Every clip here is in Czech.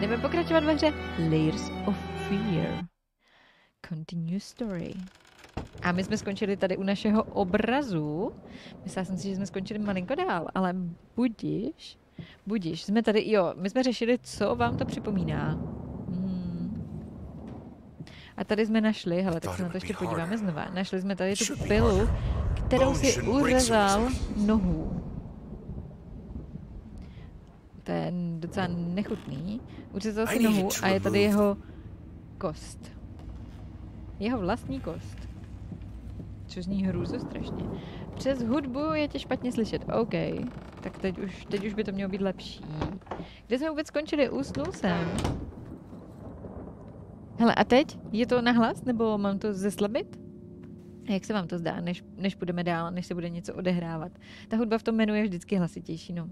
Jdeme pokračovat ve hře Layers of Fear. Continue story. A my jsme skončili tady u našeho obrazu. Myslela jsem si, že jsme skončili malinko dál, ale budíš. Budíš. Jsme tady, jo, my jsme řešili, co vám to připomíná. Hmm. A tady jsme našli, hele, tak se na to ještě podíváme znova. Našli jsme tady tu pilu, kterou si uřezal nohu. To je docela nechutný. Uřezal si nohu a je tady jeho kost. Jeho vlastní kost. Což zní hrůzo strašně. Přes hudbu je tě špatně slyšet. OK. Tak teď už, teď už by to mělo být lepší. Kde jsme vůbec skončili? Usnul jsem. Hele, a teď? Je to nahlas, nebo mám to zeslabit? Jak se vám to zdá, než, než půjdeme dál, než se bude něco odehrávat? Ta hudba v tom menu je vždycky hlasitější, no.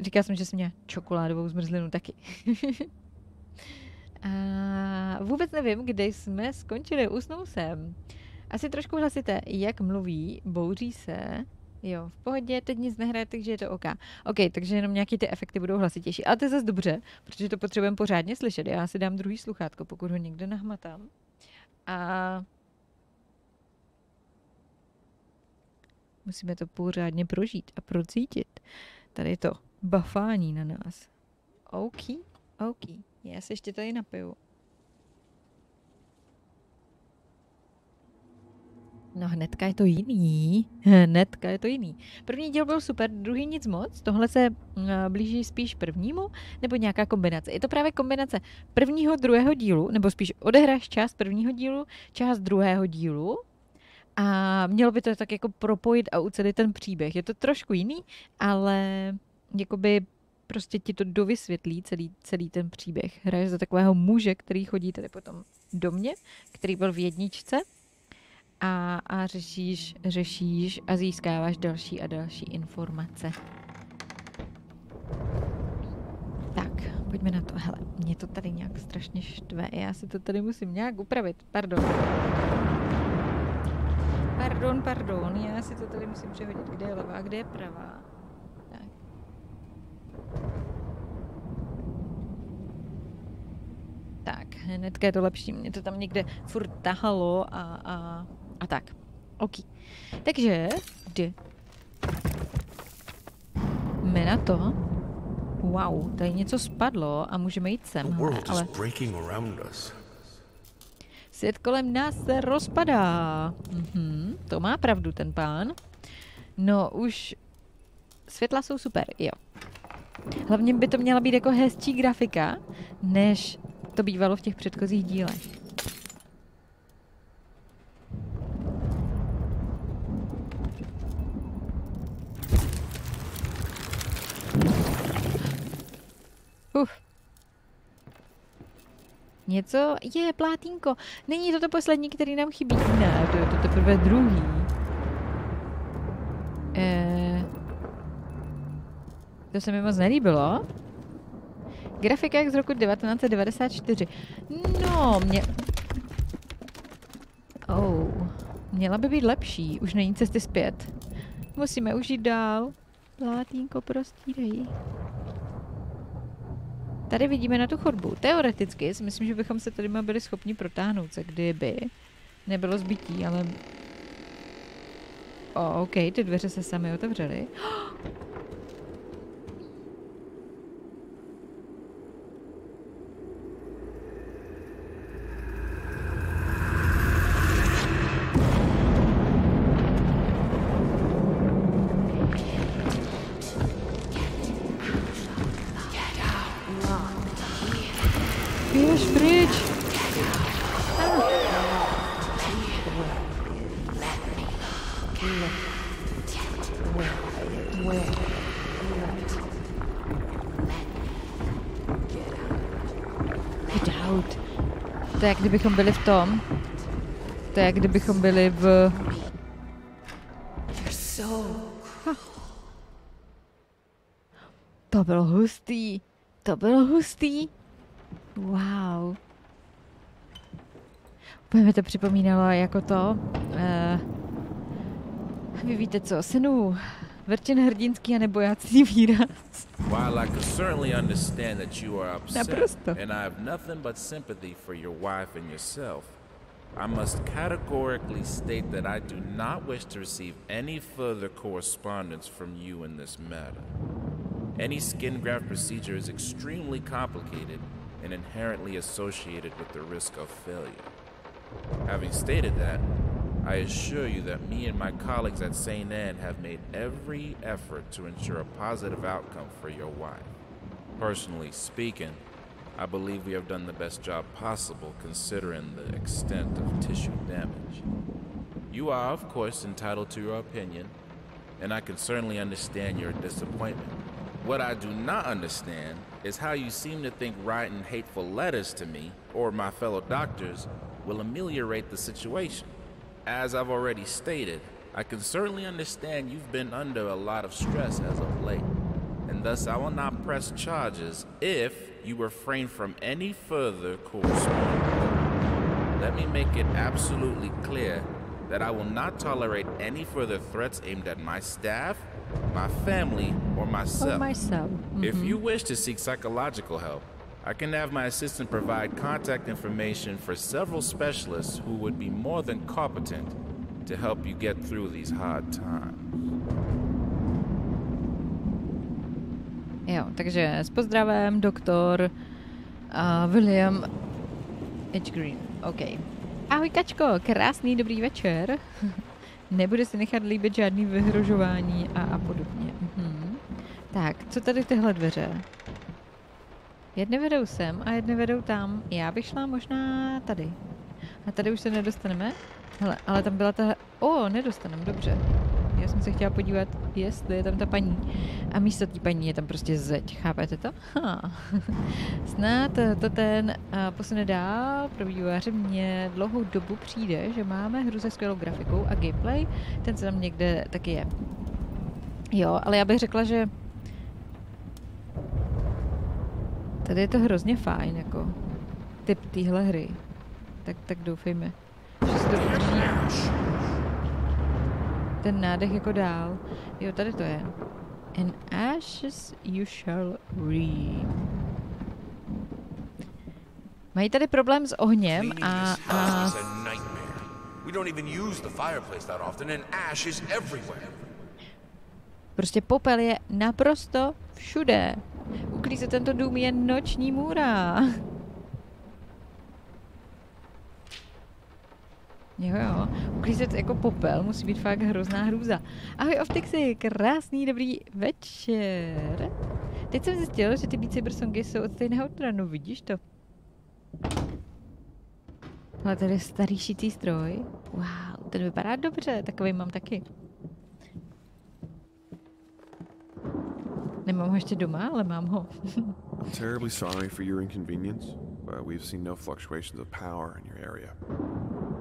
Říkala jsem, že jsem měla čokoládovou zmrzlinu taky. a vůbec nevím, kde jsme skončili. Usnul jsem. Asi trošku hlasité, jak mluví, bouří se. Jo, v pohodě, teď nic nehraje, takže je to OK. OK, takže jenom nějaký ty efekty budou hlasitější. Ale to je zase dobře, protože to potřebujeme pořádně slyšet. Já si dám druhý sluchátko, pokud ho někde nahmatám. A musíme to pořádně prožít a procítit. Tady to bafání na nás. OK, OK. Já se ještě tady napiju. No hnedka je to jiný. Hnedka je to jiný. První díl byl super, druhý nic moc. Tohle se uh, blíží spíš prvnímu, nebo nějaká kombinace. Je to právě kombinace prvního, druhého dílu, nebo spíš odehráš část prvního dílu, část druhého dílu a mělo by to tak jako propojit a ucelit ten příběh. Je to trošku jiný, ale jakoby prostě ti to dovysvětlí celý, celý ten příběh. Hraješ za takového muže, který chodí tady potom do mě, který byl v jedničce a, a řešíš, řešíš a získáváš další a další informace. Tak, pojďme na to. Hele, mě to tady nějak strašně štve. Já si to tady musím nějak upravit. Pardon. Pardon, pardon. Já si to tady musím přehodit. Kde je levá, kde je pravá. Tak. Tak, hnedka je to lepší. Mě to tam někde furt tahalo a, a a tak. OK. Takže jde. Jdeme na to. Wow, tady něco spadlo a můžeme jít sem, ale... Svět kolem nás se rozpadá. Mhm, to má pravdu ten pán. No už... Světla jsou super, jo. Hlavně by to měla být jako hezčí grafika, než to bývalo v těch předchozích dílech. Uf. Něco je, plátínko. Není to to poslední, který nám chybí. Ne, to je to teprve druhý. Eh, to se mi moc nelíbilo. Grafika jak z roku 1994. No, mě... Oh, měla by být lepší. Už není cesty zpět. Musíme už jít dál. Plátínko, prostírej. Tady vidíme na tu chodbu. Teoreticky si myslím, že bychom se tady byli schopni protáhnout se, kdyby nebylo zbytí, ale... O, OK, ty dveře se sami otevřely. kdybychom byli v tom. To je kdybychom byli v... To bylo hustý. To bylo hustý. Wow. Úplně mi to připomínalo jako to. Uh, vy víte co, synu, Vrčen hrdinský a výraz. While I can certainly understand that you are upset, Naprosto. and I have nothing but sympathy for your wife and yourself, I must categorically state that I do not wish to receive any further correspondence from you in this matter. Any skin graft procedure is extremely complicated and inherently associated with the risk of failure. Having stated that, I assure you that me and my colleagues at St. Anne have made every effort to ensure a positive outcome for your wife. Personally speaking, I believe we have done the best job possible considering the extent of tissue damage. You are, of course, entitled to your opinion, and I can certainly understand your disappointment. What I do not understand is how you seem to think writing hateful letters to me or my fellow doctors will ameliorate the situation. As I've already stated, I can certainly understand you've been under a lot of stress as of late, and thus I will not press charges if you refrain from any further correspondence. Let me make it absolutely clear that I will not tolerate any further threats aimed at my staff, my family, or myself. Or myself. If Mhm. you wish to seek psychological help, I can have my assistant provide contact information for several specialists who would be more than competent to help you get through these hard times. Jo, takže s pozdravem doktor uh, William H. Green. OK. Ahoj Kačko, krásný dobrý večer. Nebude si nechat líbit žádný vyhrožování a, a podobně. Mhm. Tak, co tady tyhle dveře? Jedny vedou sem a jedny vedou tam. Já bych šla možná tady. A tady už se nedostaneme. Hele, ale tam byla ta... O, nedostaneme, dobře. Já jsem se chtěla podívat, jestli je tam ta paní. A místo té paní je tam prostě zeď, chápete to? Ha. Snad eh, to ten uh, posune dál, pro vývojáře mě dlouhou dobu přijde, že máme hru se skvělou grafikou a gameplay, ten se tam někde taky je. Jo, ale já bych řekla, že tady je to hrozně fajn, jako typ téhle hry. Tak, tak doufejme, že se to udrží ten nádech jako dál. Jo, tady to je. In ashes you shall reap. Mají tady problém s ohněm a, a house is a nightmare. We don't even use the fireplace that often, and ash is everywhere. prostě popel je naprosto všude. Uklízet tento dům je noční můra. Jo, jo. Uklízet jako popel musí být fakt hrozná hrůza. Ahoj Optixy, krásný dobrý večer. Teď jsem zjistil, že ty Beat jsou od stejného autora, no vidíš to? Ale tady je starý šitý stroj. Wow, ten vypadá dobře, takový mám taky. Nemám ho ještě doma, ale mám ho. I'm terribly sorry for your inconvenience, but we've seen no fluctuations of power in your area,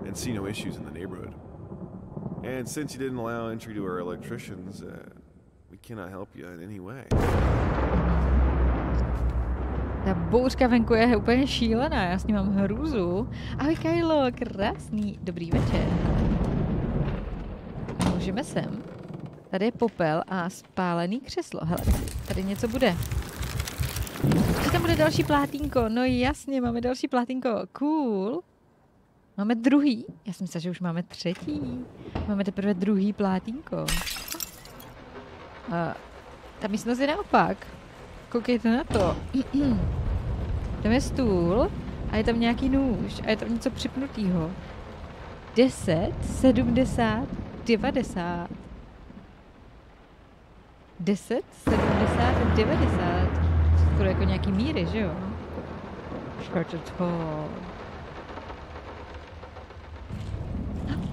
and see no issues in the neighborhood. And since you didn't allow entry to our electricians, uh, we cannot help you in any way. Ta bouřka venku je úplně šílená, já s ní mám hrůzu. Ahoj Kajlo, krásný, dobrý večer. Můžeme sem. Tady je popel a spálený křeslo. Hele, tady něco bude. Že tam bude další plátínko. No jasně, máme další plátínko. Cool. Máme druhý. Já jsem myslela, že už máme třetí. Máme teprve druhý plátínko. A ta místnost je naopak. Koukejte na to. tam je stůl a je tam nějaký nůž a je tam něco připnutýho. 10, 70, 90. 10, 70, 90. Skoro jako nějaký míry, že jo? Škoda to.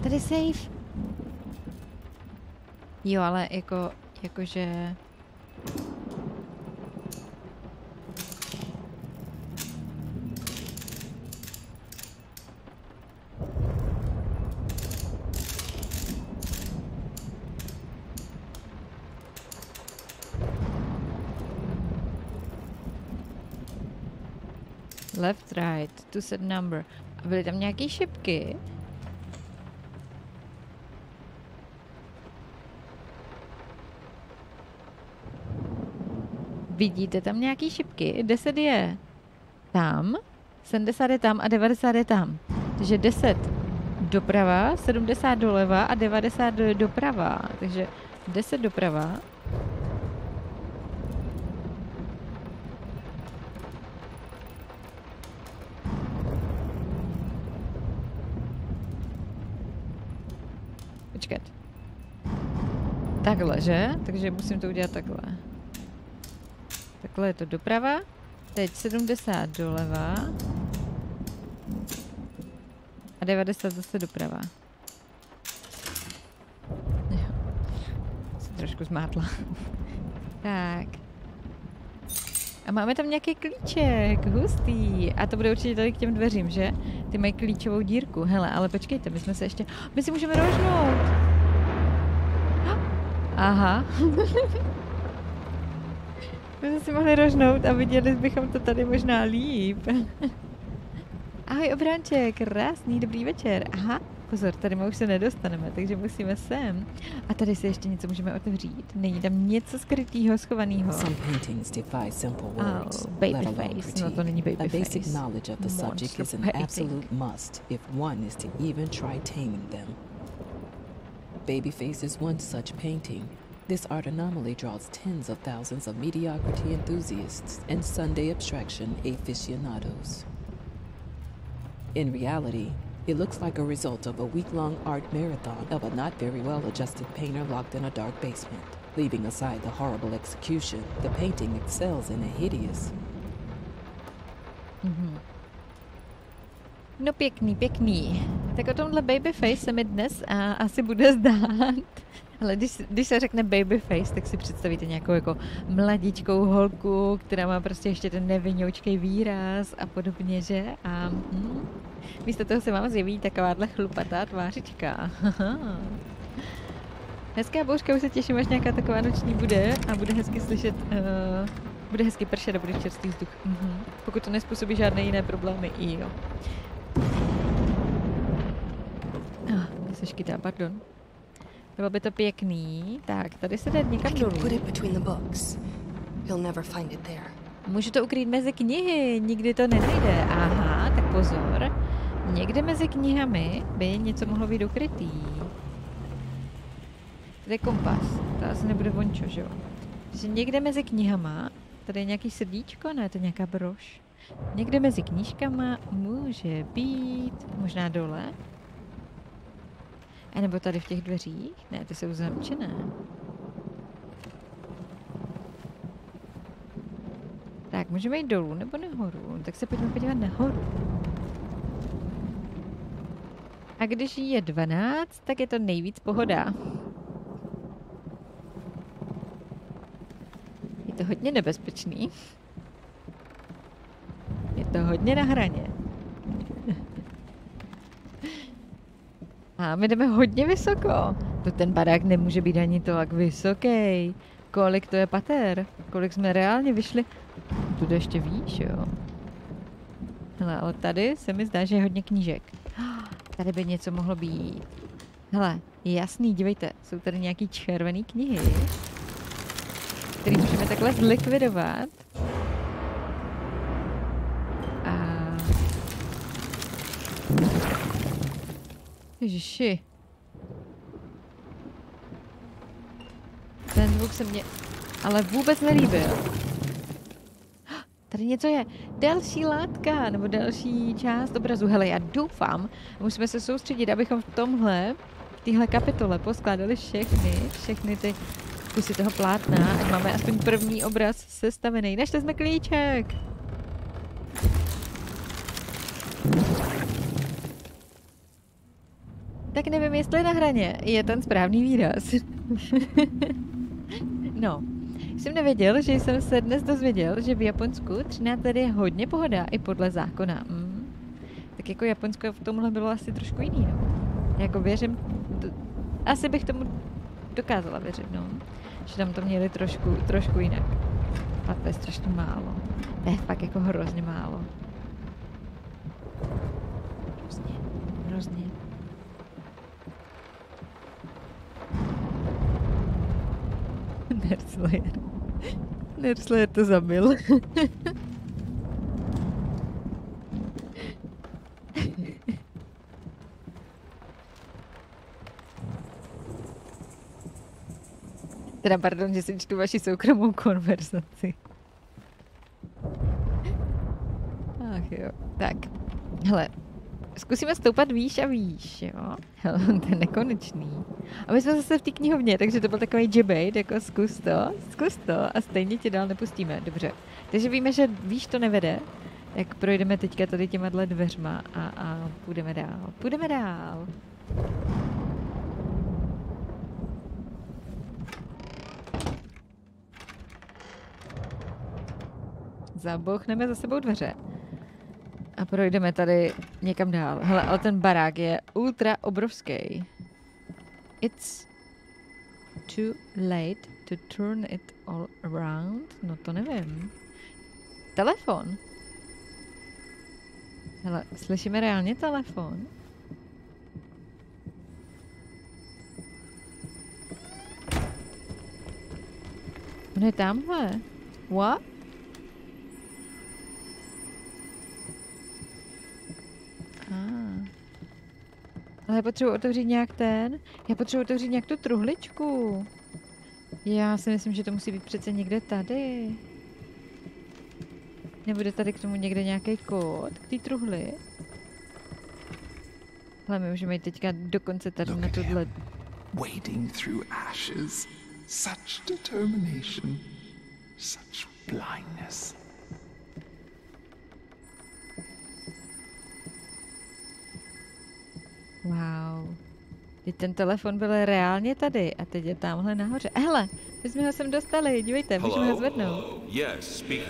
Tady safe. Jo, ale jako, jakože... Left, right, to set number. A byly tam nějaký šipky. Vidíte tam nějaký šipky? 10 je tam, 70 je tam a 90 je tam. Takže 10 doprava, 70 doleva a 90 do- doprava. Takže 10 doprava. Počkat. Takhle, že? Takže musím to udělat takhle. Takhle je to doprava. Teď 70 doleva. A 90 zase doprava. Jo. Jsem trošku zmátla. tak. A máme tam nějaký klíček, hustý. A to bude určitě tady k těm dveřím, že? Ty mají klíčovou dírku. Hele, ale počkejte, my jsme se ještě... My si můžeme rožnout. Aha. My jsme si mohli rožnout a viděli bychom to tady možná líp. Ahoj obránče, krásný dobrý večer. Aha, pozor, tady my už se nedostaneme, takže musíme sem. A tady si ještě něco můžeme otevřít. Není tam něco skrytého, schovaného. Some paintings defy simple words, Oh, let baby alone face. critique. No to není baby A basic face. knowledge of the subject Monster is an painting. absolute must if one is to even try taming them. Babyface is one such painting. This art anomaly draws tens of thousands of mediocrity enthusiasts and Sunday abstraction aficionados. In reality, it looks like a result of a week long art marathon of a not very well adjusted painter locked in a dark basement. Leaving aside the horrible execution, the painting excels in a hideous, mm-hmm. No pěkný, pěkný. Tak o tomhle babyface se mi dnes a, asi bude zdát. Ale když, když se řekne babyface, tak si představíte nějakou jako mladičkou holku, která má prostě ještě ten nevinoučkej výraz a podobně, že? A hm, místo toho se vám zjeví takováhle chlupatá tvářička. Hezká bouřka, už se těším, až nějaká taková noční bude a bude hezky slyšet, uh, bude hezky pršet a bude čerstvý vzduch. Mhm. Pokud to nespůsobí žádné jiné problémy, i jo. Se škytá, pardon. Bylo by to pěkný. Tak, tady se jde někam dolů. Můžu to ukrýt mezi knihy, nikdy to nenajde. Aha, tak pozor. Někde mezi knihami by něco mohlo být ukrytý. Tady je kompas. To asi nebude vončo, že jo? Takže někde mezi knihama, tady je nějaký srdíčko, ne, to je nějaká brož. Někde mezi knížkama může být, možná dole. A nebo tady v těch dveřích? Ne, ty jsou zamčené. Tak, můžeme jít dolů nebo nahoru? Tak se pojďme podívat nahoru. A když je 12, tak je to nejvíc pohoda. Je to hodně nebezpečný. Je to hodně na hraně. A my jdeme hodně vysoko. To ten barák nemůže být ani to tak vysoký. Kolik to je pater? Kolik jsme reálně vyšli? Tu jde ještě výš, jo. Hele, ale tady se mi zdá, že je hodně knížek. Tady by něco mohlo být. Hele, jasný, dívejte, jsou tady nějaký červený knihy, který můžeme takhle zlikvidovat. A... Ježiši. Ten zvuk se mě ale vůbec nelíbil. Tady něco je. Další látka, nebo další část obrazu. Hele, já doufám, musíme se soustředit, abychom v tomhle, v téhle kapitole poskládali všechny, všechny ty kusy toho plátna, ať máme aspoň první obraz sestavený. Našli jsme klíček! Tak nevím, jestli na hraně je ten správný výraz. no, jsem nevěděl, že jsem se dnes dozvěděl, že v Japonsku 13 let je hodně pohoda i podle zákona. Mm. Tak jako Japonsko v tomhle bylo asi trošku jiný, no. Jako věřím, to, asi bych tomu dokázala věřit, no. Že tam to měli trošku, trošku jinak. A to je strašně málo. To je fakt jako hrozně málo. Hrozně, hrozně. Nerd Slayer. Nersler to zabil. Teda pardon, že si čtu vaši soukromou konverzaci. Ach jo, tak. Hele, zkusíme stoupat výš a výš, jo. Hele, to je nekonečný. A my jsme zase v té knihovně, takže to byl takový debate, jako zkus to, zkus to a stejně tě dál nepustíme, dobře. Takže víme, že výš to nevede, tak projdeme teďka tady těma dveřma a, a půjdeme dál. Půjdeme dál. Zabouchneme za sebou dveře. A projdeme tady někam dál. Hele, ale ten barák je ultra obrovský. It's too late to turn it all around? No to nevím. Telefon. Hele, slyšíme reálně telefon? On je tamhle. What? Ah. Ale já potřebuji otevřít nějak ten. Já potřebuji otevřít nějak tu truhličku. Já si myslím, že to musí být přece někde tady. Nebude tady k tomu někde nějaký kód k té truhli? Ale my můžeme jít teďka dokonce tady Look na tuhle. wading through ashes. Such determination. Such blindness. Wow. Teď ten telefon byl reálně tady a teď je tamhle nahoře. Hele, my jsme ho sem dostali, dívejte, můžeme ho zvednout. Yes, speak.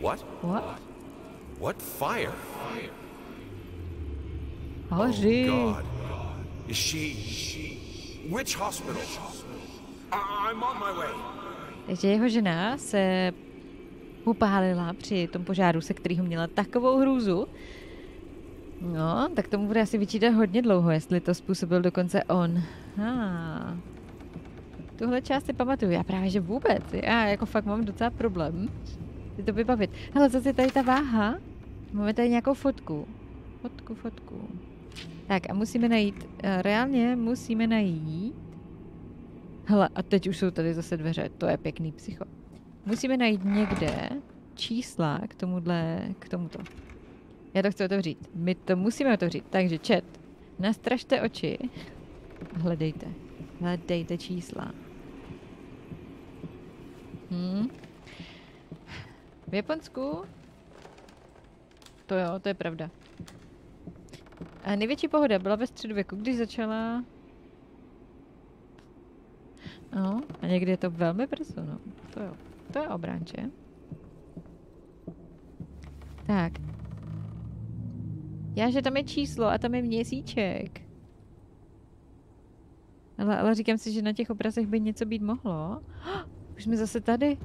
What? What? What fire? Hoří. Oh, God. Is she... Which hospital? I'm on my way. Takže jeho žena se upálila při tom požáru, se kterého měla takovou hrůzu. No, tak tomu bude asi vyčítat hodně dlouho, jestli to způsobil dokonce on. Ah. Tuhle část si pamatuju, já právě, že vůbec. Já jako fakt mám docela problém si to vybavit. Hele, zase je tady ta váha. Máme tady nějakou fotku. Fotku, fotku. Tak a musíme najít, eh, reálně musíme najít Hele, a teď už jsou tady zase dveře, to je pěkný psycho. Musíme najít někde čísla k tomuhle, k tomuto. Já to chci otevřít. My to musíme otevřít. Takže chat, nastražte oči hledejte. Hledejte čísla. Hm. V Japonsku? To jo, to je pravda. A největší pohoda byla ve středověku, když začala No, a někdy je to velmi brzo, no. To jo. To je obránče. Tak. Já, že tam je číslo a tam je měsíček. Ale, ale říkám si, že na těch obrazech by něco být mohlo. Už jsme zase tady.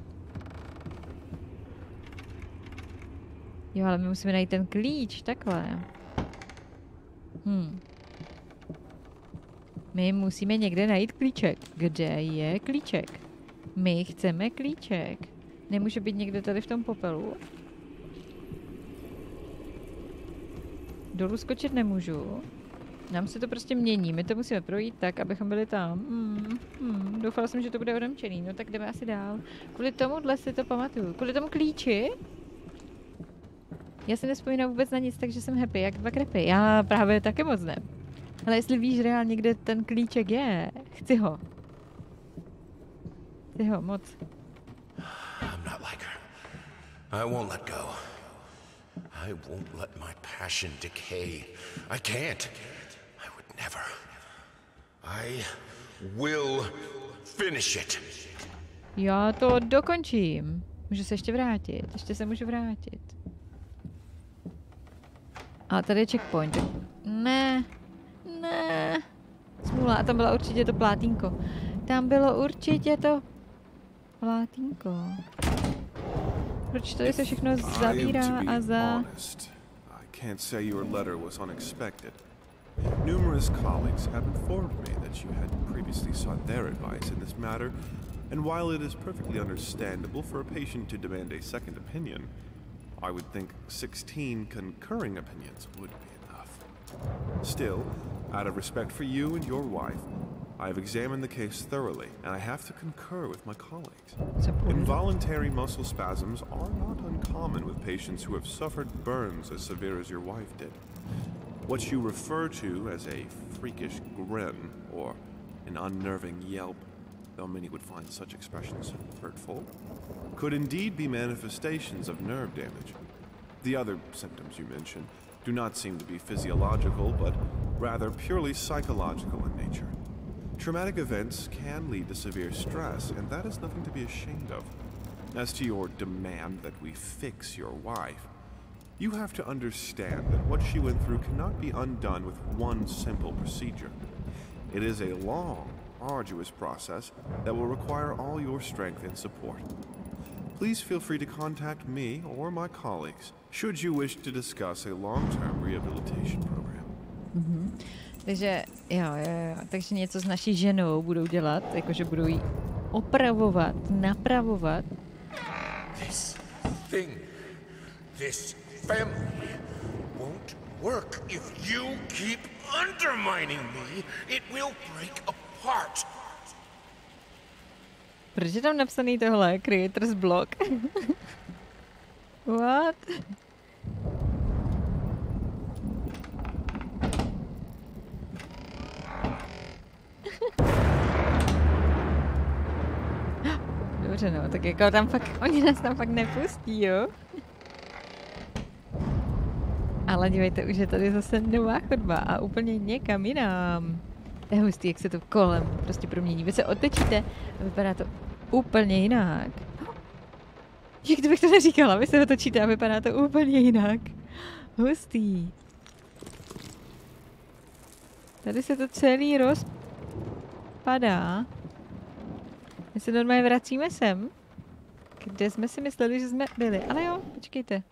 Jo, ale my musíme najít ten klíč, takhle. Hm. My musíme někde najít klíček. Kde je klíček? My chceme klíček. Nemůže být někde tady v tom popelu? Dolů skočit nemůžu. Nám se to prostě mění. My to musíme projít tak, abychom byli tam. Hmm, hmm, doufala jsem, že to bude odemčený. No tak jdeme asi dál. Kvůli tomuhle si to pamatuju. Kvůli tomu klíči? Já si nespomínám vůbec na nic, takže jsem happy, jak dva krepy. Já právě taky moc ne. Ale jestli víš reálně, kde ten klíček je, chci ho. Chci ho moc. I won't let go. I won't let my passion decay. I can't. I would never. I will finish it. Já to dokončím. Můžu se ještě vrátit. Ještě se můžu vrátit. A tady je checkpoint. Ne. Ne. Smůla. A tam byla určitě to plátínko. Tam bylo určitě to plátínko. Proč tady se všechno to be a za... can't say your letter was unexpected. Numerous colleagues have informed me that you had previously sought their advice in this matter, And while it is perfectly understandable for a patient to demand a second opinion, I would think 16 concurring opinions would be enough. Still, out of respect for you and your wife, I have examined the case thoroughly, and I have to concur with my colleagues. Involuntary muscle spasms are not uncommon with patients who have suffered burns as severe as your wife did. What you refer to as a freakish grin or an unnerving yelp, though many would find such expressions hurtful, could indeed be manifestations of nerve damage. The other symptoms you mention do not seem to be physiological, but rather purely psychological in nature. Traumatic events can lead to severe stress, and that is nothing to be ashamed of. As to your demand that we fix your wife, you have to understand that what she went through cannot be undone with one simple procedure. It is a long, arduous process that will require all your strength and support. Please feel free to contact me or my colleagues should you wish to discuss a long-term rehabilitation program. Mm-hmm. Takže jo, jo, jo. Takže něco s naší ženou budou dělat, jakože budou jí opravovat, napravovat. This thing, this family, won't work. If you keep undermining me, it will break apart. Proč je tam napsaný tohle? Creators block. What? Dobře no, tak jako tam fakt, oni nás tam fakt nepustí, jo? Ale dívejte, už je tady zase nová chodba a úplně někam jinam. To je hustý, jak se to kolem prostě promění. Vy se otočíte a vypadá to úplně jinak. Jak bych to neříkala, vy se otočíte a vypadá to úplně jinak. Hustý. Tady se to celý rozpadá. My se normálně vracíme sem, kde jsme si mysleli, že jsme byli. Ale jo, počkejte.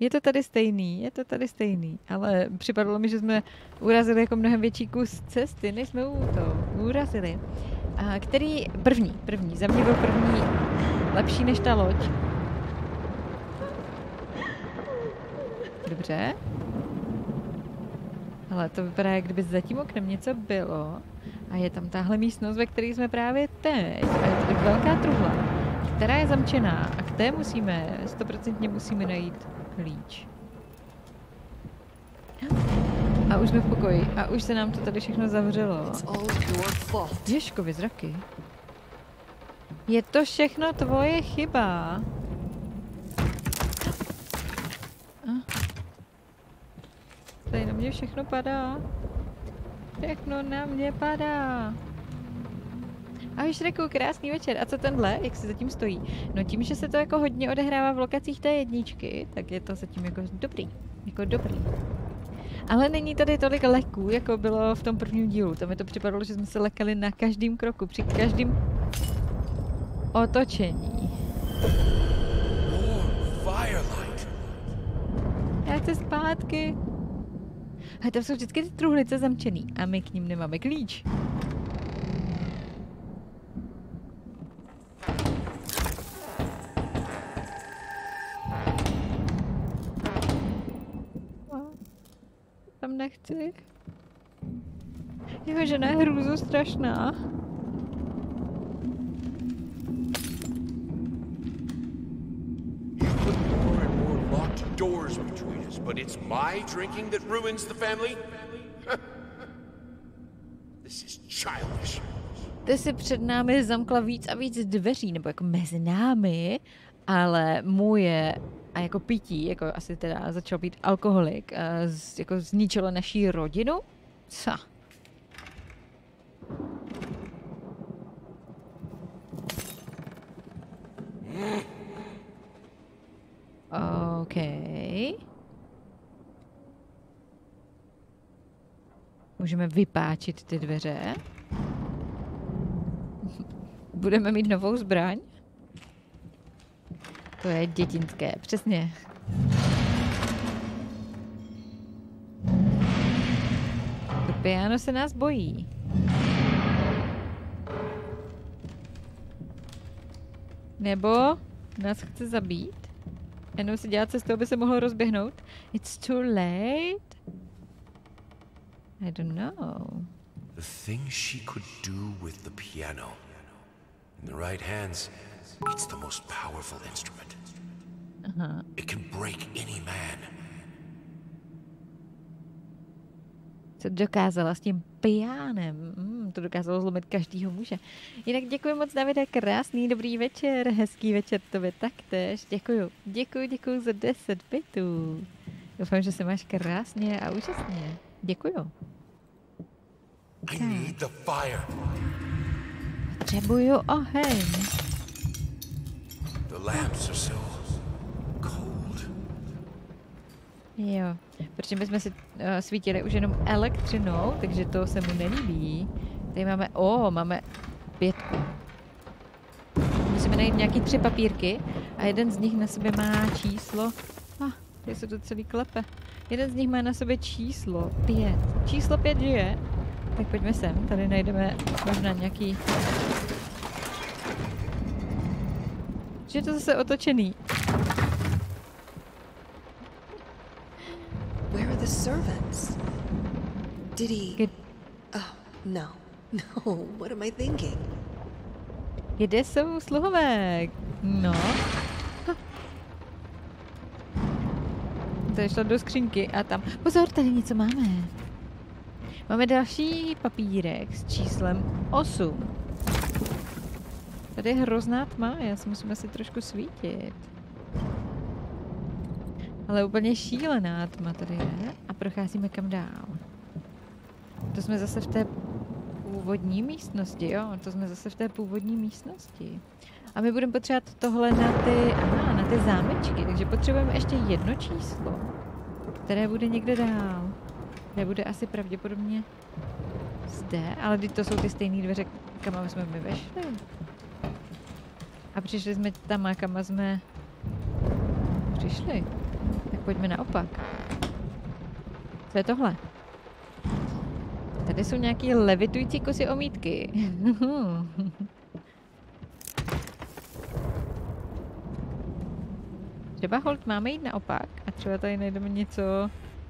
Je to tady stejný, je to tady stejný, ale připadalo mi, že jsme urazili jako mnohem větší kus cesty, než jsme to urazili. A který, první, první, za mě byl první lepší než ta loď. Dobře. Ale to vypadá, jak kdyby za tím oknem něco bylo. A je tam tahle místnost, ve které jsme právě teď. A je tady velká truhla, která je zamčená a k té musíme, stoprocentně musíme najít klíč. A už jsme v pokoji. A už se nám to tady všechno zavřelo. Ježkovi zraky. Je to všechno tvoje chyba. Tady na mě všechno padá. Všechno na mě padá. Ahoj Šreku, krásný večer. A co tenhle, jak si zatím stojí? No tím, že se to jako hodně odehrává v lokacích té jedničky, tak je to zatím jako dobrý. Jako dobrý. Ale není tady tolik leků, jako bylo v tom prvním dílu. Tam mi to připadalo, že jsme se lekali na každém kroku, při každém otočení. Já chci zpátky. A tam jsou vždycky ty truhlice zamčený a my k ním nemáme klíč. A, Tam nechci. Jeho žena je hrůzu strašná. Doors us, but it's my drinking that ruins the family? this is childish. Ty si před námi zamkla víc a víc dveří, nebo jako mezi námi, ale moje a jako pití, jako asi teda začal být alkoholik, a z, jako zničilo naší rodinu? Co? OK. Můžeme vypáčit ty dveře. Budeme mít novou zbraň? To je dětinské, přesně. To piano se nás bojí. Nebo nás chce zabít? Jenom si dělat cestu, aby se mohlo rozběhnout. It's too late? I don't know. The thing she could do with the piano. In the right hands, it's the most powerful instrument. Aha. It can break any man. Co dokázala s tím pijánem. Mm, to dokázalo zlomit každýho muže. Jinak děkuji moc, Davide, krásný, dobrý večer, hezký večer tobě taktéž. Děkuji, děkuji, děkuji za 10 bitů. Doufám, že se máš krásně a úžasně. Děkuji. I need the fire. Potřebuju oheň. The lamps are so cold. Jo, protože my jsme si uh, svítili už jenom elektřinou, takže to se mu nelíbí. Tady máme, o, máme pětku. Musíme najít nějaký tři papírky a jeden z nich na sobě má číslo, tady se to celý klepe. Jeden z nich má na sobě číslo pět. Číslo pět žije. Tak pojďme sem, tady najdeme možná nějaký... Že je to zase otočený. Where are the servants? Did he... Good. Oh, no. No, what am I thinking? Kde jsou sluhové? No. Ha. To šlo do skřínky a tam... Pozor, tady něco máme. Máme další papírek s číslem 8. Tady je hrozná tma, já si musím asi trošku svítit. Ale úplně šílená tma tady je a procházíme kam dál. To jsme zase v té původní místnosti, jo? To jsme zase v té původní místnosti. A my budeme potřebovat tohle na ty, aha, na ty zámečky, takže potřebujeme ještě jedno číslo, které bude někde dál. Bude asi pravděpodobně zde, ale teď to jsou ty stejné dveře, kam jsme my vešli. A přišli jsme tam, kam jsme přišli. Tak pojďme naopak. Co je tohle? Tady jsou nějaký levitující kusy omítky. třeba hold máme jít naopak a třeba tady najdeme něco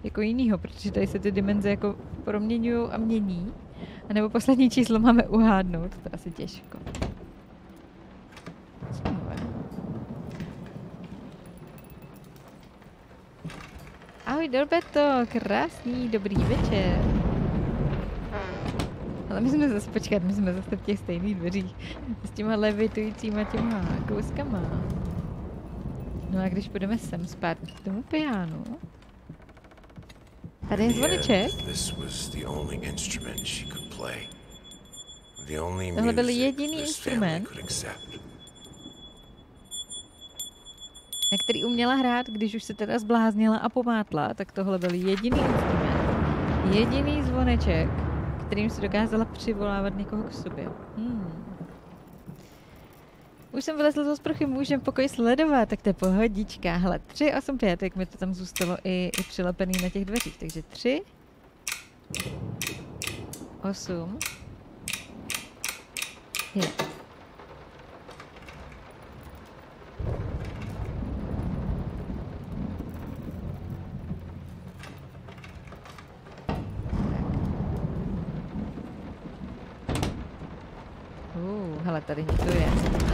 jako jinýho, protože tady se ty dimenze jako proměňují a mění. A nebo poslední číslo máme uhádnout, to asi těžko. Ahoj Dorbeto, krásný, dobrý večer. Ale my jsme zase, počkat, my jsme zase v těch stejných dveřích. S těma levitujícíma těma kouskama. No a když půjdeme sem zpátky k tomu pianu, Tady je zvoneček. Tohle byl jediný instrument, na který uměla hrát, když už se teda zbláznila a pomátla, tak tohle byl jediný instrument, jediný zvoneček, kterým se dokázala přivolávat někoho k sobě. Hmm. Už jsem vylezl z sprchy, můžeme pokoj sledovat, tak to je pohodička. Hele, 3, 8, 5, jak mi to tam zůstalo i, i přilepený na těch dveřích. Takže 3, 8, 5. Uh, hele, tady něco je.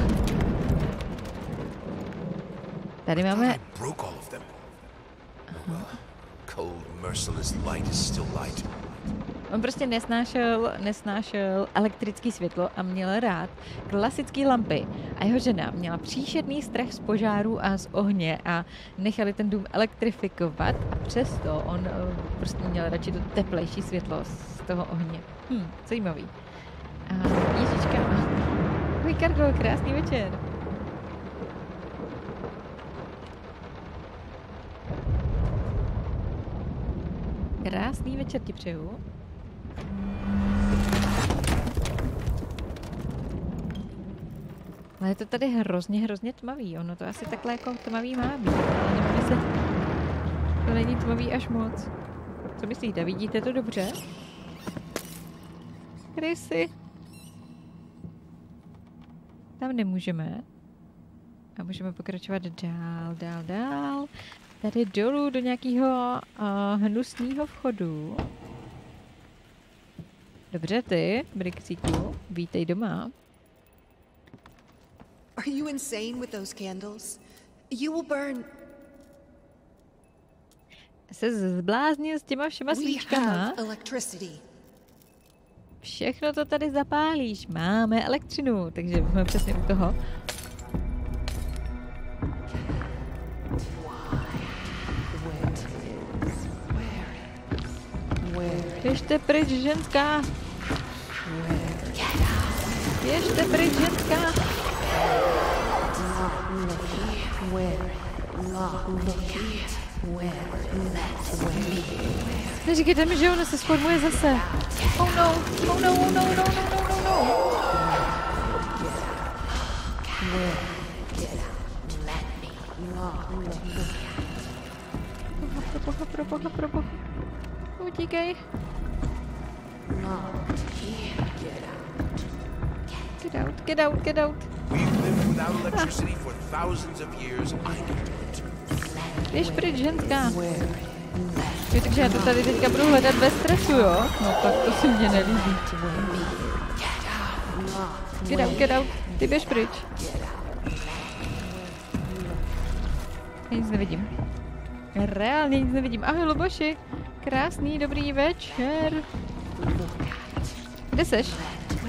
Tady máme... Light. On prostě nesnášel, nesnášel elektrické světlo a měl rád klasické lampy. A jeho žena měla příšerný strach z požáru a z ohně a nechali ten dům elektrifikovat a přesto on uh, prostě měl radši to teplejší světlo z toho ohně. Hm, zajímavý. A Ježička. Karlo, krásný večer. Krásný večer ti přeju. Ale je to tady hrozně, hrozně tmavý. Ono to asi takhle jako tmavý má být. Ale se... To není tmavý až moc. Co myslíte? Vidíte to dobře? Krysy. Tam nemůžeme. A můžeme pokračovat dál, dál, dál. Tady dolů do nějakého uh, hnusného vchodu. Dobře, ty, Brixíku, vítej doma. Are you insane with those candles? You will burn. Se zbláznil s těma všema svíčkama. Všechno to tady zapálíš. Máme elektřinu, takže jsme přesně u toho. Běžte pryč, ženská! Běžte pryč, ženská! Neříkejte mi, že ona se sformuje zase. Oh no, oh no, oh no, no, no, no, no, no. Proboha, proboha, proboha. Utíkej. Get out, get out, get out. We've lived without electricity for thousands of years. I can do it. Běž pryč, ženská. Jo, takže já to tady teďka budu hledat bez stresu, jo? No tak to se mně nelíbí. Get out, get out. Ty běž pryč. Já nic nevidím. Reálně nic nevidím. Ahoj, Luboši. Krásný, dobrý večer. Kde seš?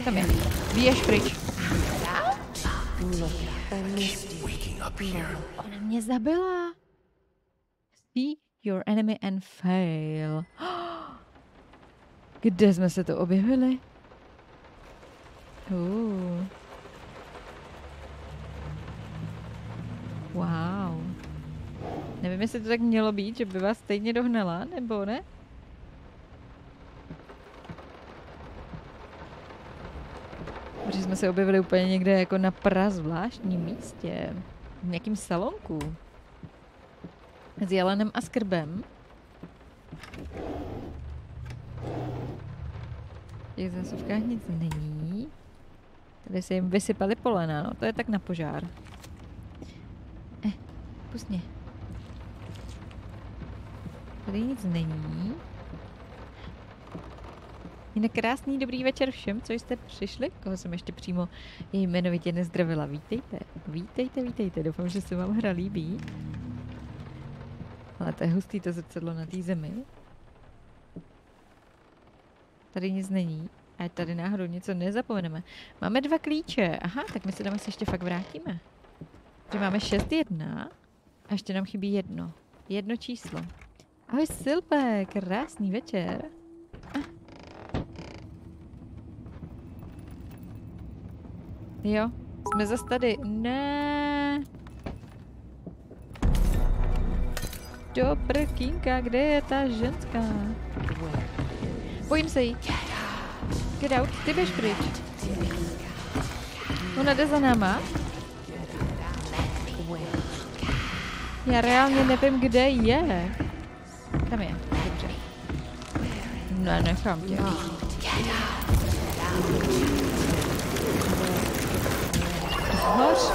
Tam je. Běž pryč. Ona mě zabila. See your enemy and fail. Kde jsme se to objevili? Uh. Wow. Nevím, jestli to tak mělo být, že by vás stejně dohnala, nebo ne? Protože jsme se objevili úplně někde jako na prazvláštním místě. V nějakým salonku. S jelenem a skrbem. V těch zásuvkách nic není. Tady se jim vysypaly polena, no to je tak na požár. Eh, pust mě. Tady nic není. Jinak krásný dobrý večer všem, co jste přišli, koho jsem ještě přímo jmenovitě nezdravila. Vítejte, vítejte, vítejte, doufám, že se vám hra líbí. Ale to je hustý to zrcadlo na té zemi. Tady nic není. A tady náhodou něco nezapomeneme. Máme dva klíče. Aha, tak my se tam asi ještě fakt vrátíme. Že máme 6-1 a ještě nám chybí jedno. Jedno číslo. Ahoj Silpe, krásný večer. Jo, jsme zase tady. Ne. Do prkínka, kde je ta ženská? Bojím se jí. Get out, ty běž pryč. Ona jde za náma. Já reálně nevím, kde je. Tam je, dobře. Ne, nechám tě. Hoř.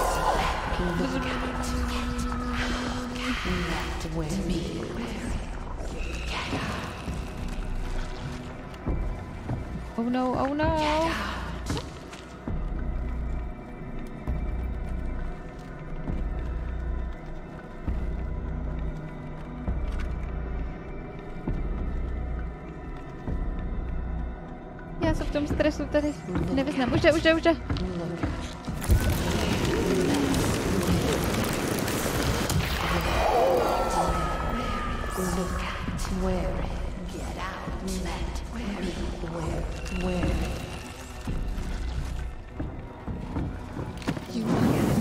Oh no, oh no. Tom stresu tady nevyznám. Už jde, už jde, už jde. You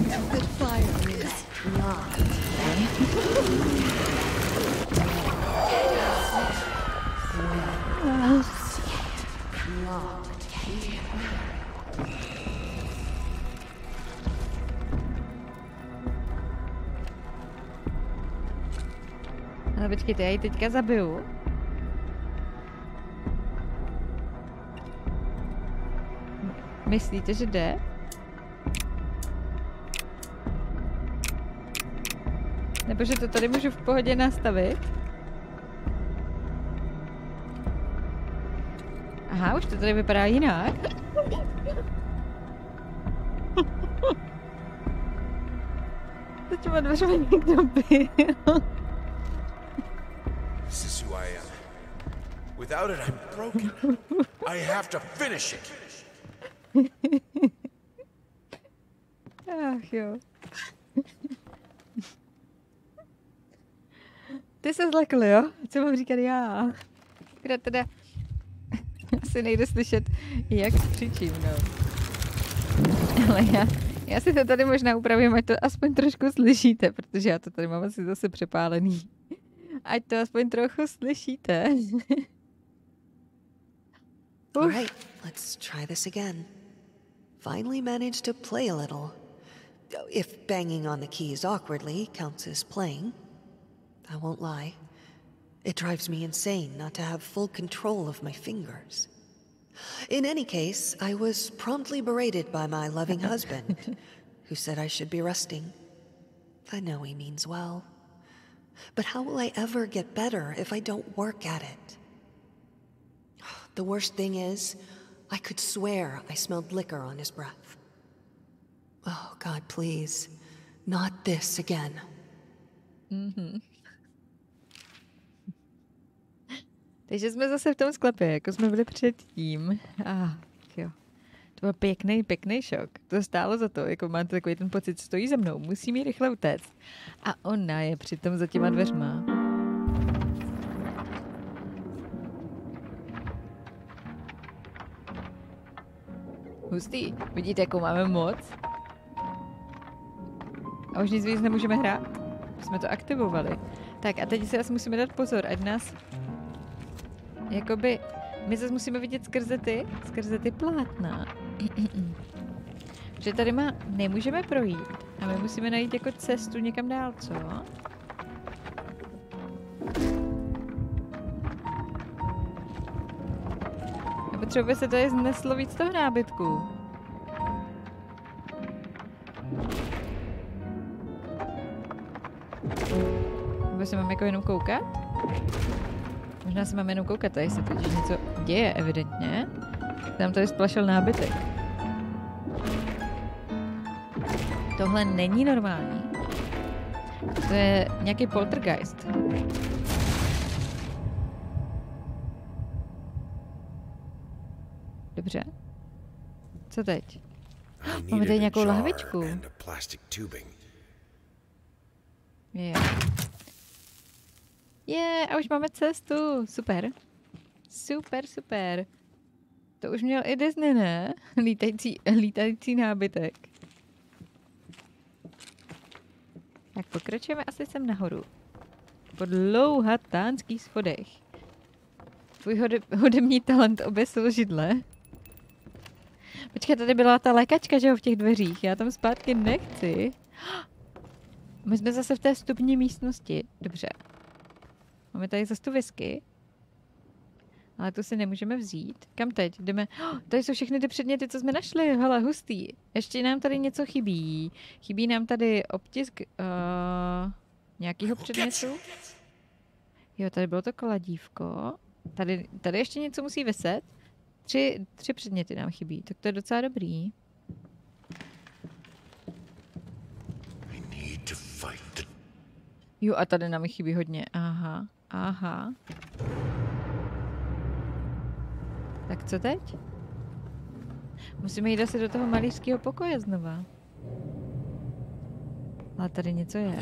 how good fire is. Ale já ji teďka zabiju. Myslíte, že jde? Jakože to tady můžu v pohodě nastavit. Aha, už to tady vypadá jinak. Za těma dveřmi někdo byl. This is who I am. Without it, I'm broken. I have to finish it. Ach jo. Ty se zlekl, jo? Co mám říkat já? Kde teda asi nejde slyšet, jak křičím, no. Ale já, já si to tady možná upravím, ať to aspoň trošku slyšíte, protože já to tady mám asi zase přepálený. Ať to aspoň trochu slyšíte. All right, let's try this again. Finally managed to play a little. If banging on the keys awkwardly counts as playing. I won't lie. It drives me insane not to have full control of my fingers. In any case, I was promptly berated by my loving husband, who said I should be resting. I know he means well. But how will I ever get better if I don't work at it? The worst thing is, I could swear I smelled liquor on his breath. Oh, God, please. Not this again. Mhm. Takže jsme zase v tom sklepě, jako jsme byli předtím. Ah, pěkný, pěkný šok. To stálo za to, jako máte takový ten pocit, stojí za mnou, musí mi rychle utéct. A ona je přitom za těma dveřma. Hustý. Vidíte, jakou máme moc? A už nic víc nemůžeme hrát? Jsme to aktivovali. Tak a teď si asi musíme dát pozor, ať nás Jakoby, my zase musíme vidět skrze ty, skrze ty plátna. Že tady má, nemůžeme projít. A my musíme najít jako cestu někam dál, co? A potřebuje se tady zneslo víc toho nábytku. Nebo se mám jako jenom koukat? Možná se máme jenom koukat, tady se totiž něco děje evidentně. Tam tady splašil nábytek. Tohle není normální. To je nějaký poltergeist. Dobře. Co teď? Máme tady nějakou lahvičku. Je. Je, a už máme cestu. Super. Super, super. To už měl i Disney, ne? Lítající, lítající nábytek. Tak pokračujeme asi sem nahoru. Po dlouhatánských schodech. Tvůj hode, hudební talent oběsil židle. Počkej, tady byla ta lékačka, že jo, v těch dveřích. Já tam zpátky nechci. My jsme zase v té vstupní místnosti. Dobře. Máme tady zase tu whisky. Ale tu si nemůžeme vzít. Kam teď? Jdeme. Oh, tady jsou všechny ty předměty, co jsme našli. Hele, hustý. Ještě nám tady něco chybí. Chybí nám tady obtisk uh, nějakého předmětu. Jo, tady bylo to kladívko. Tady, tady ještě něco musí vyset. Tři, tři předměty nám chybí, tak to je docela dobrý. To Jo, a tady nám chybí hodně. Aha, aha. Tak co teď? Musíme jít asi do toho malířského pokoje znova. Ale tady něco je.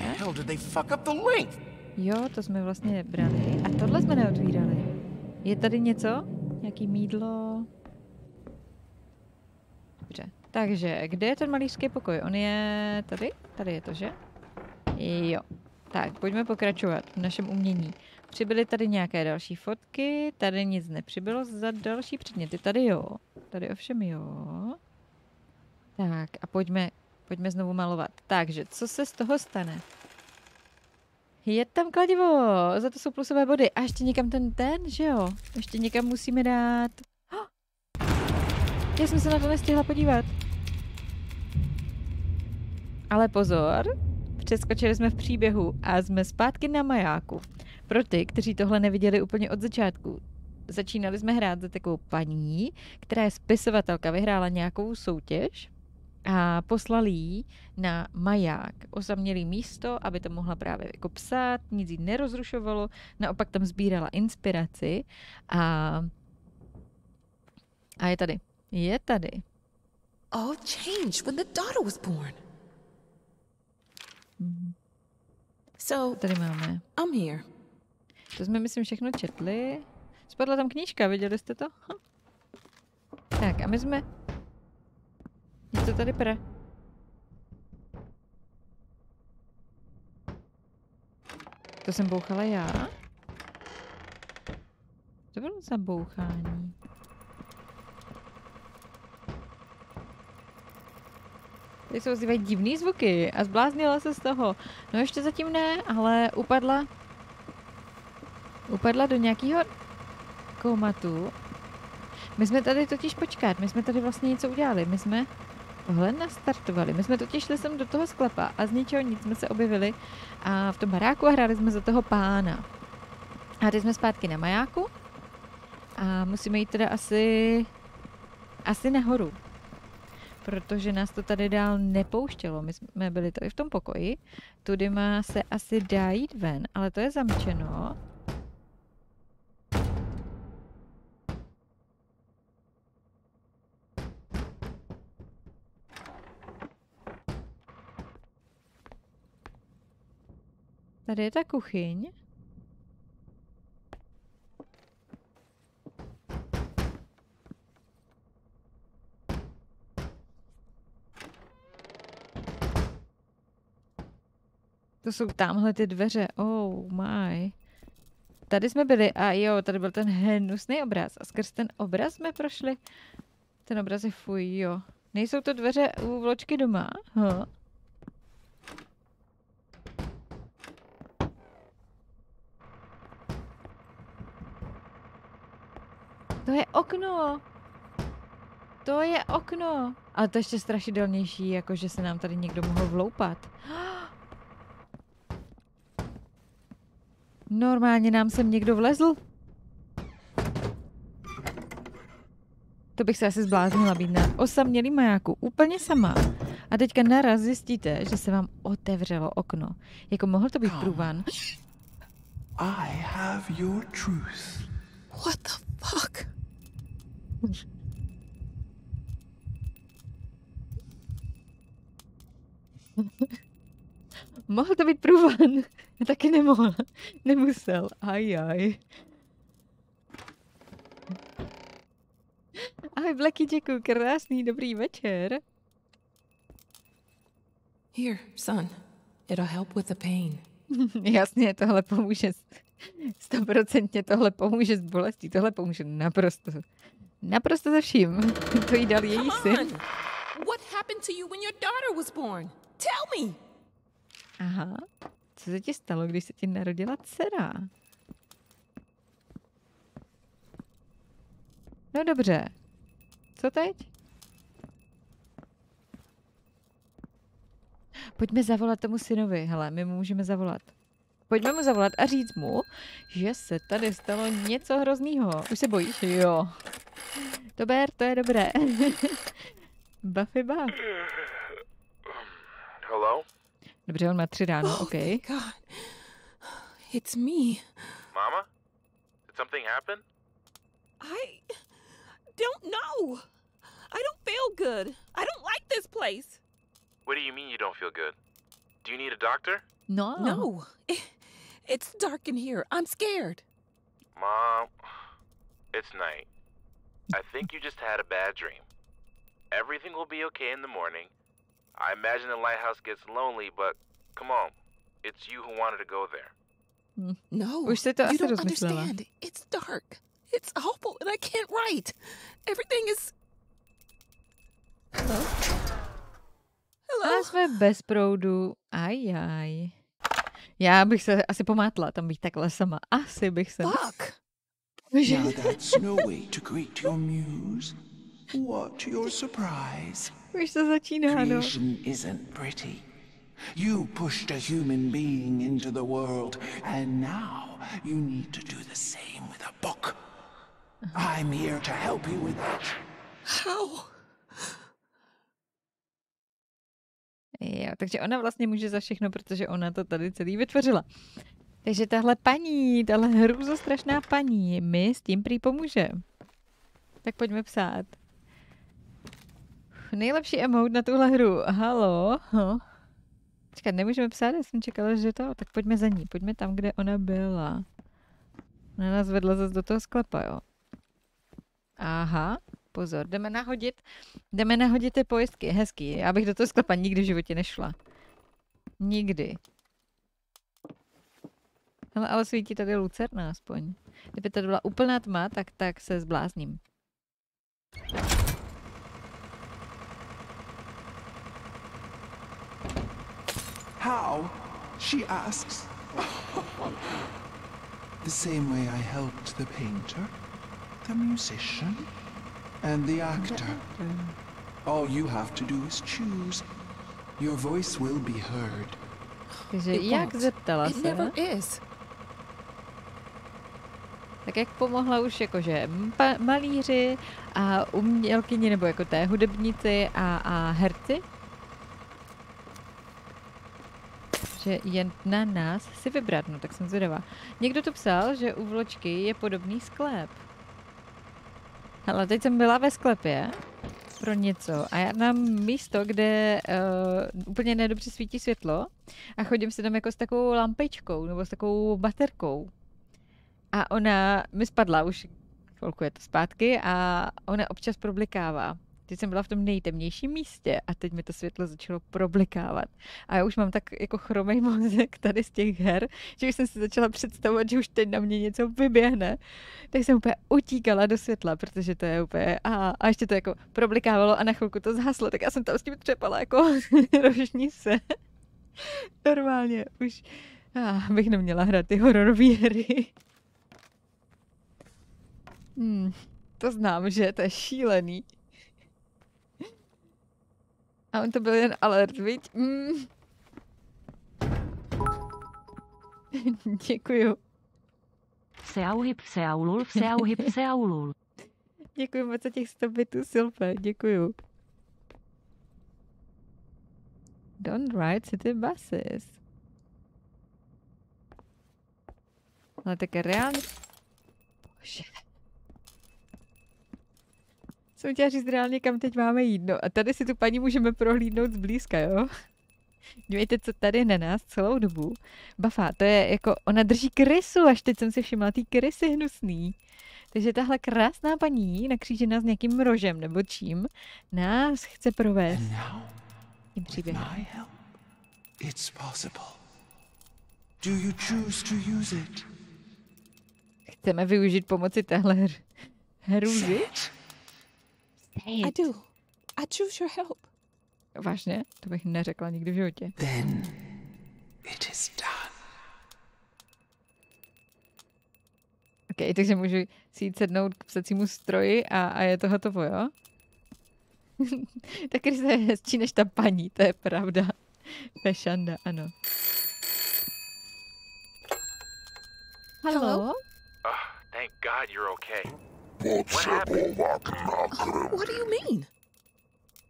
Jo, to jsme vlastně brali. A tohle jsme neotvírali. Je tady něco? Nějaký mídlo? Dobře. Takže, kde je ten malířský pokoj? On je tady? Tady je to, že? Jo. Tak, pojďme pokračovat v našem umění. Přibyly tady nějaké další fotky, tady nic nepřibylo za další předměty. Tady jo. Tady ovšem jo. Tak a pojďme, pojďme znovu malovat. Takže, co se z toho stane? Je tam kladivo, za to jsou plusové body. A ještě někam ten ten, že jo? Ještě někam musíme dát... Já jsem se na to nestihla podívat. Ale pozor, přeskočili jsme v příběhu a jsme zpátky na majáku. Pro ty, kteří tohle neviděli úplně od začátku, začínali jsme hrát za takovou paní, která je spisovatelka, vyhrála nějakou soutěž a poslali jí na maják, osamělý místo, aby to mohla právě jako psát, nic jí nerozrušovalo, naopak tam sbírala inspiraci a, a je tady. Je tady. All changed when the daughter was born. So, Tady máme. I'm here. To jsme, myslím, všechno četli. Spadla tam knížka, viděli jste to? Hm. Tak a my jsme... Něco tady pre. To jsem bouchala já? To bylo za Tady se ozývají divný zvuky a zbláznila se z toho. No ještě zatím ne, ale upadla upadla do nějakého komatu. My jsme tady totiž, počkat, my jsme tady vlastně něco udělali. My jsme tohle nastartovali. My jsme totiž šli sem do toho sklepa a z ničeho nic jsme se objevili a v tom baráku a hráli jsme za toho pána. A teď jsme zpátky na majáku a musíme jít teda asi asi nahoru. Protože nás to tady dál nepouštělo. My jsme byli tady v tom pokoji. Tudy má se asi dá jít ven, ale to je zamčeno. Tady je ta kuchyň. To jsou tamhle ty dveře. Oh my. Tady jsme byli a jo, tady byl ten hnusný obraz. A skrz ten obraz jsme prošli. Ten obraz je fuj, jo. Nejsou to dveře u vločky doma? Huh. To je okno. To je okno. Ale to ještě strašidelnější, jako že se nám tady někdo mohl vloupat. Normálně nám sem někdo vlezl. To bych se asi zbláznila být na osamělý majáku, úplně sama. A teďka naraz zjistíte, že se vám otevřelo okno. Jako mohl to být průvan. I have your truth. What the fuck? Mohl to být průvan. Taky nemohl. Nemusel. Aj, aj. Ahoj, Blacky, děkuji. Krásný, dobrý večer. Here, son. It'll help with the pain. Jasně, tohle pomůže. Stoprocentně tohle pomůže s bolestí. Tohle pomůže naprosto. Naprosto se vším. To jí dal její syn. What happened to you when your daughter was born? Tell me! Aha. Co se ti stalo, když se ti narodila dcera? No dobře. Co teď? Pojďme zavolat tomu synovi. Hele, my mu můžeme zavolat. Pojďme mu zavolat a říct mu, že se tady stalo něco hroznýho. Už se bojíš? Jo. To ber, to je dobré. Buffy buff. Hello? Dobře, on má tři ráno, oh, OK. God. It's me. Mama? Did something happen? I don't know. I don't feel good. I don't like this place. What do you mean you don't feel good? Do you need a doctor? No. No. It's dark in here. I'm scared. Mom, it's night. I think you just had a bad dream. Everything will be okay in the morning. I imagine the lighthouse gets lonely, but come on. It's you who wanted to go there. No. Už si to you asi don't rozmyslela. understand. It's dark. It's awful, and I can't write. Everything is. Hello? Hello? A jsme bez proudu. Ajaj. Já bych se asi pomátla tam být takhle sama. Asi bych se. Fuck. Now that's no way to greet your muse. What your surprise? Už to začíná, no. Creation isn't pretty. You pushed a human being into the world, and now you need to do the same with a book. I'm here to help you with that. How? Jo, takže ona vlastně může za všechno, protože ona to tady celý vytvořila. Takže tahle paní, tahle hrůzostrašná paní mi s tím prý pomůže. Tak pojďme psát. Nejlepší emote na tuhle hru. Halo. Ho. Počkat, nemůžeme psát, já jsem čekala, že to, tak pojďme za ní. Pojďme tam, kde ona byla. Ona nás vedla zase do toho sklepa, jo. Aha, pozor, jdeme nahodit, jdeme nahodit ty pojistky, hezký. Já bych do toho sklepa nikdy v životě nešla. Nikdy. Ale, ale svítí tady lucerna aspoň. Kdyby to byla úplná tma, tak, tak se zblázním. How? She asks. the same way I helped the painter, the musician, and the actor. All you have to do is choose. Your voice will be heard. Takže It jak zeptala It se? never is. Tak jak pomohla už jakože malíři a umělkyni nebo jako té hudebníci a, a herci? Že je na nás si vybrat, no tak jsem zvědavá. Někdo tu psal, že u vločky je podobný sklep. Hele, teď jsem byla ve sklepě pro něco a já mám místo, kde uh, úplně nedobře svítí světlo a chodím si tam jako s takovou lampičkou nebo s takovou baterkou. A ona mi spadla už chvilku je to zpátky a ona občas problikává. Teď jsem byla v tom nejtemnějším místě a teď mi to světlo začalo problikávat. A já už mám tak jako chromej mozek tady z těch her, že už jsem si začala představovat, že už teď na mě něco vyběhne. Tak jsem úplně utíkala do světla, protože to je úplně... A, a ještě to jako problikávalo a na chvilku to zhaslo, tak já jsem tam s tím třepala jako rožní se. Normálně už ah, bych neměla hrát ty hororové hry. Hmm, to znám, že to je šílený. A on to byl jen alert, viď? Mm. Děkuju. Pseauhyb, pseaulul, pseauhyb, pseaulul. Děkuji moc za těch 100 bitů, Silpe. Děkuju. Don't ride city buses. Ale tak reálně... Bože. Jsem chtěla říct reálně, kam teď máme jít. No a tady si tu paní můžeme prohlídnout zblízka, jo? Dívejte, co tady na nás celou dobu. Bafa, to je jako, ona drží krysu, až teď jsem si všimla, ty krysy hnusný. Takže tahle krásná paní, nakřížená s nějakým rožem nebo čím, nás chce provést tím příběhem. my help, it's possible. Do you choose to use it? Chceme využít pomoci téhle hr- Say it. I do. I choose your help. Vážně? To bych neřekla nikdy v životě. Then it is done. OK, takže můžu si jít sednout k psacímu stroji a, a je to hotovo, jo? tak Krysa je hezčí než ta paní, to je pravda. To je šanda, ano. Halo? Hello? Thank God you're okay. What happened? What do you mean?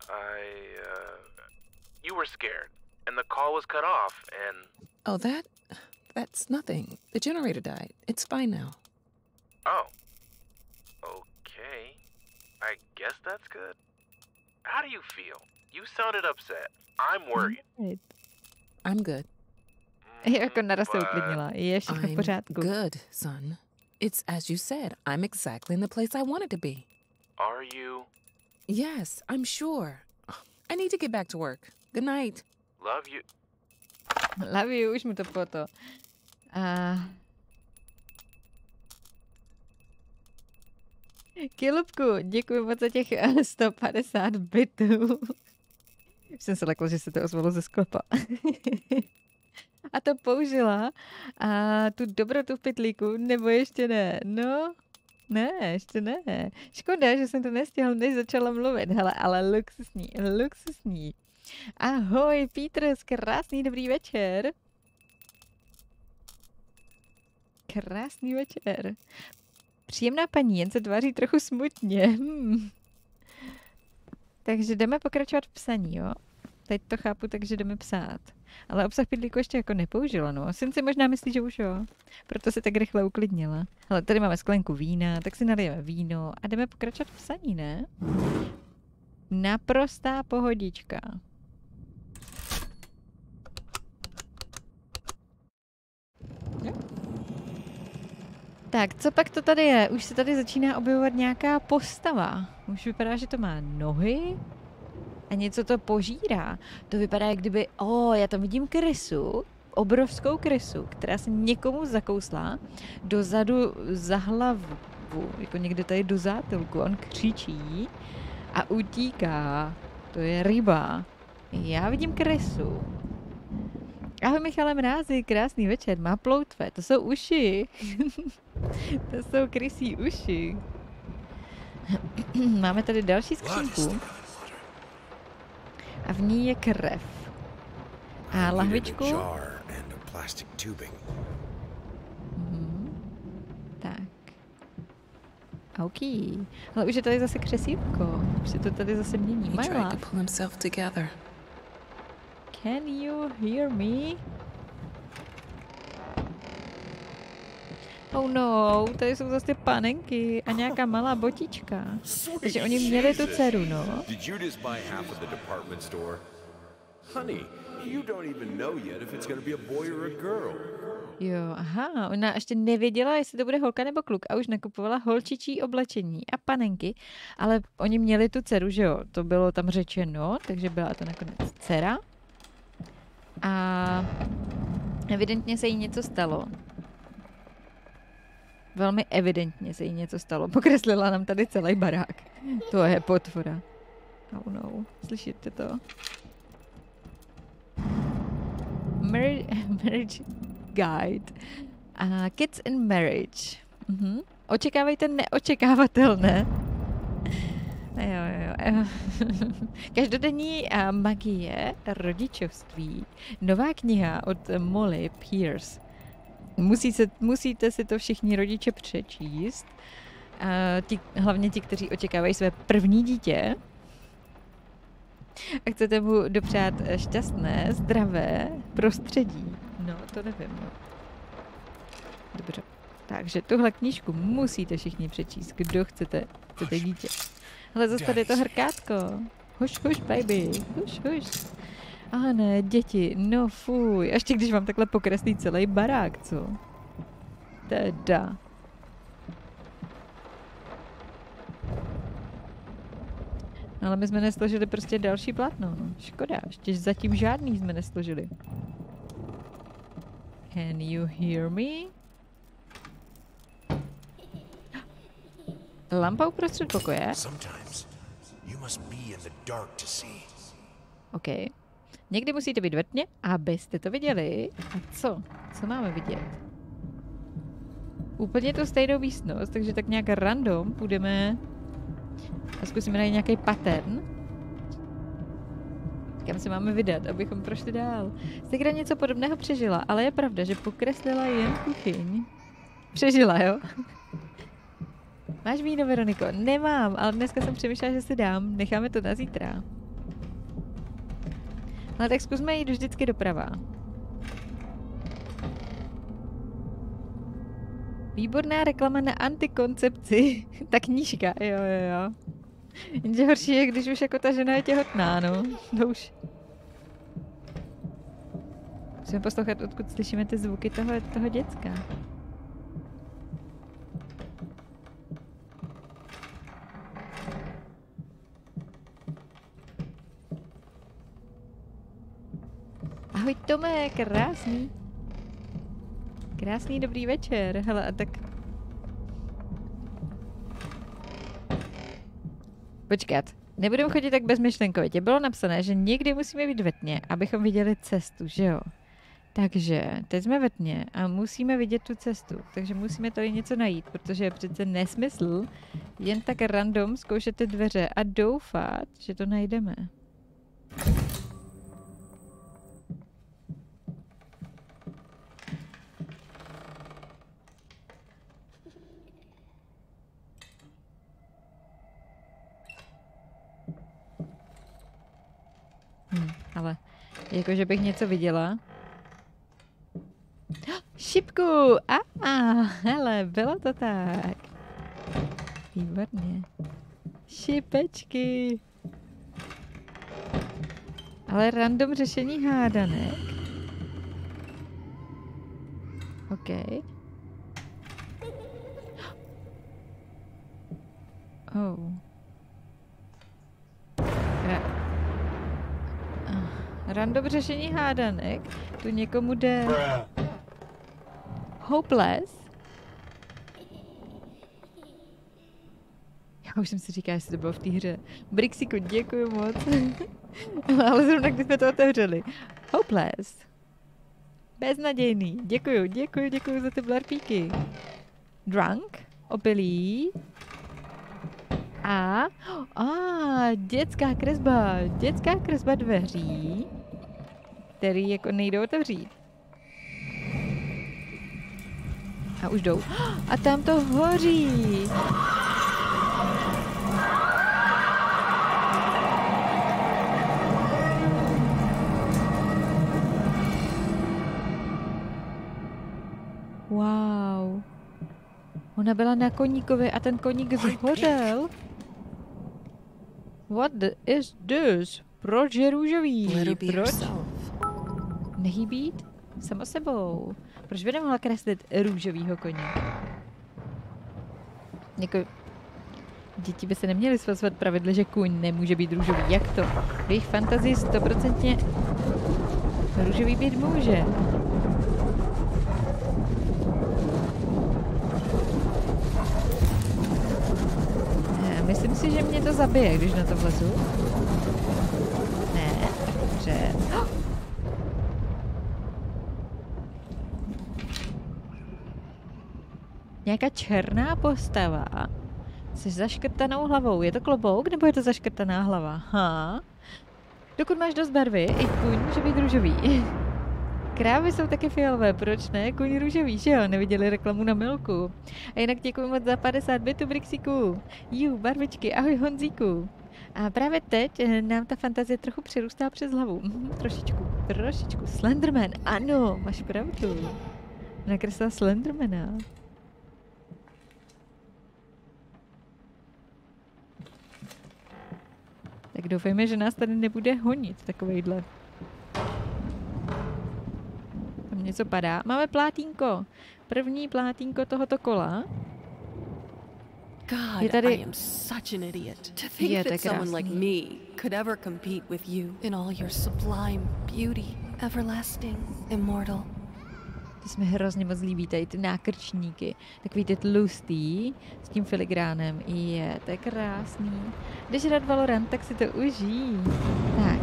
I, uh. You were scared, and the call was cut off, and. Oh, that. That's nothing. The generator died. It's fine now. Oh. Okay. I guess that's good. How do you feel? You sounded upset. I'm worried. Right. I'm good. Jako naraz se but- uklidnila. Je všechno v I'm pořádku. good, son. It's as you said. I'm exactly in the place I wanted to be. Are you? Yes, I'm sure. I need to get back to work. Good night. Love you. Love you, už mu to poto. A... Kilubku, děkuji moc za těch eh, 150 bitů. Už jsem se lekla, že se to ozvalo ze sklepa. A to použila a tu dobrotu v pytlíku, nebo ještě ne? No, ne, ještě ne. Škoda, že jsem to nestihl, než začala mluvit. Hele, ale luxusní, luxusní. Ahoj, Peters, krásný dobrý večer. Krásný večer. Příjemná paní, jen se tváří trochu smutně. Hmm. Takže jdeme pokračovat v psaní, jo? Teď to chápu, takže jdeme psát. Ale obsah pidlíku ještě jako nepoužila, no. Syn si možná myslí, že už jo. Proto se tak rychle uklidnila. Ale tady máme sklenku vína, tak si nalijeme víno a jdeme pokračovat v psaní, ne? Naprostá pohodička. Tak, co pak to tady je? Už se tady začíná objevovat nějaká postava. Už vypadá, že to má nohy a něco to požírá. To vypadá, jak kdyby... O, já tam vidím krysu, obrovskou krysu, která se někomu zakousla dozadu za hlavu, jako někde tady do zátilku. On křičí a utíká. To je ryba. Já vidím krysu. Ahoj Michale Mrázy, krásný večer, má ploutve, to jsou uši. to jsou krysí uši. Máme tady další skřínku. A v ní je krev. A lahvičku. Mhm. Tak. OK. Ale už je tady zase křesívko. Už se to tady zase mění. My love. Can you hear me? Oh no, tady jsou zase panenky a nějaká malá botička. Takže oni měli tu dceru, no. Honey, you don't even know yet if it's gonna be a boy or a girl. Jo, aha, ona ještě nevěděla, jestli to bude holka nebo kluk a už nakupovala holčičí oblečení a panenky, ale oni měli tu dceru, že jo, to bylo tam řečeno, takže byla to nakonec dcera. A evidentně se jí něco stalo. Velmi evidentně se jí něco stalo. Pokreslila nám tady celý barák. To je potvora. Oh no, slyšíte to? Marriage, marriage Guide. Uh, kids in Marriage. Uh-huh. Očekávejte neočekávatelné. Jo, jo, jo. Každodenní magie rodičovství. Nová kniha od Molly Pierce. Musí se, musíte si to všichni rodiče přečíst. A ti, hlavně ti, kteří očekávají své první dítě. A chcete mu dopřát šťastné, zdravé prostředí. No, to nevím. No. Dobře. Takže tuhle knížku musíte všichni přečíst, kdo chcete, chcete dítě. Ale zase tady je to hrkátko. Huš, huš, baby. Huš, huš. A ne, děti, no fuj. Ještě když vám takhle pokreslí celý barák, co? Teda. No ale my jsme nesložili prostě další platno. No. Škoda, ještě zatím žádný jsme nesložili. Can you hear me? Lampa uprostřed pokoje. OK. Někdy musíte být ve tmě, abyste to viděli. A co? Co máme vidět? Úplně to stejnou místnost, takže tak nějak random půjdeme a zkusíme najít nějaký pattern. Kam se máme vydat, abychom prošli dál. Stegra něco podobného přežila, ale je pravda, že pokreslila jen kuchyň. Přežila, jo? Máš víno, Veroniko? Nemám, ale dneska jsem přemýšlela, že si dám. Necháme to na zítra. No tak zkusme jít vždycky doprava. Výborná reklama na antikoncepci. Ta knížka, jo, jo, jo. Jenže horší je, když už jako ta žena je těhotná, no. To už... Musíme poslouchat, odkud slyšíme ty zvuky toho, toho děcka. Ahoj Tome, krásný. Krásný dobrý večer. Hele, a tak... Počkat, nebudeme chodit tak bezmyšlenkovitě. Bylo napsané, že někdy musíme být ve tmě, abychom viděli cestu, že jo? Takže teď jsme ve tmě a musíme vidět tu cestu. Takže musíme tady něco najít, protože je přece nesmysl jen tak random zkoušet ty dveře a doufat, že to najdeme. Jako, že bych něco viděla. Šipku! A, a, hele, bylo to tak. Výborně. Šipečky. Ale random řešení hádanek. OK. Oh. Random řešení hádanek. Tu někomu jde... Hopeless. Já už jsem si říkala, jestli to bylo v té hře. Brixiku, děkuji moc. Ale zrovna když jsme to otevřeli. Hopeless. Beznadějný. Děkuju, děkuju, děkuju za ty blarpíky. Drunk. Opilý. A, a dětská kresba, dětská kresba dveří, který jako nejdou otevřít. A už jdou. A tam to hoří. Wow. Ona byla na koníkovi a ten koník zhořel. What the is this? Proč je růžový? Proč? Herself. Nehybít? Sama sebou. Proč by nemohla kreslit růžovýho koně? Jako, děti by se neměly svazovat pravidle, že kůň nemůže být růžový. Jak to? V jejich fantazii stoprocentně růžový být může. Myslím si, že mě to zabije, když na to vlezu. Ne, dobře. Nějaká černá postava se zaškrtanou hlavou. Je to klobouk nebo je to zaškrtaná hlava? Ha? Dokud máš dost barvy, i kůň může být růžový. Krávy jsou taky fialové, proč ne? Kůň růžový, že jo? Neviděli reklamu na milku. A jinak děkuji moc za 50 bitů Brixíku. Jú, barvičky, ahoj Honzíku. A právě teď eh, nám ta fantazie trochu přirůstá přes hlavu. Mhm, trošičku, trošičku. Slenderman, ano, máš pravdu. Nakreslila Slendermana. Tak doufejme, že nás tady nebude honit takovejhle. Tam něco padá. Máme plátínko. První plátínko tohoto kola. God, Je tady- I am such an idiot. To think Je, that someone like me could ever compete with you. In all your sublime beauty, everlasting, immortal. Ty jsme hrozně moc líbí, tady ty nákrčníky. Takový ty tlustý s tím filigránem. Je, to je krásný. Když hrát Valorant, tak si to užij. Tak,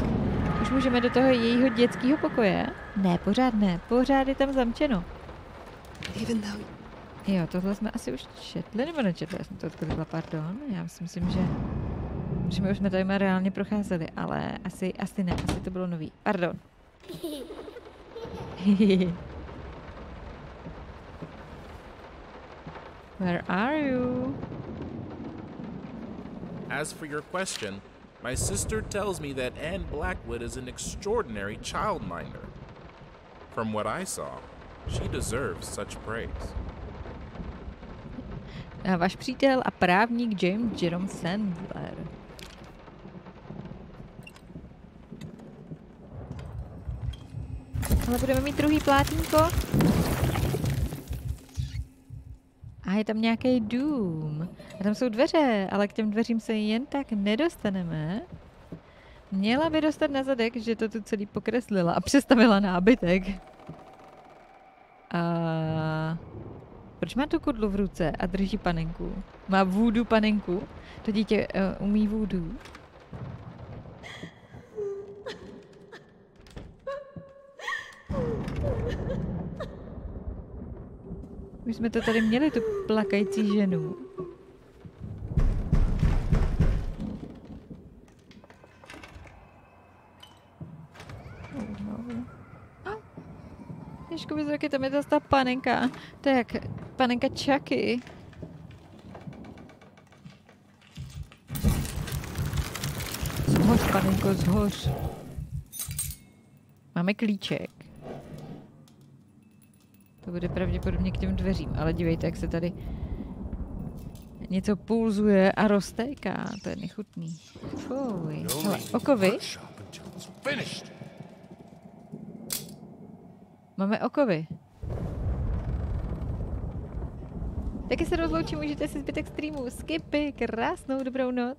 už můžeme do toho jejího dětského pokoje? Ne, pořád ne. Pořád je tam zamčeno. Even though Jo, tohle jsme asi už četli, nebo nečetli? Já jsem to odkryla, pardon. Já si myslím, že, že my už jsme tady reálně procházeli, ale asi, asi ne, asi to bylo nový. Pardon. Where are you? As for your question, my sister tells me that Anne Blackwood is an extraordinary childminder. From what I saw, she deserves such praise. A váš přítel a právník James Jerome Sandler. Ale budeme mít druhý plátínko. A je tam nějaký dům. A tam jsou dveře, ale k těm dveřím se jen tak nedostaneme. Měla by dostat na zadek, že to tu celý pokreslila a přestavila nábytek. A... Proč má tu kudlu v ruce a drží panenku? Má vůdu panenku? To dítě uh, umí vůdu. Už jsme to tady měli, tu plakající ženu. Ježku, jak tam je zase ta panenka. To je jak panenka Chucky. Zhoř, panenko, zhoř. Máme klíček. To bude pravděpodobně k těm dveřím, ale dívejte, jak se tady něco pulzuje a roztéká. To je nechutný. Fuj. Hele, okovy. Máme okovy. Taky se rozloučím, můžete si zbytek streamu. Skipy, krásnou dobrou noc.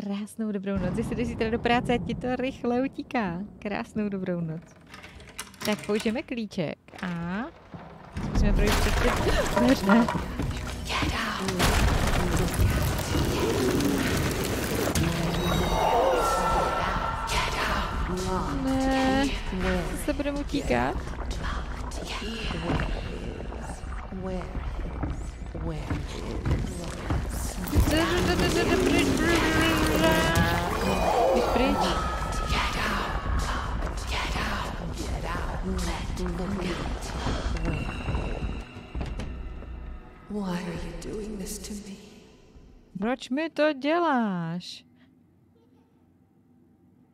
Krásnou dobrou noc. Jestli jdeš zítra do práce, ti to rychle utíká. Krásnou dobrou noc. Tak použijeme klíček a zkusíme projít přes ty dveře. Ne, se budeme utíkat. Pryč, pryč. Why are you doing this to me? Proč mi to děláš?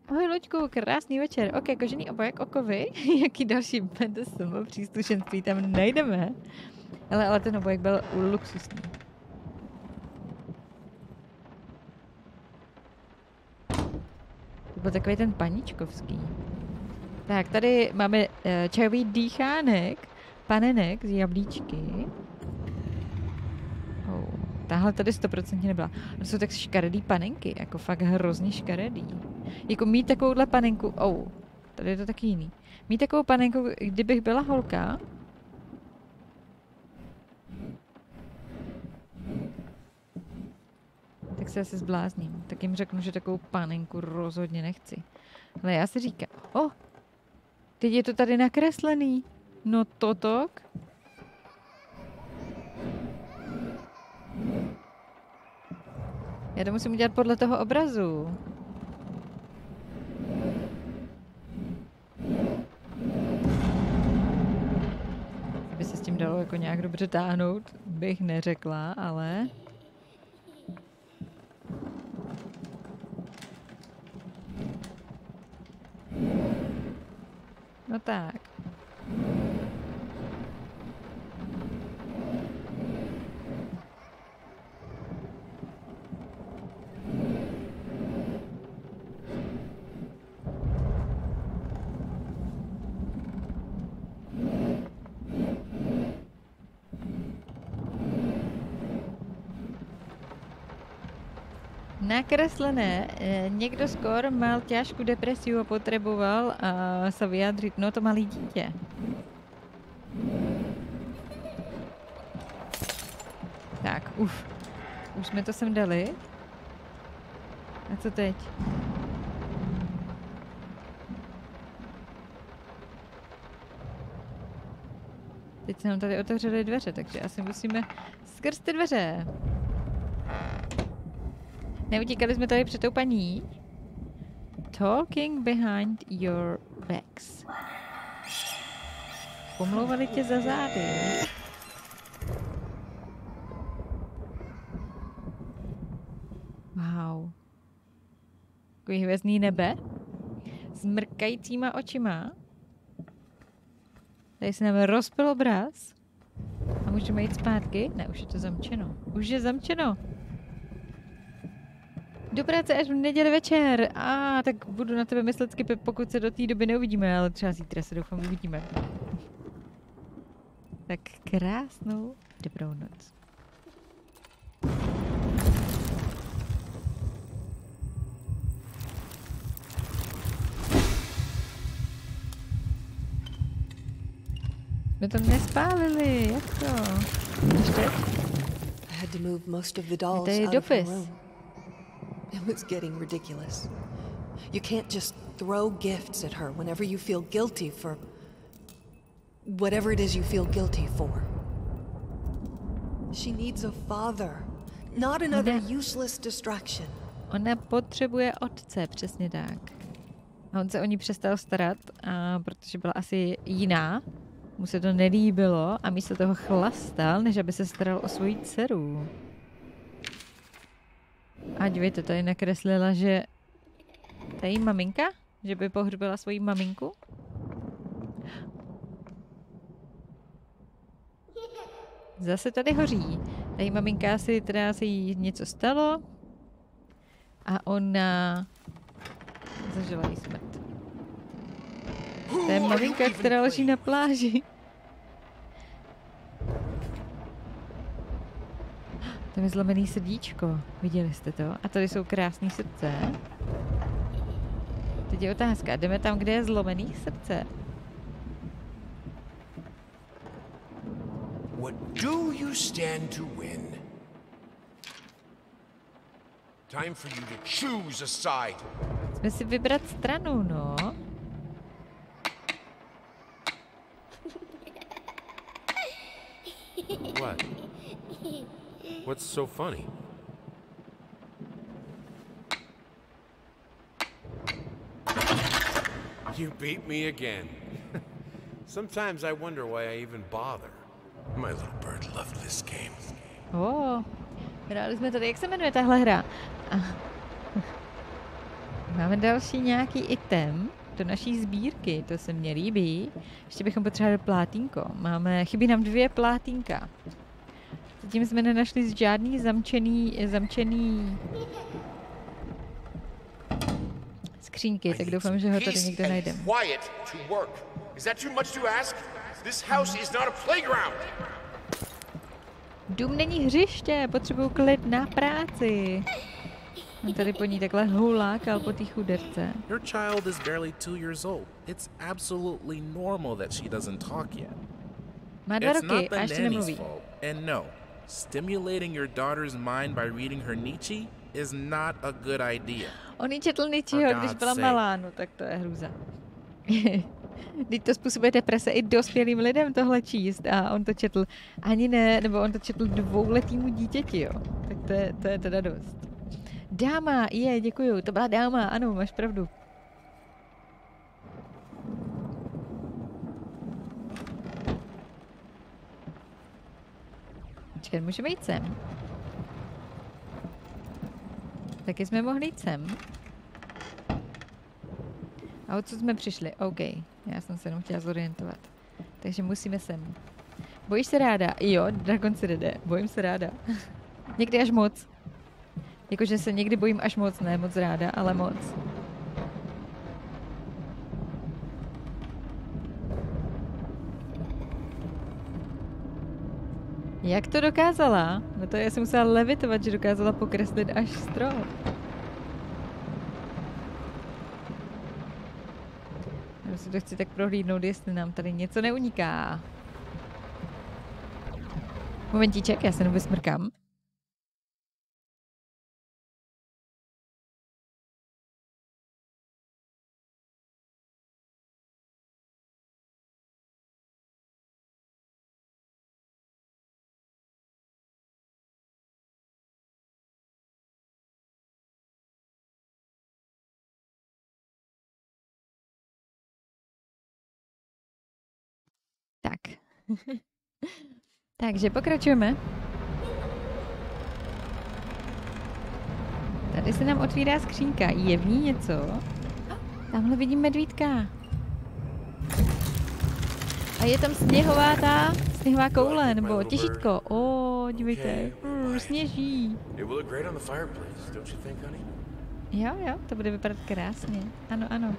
Ahoj Luďku, krásný večer. Ok, kožený obojek okovy. Jaký další BDSM příslušenství tam najdeme? Ale, ale ten obojek byl luxusní. To byl takový ten paničkovský. Tak, tady máme uh, čajový dýchánek, panenek z jablíčky. Tahle tady 100% nebyla. To jsou tak škaredý panenky, jako fakt hrozně škaredý. Jako mít takovouhle panenku, oh, tady je to taky jiný. Mít takovou panenku, kdybych byla holka, tak se asi zblázním. Tak jim řeknu, že takovou panenku rozhodně nechci. Ale já si říkám, oh, teď je to tady nakreslený. No totok. Já to musím udělat podle toho obrazu. Kdyby se s tím dalo jako nějak dobře táhnout, bych neřekla, ale... No tak. Nakreslené. Eh, Někdo skoro mal ťažkú depresiu a potreboval a sa vyjadriť. No to malý dítě. Tak, uf. Už jsme to sem dali. A co teď? Teď se nám tady otevřely dveře, takže asi musíme skrz ty dveře. Neutíkali jsme tady před tou paní. Talking behind your backs. Pomlouvali tě za zády. Wow. Takový hvězdný nebe. S mrkajícíma očima. Tady se nám rozpil obraz. A můžeme jít zpátky? Ne, už je to zamčeno. Už je zamčeno. Do práce až v neděli večer. A ah, tak budu na tebe myslet, Skipe, pokud se do té doby neuvidíme, ale třeba zítra se doufám uvidíme. Tak krásnou dobrou noc. Jsme to nespálili, jak to? Ještě? I had to move most of the dolls out of dopis. room. It was getting ridiculous. You can't just throw gifts at her whenever you feel guilty for whatever it is you feel guilty for. She needs a father, not another useless distraction. Ona potřebuje otce, přesně tak. A on se o ní přestal starat, a protože byla asi jiná. Mu se to nelíbilo a místo toho chlastal, než aby se staral o svoji dceru. Ať vy to tady nakreslila, že... tady maminka? Že by pohřbila svoji maminku? Zase tady hoří. Tady maminka si teda se jí něco stalo. A ona... Zažila jí smrt. To je maminka, která leží na pláži. To je zlomený srdíčko. Viděli jste to? A tady jsou krásné srdce. Teď je otázka. Jdeme tam, kde je zlomený srdce. What do you stand to win? Time for you to choose a side. Jsme si vybrat stranu, no. What? What's so funny? You beat me again. Sometimes I wonder why I even bother. My little bird loved this game. Oh, hráli jsme tady. Jak se jmenuje tahle hra? Máme další nějaký item do naší sbírky, to se mně líbí. Ještě bychom potřebovali plátínko. Máme, chybí nám dvě plátínka. Zatím jsme nenašli žádný zamčený, zamčený skřínky, tak doufám, že ho tady někde najdeme. Quiet to work. Is that too much to ask? This house is not a playground. Dům není hřiště, potřebuju klid na práci. On tady po ní takhle hulákal po té chuderce. Your child is barely two years old. It's absolutely normal that she doesn't talk yet. Má dva It's roky not a the ještě nanny's nemluví. fault. And no, stimulating your daughter's mind by reading her Nietzsche is not a good idea. On jí četl Nietzscheho, když byla sake. malá, no tak to je hruza. Teď to způsobuje deprese i dospělým lidem tohle číst a on to četl ani ne, nebo on to četl dvouletýmu dítěti, jo. Tak to je, to je teda dost. Dáma, je, děkuju, to byla dáma, ano, máš pravdu. Počkej, můžeme jít sem? Taky jsme mohli jít sem. A odsud jsme přišli, OK. Já jsem se jenom chtěla zorientovat. Takže musíme sem. Bojíš se ráda? Jo, Dragon si jde. Bojím se ráda. někdy až moc. Jakože se někdy bojím až moc, ne moc ráda, ale moc. Jak to dokázala? No to já jsem musela levitovat, že dokázala pokreslit až strop. Já si to chci tak prohlídnout, jestli nám tady něco neuniká. Momentíček, já se jenom vysmrkám. Takže pokračujeme. Tady se nám otvírá skřínka. Je v ní něco? Tamhle vidím medvídka. A je tam sněhová ta, sněhová koule, nebo těžítko. O, dívejte, mm, sněží. Jo, jo, to bude vypadat krásně. Ano, ano.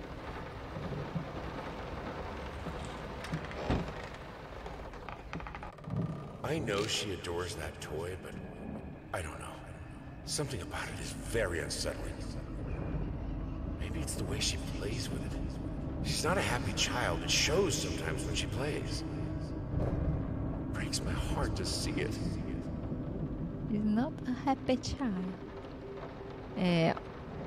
I know she adores that toy, but I don't know. Something about it is very unsettling. Maybe it's the way she plays with it. She's not a happy child. It shows sometimes when she plays. Breaks my heart to see it. Is not a happy child. Eh,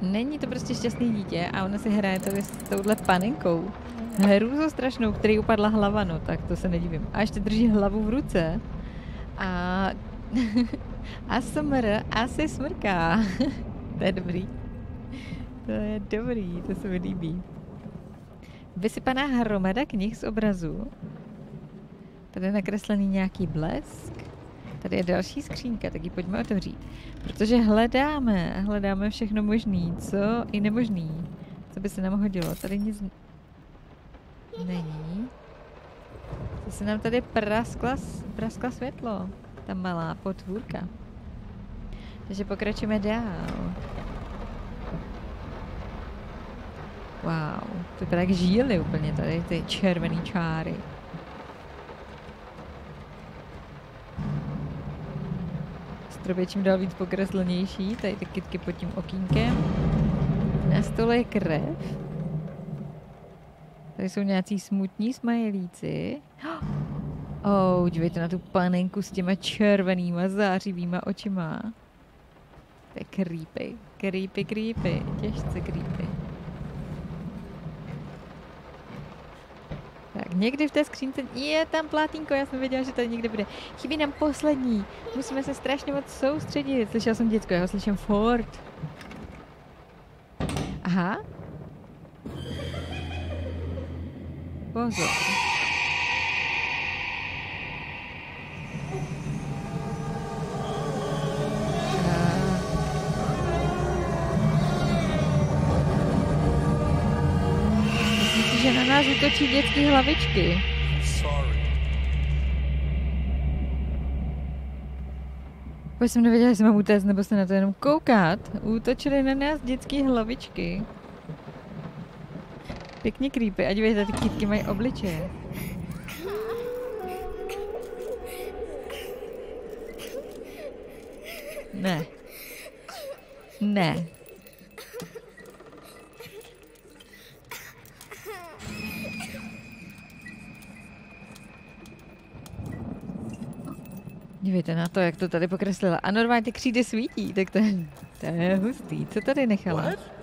není to prostě šťastný dítě a ona si hraje tady s touhle paninkou. Hrůzo strašnou, který upadla hlava, no tak to se nedivím. A ještě drží hlavu v ruce. A ASMR asi smrká. to je dobrý. To je dobrý, to se mi líbí. Vysypaná hromada knih z obrazu. Tady je nakreslený nějaký blesk. Tady je další skřínka, tak ji pojďme otevřít. Protože hledáme, hledáme všechno možný, co i nemožný. Co by se nám hodilo. Tady nic není. To se nám tady praskla, praskla světlo. Ta malá potvůrka. Takže pokračujeme dál. Wow, to vypadá jak žíly úplně tady, ty červený čáry. Strop je čím dál víc pokreslenější, tady ty kytky pod tím okýnkem. Na stole je krev. Tady jsou nějací smutní smajlíci. Oh, dívejte na tu panenku s těma červenýma zářivýma očima. To je creepy. Creepy, creepy. Těžce creepy. Tak, někdy v té skřínce je tam plátínko, já jsem věděla, že tady někde bude. Chybí nám poslední. Musíme se strašně moc soustředit. Slyšela jsem děcko, já ho slyším fort. Aha. Pozor. Myslím si, že na nás útočí dětský hlavičky. Už jsem nevěděla, jestli mám utéct, nebo se na to jenom koukat. Útočily na nás dětský hlavičky. Pěkně creepy. A dívejte, ty kytky mají obličeje. Ne. Ne. Dívejte na to, jak to tady pokreslila. A normálně ty křídy svítí, tak to je, to je hustý. Co tady nechala? What?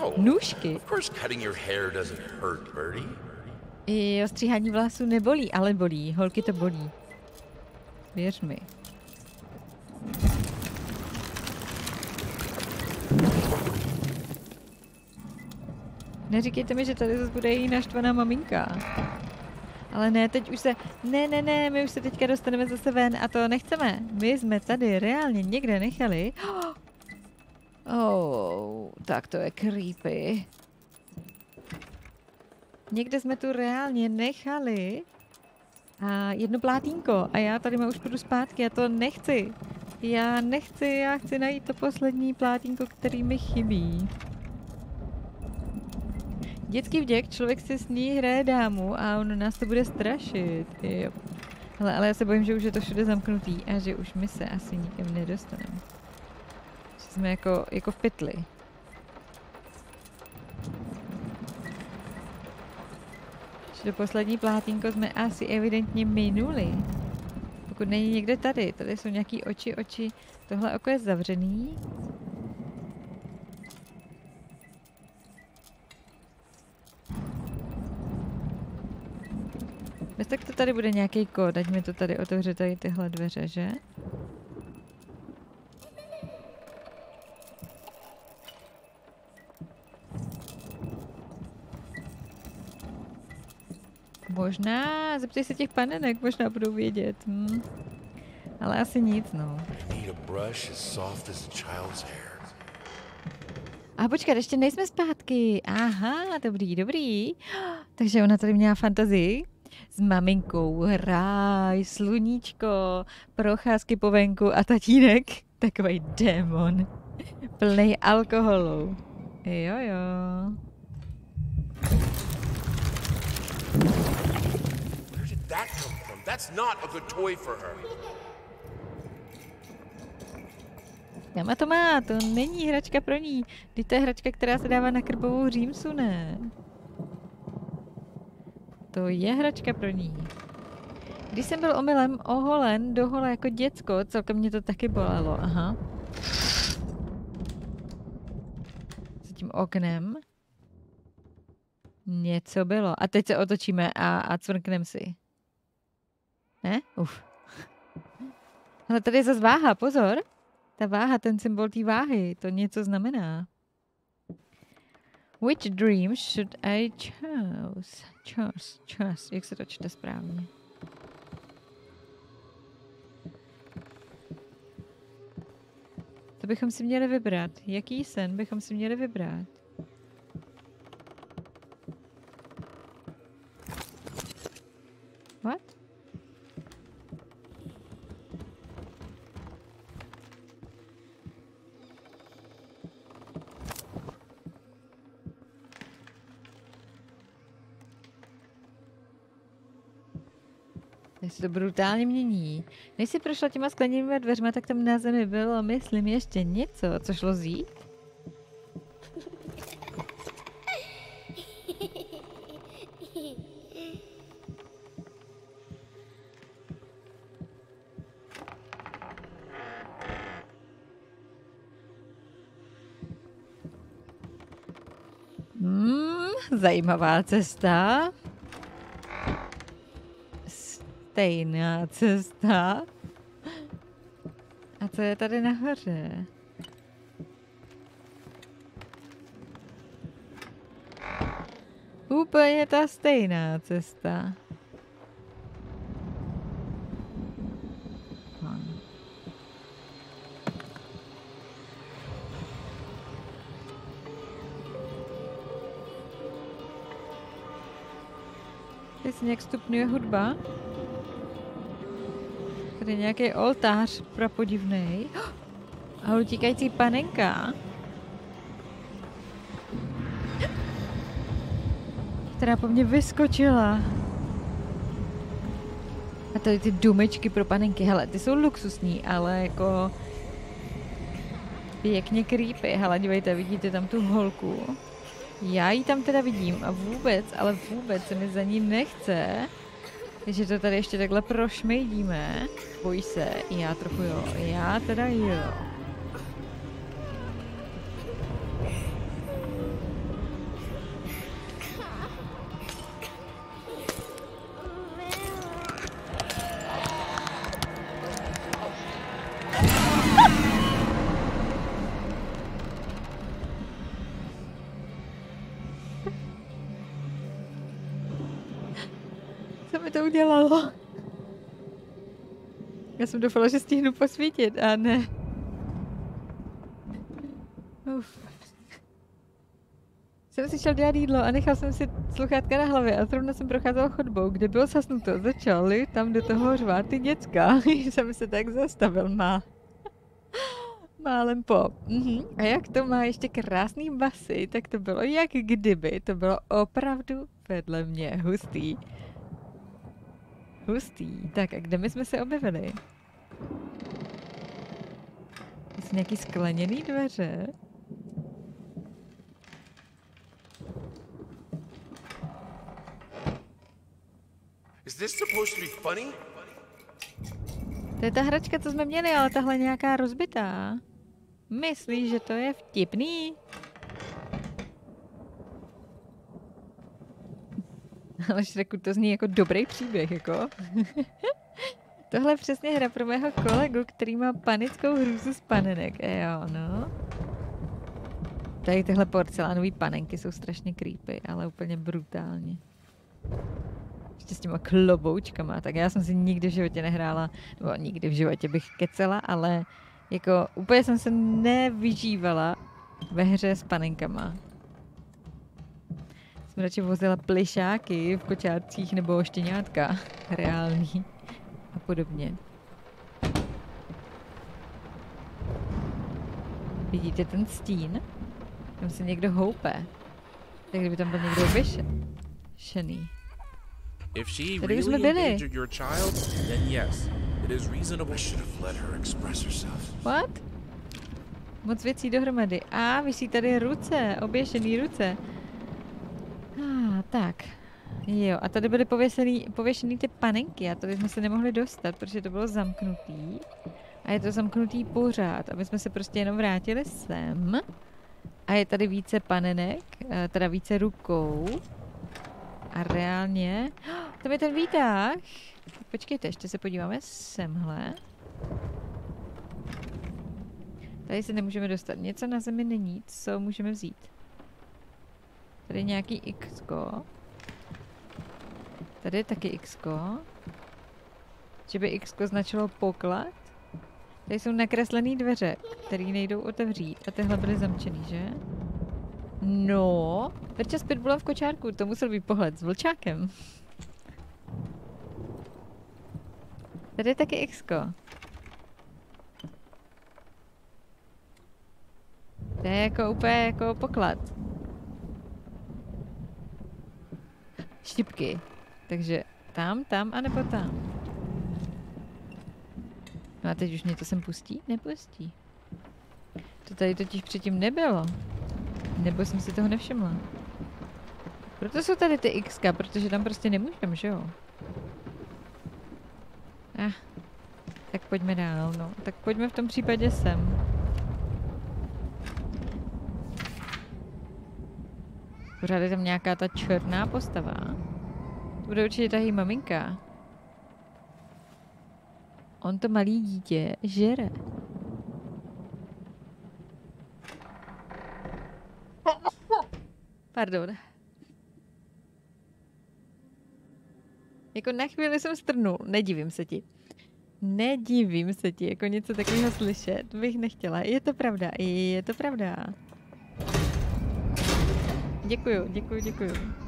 No. Nůžky. Of course cutting your hair doesn't hurt, Birdie. I ostříhání vlasů nebolí, ale bolí. Holky to bolí. Věř mi. Neříkejte mi, že tady zase bude její naštvaná maminka. Ale ne, teď už se... Ne, ne, ne, my už se teďka dostaneme zase ven a to nechceme. My jsme tady reálně někde nechali. Oh, tak to je creepy. Někde jsme tu reálně nechali a jedno plátínko a já tady mám už půjdu zpátky a to nechci. Já nechci, já chci najít to poslední plátínko, který mi chybí. Dětský vděk, člověk si s ní hraje dámu a on nás to bude strašit. Jo. Hele, ale já se bojím, že už je to všude zamknutý a že už my se asi nikam nedostaneme. Jsme jako, jako v pytli. Do poslední plátínko jsme asi evidentně minuli. Pokud není někde tady, tady jsou nějaký oči, oči. Tohle oko je zavřený. Tak to tady bude nějaký kód, ať mi to tady otevře tady tyhle dveře, že? Možná, zeptej se těch panenek, možná budou vědět. Hm. Ale asi nic, no. A počkat, ještě nejsme zpátky. Aha, dobrý, dobrý. Takže ona tady měla fantazii s maminkou, ráj, sluníčko, procházky po venku a tatínek, takový démon, plný alkoholu. Jo, jo. Where did that come from? That's not a good toy for her. Kama to má, to není hračka pro ní. Teď to je hračka, která se dává na krbovou římsu, ne? To je hračka pro ní. Když jsem byl omylem oholen do hole jako děcko, celkem mě to taky bolelo, aha. Za tím oknem. Něco bylo. A teď se otočíme a, a cvrknem si. Ne? Uf. Ale tady je zase váha, pozor. Ta váha, ten symbol té váhy, to něco znamená. Which dream should I choose? Choose, choose, jak se to čte správně? To bychom si měli vybrat. Jaký sen bychom si měli vybrat? What? Tak se to brutálně mění. Než si prošla těma skleněnými dveřma, tak tam na zemi bylo, myslím, ještě něco, co šlo zít. Hmm, zajímavá cesta. Stejná cesta. A co je tady nahoře? Úplně ta stejná cesta. Hm. Se nějak stupňuje hudba. Tady nějaký oltář prapodivný. A utíkající panenka. Která po mně vyskočila. A tady ty dumečky pro panenky, hele, ty jsou luxusní, ale jako pěkně creepy. Hele, dívejte, vidíte tam tu holku. Já ji tam teda vidím a vůbec, ale vůbec se mi za ní nechce. Takže to tady ještě takhle prošmejdíme. Bojí se, já trochu jo, já teda jo. Já jsem doufala, že stihnu posvítit, a ne. Uf. Jsem si šel dělat jídlo a nechal jsem si sluchátka na hlavě a zrovna jsem procházel chodbou, kde bylo zasnuto. Začaly tam do toho řvát ty děcka. jsem se tak zastavil má. Málem po. Mhm. A jak to má ještě krásný basy, tak to bylo jak kdyby. To bylo opravdu vedle mě hustý. Hustý. Tak a kde my jsme se objevili? Jsou nějaký skleněný dveře? Is this supposed to be funny? To je ta hračka, co jsme měli, ale tahle nějaká rozbitá. Myslíš, že to je vtipný? Ale Šreku, to zní jako dobrý příběh, jako. Tohle je přesně hra pro mého kolegu, který má panickou hrůzu z panenek. E jo, no. Tady tyhle porcelánové panenky jsou strašně creepy, ale úplně brutálně. Ještě s těma kloboučkama, tak já jsem si nikdy v životě nehrála, nebo nikdy v životě bych kecela, ale jako úplně jsem se nevyžívala ve hře s panenkama. Jsem radši vozila plišáky v kočárcích nebo štěňátka reální podobně. Vidíte ten stín? Tam se někdo houpe. Tak kdyby tam byl někdo vyšený. If she Tady už jsme really byli. endangered your child, then yes, it is reasonable. I should have let her express herself. What? Moc věcí dohromady. A, vysí tady ruce, oběšený ruce. Ah, tak. Jo, a tady byly pověšený, pověšený ty panenky a tady jsme se nemohli dostat, protože to bylo zamknutý. A je to zamknutý pořád, aby jsme se prostě jenom vrátili sem. A je tady více panenek, eh, teda více rukou. A reálně... Tam je ten výtah. Počkejte, ještě se podíváme semhle. Tady se nemůžeme dostat. Něco na zemi není, co můžeme vzít. Tady nějaký x -ko. Tady je taky x -ko. Že by x značilo poklad. Tady jsou nakreslené dveře, které nejdou otevřít. A tyhle byly zamčený, že? No, Verča zpět byla v kočárku, to musel být pohled s vlčákem. Tady je taky x -ko. To je jako úplně jako poklad. Štipky. Takže tam, tam, anebo tam. a teď už mě to sem pustí? Nepustí. To tady totiž předtím nebylo. Nebo jsem si toho nevšimla. Proto jsou tady ty X, protože tam prostě nemůžem, že jo? Ah, tak pojďme dál, no. Tak pojďme v tom případě sem. Pořád je tam nějaká ta černá postava. Bude určitě ta její maminka. On to malý dítě žere. Pardon. Jako na chvíli jsem strnul, nedivím se ti. Nedivím se ti, jako něco takového slyšet bych nechtěla. Je to pravda, je to pravda. Děkuju, děkuju, děkuju.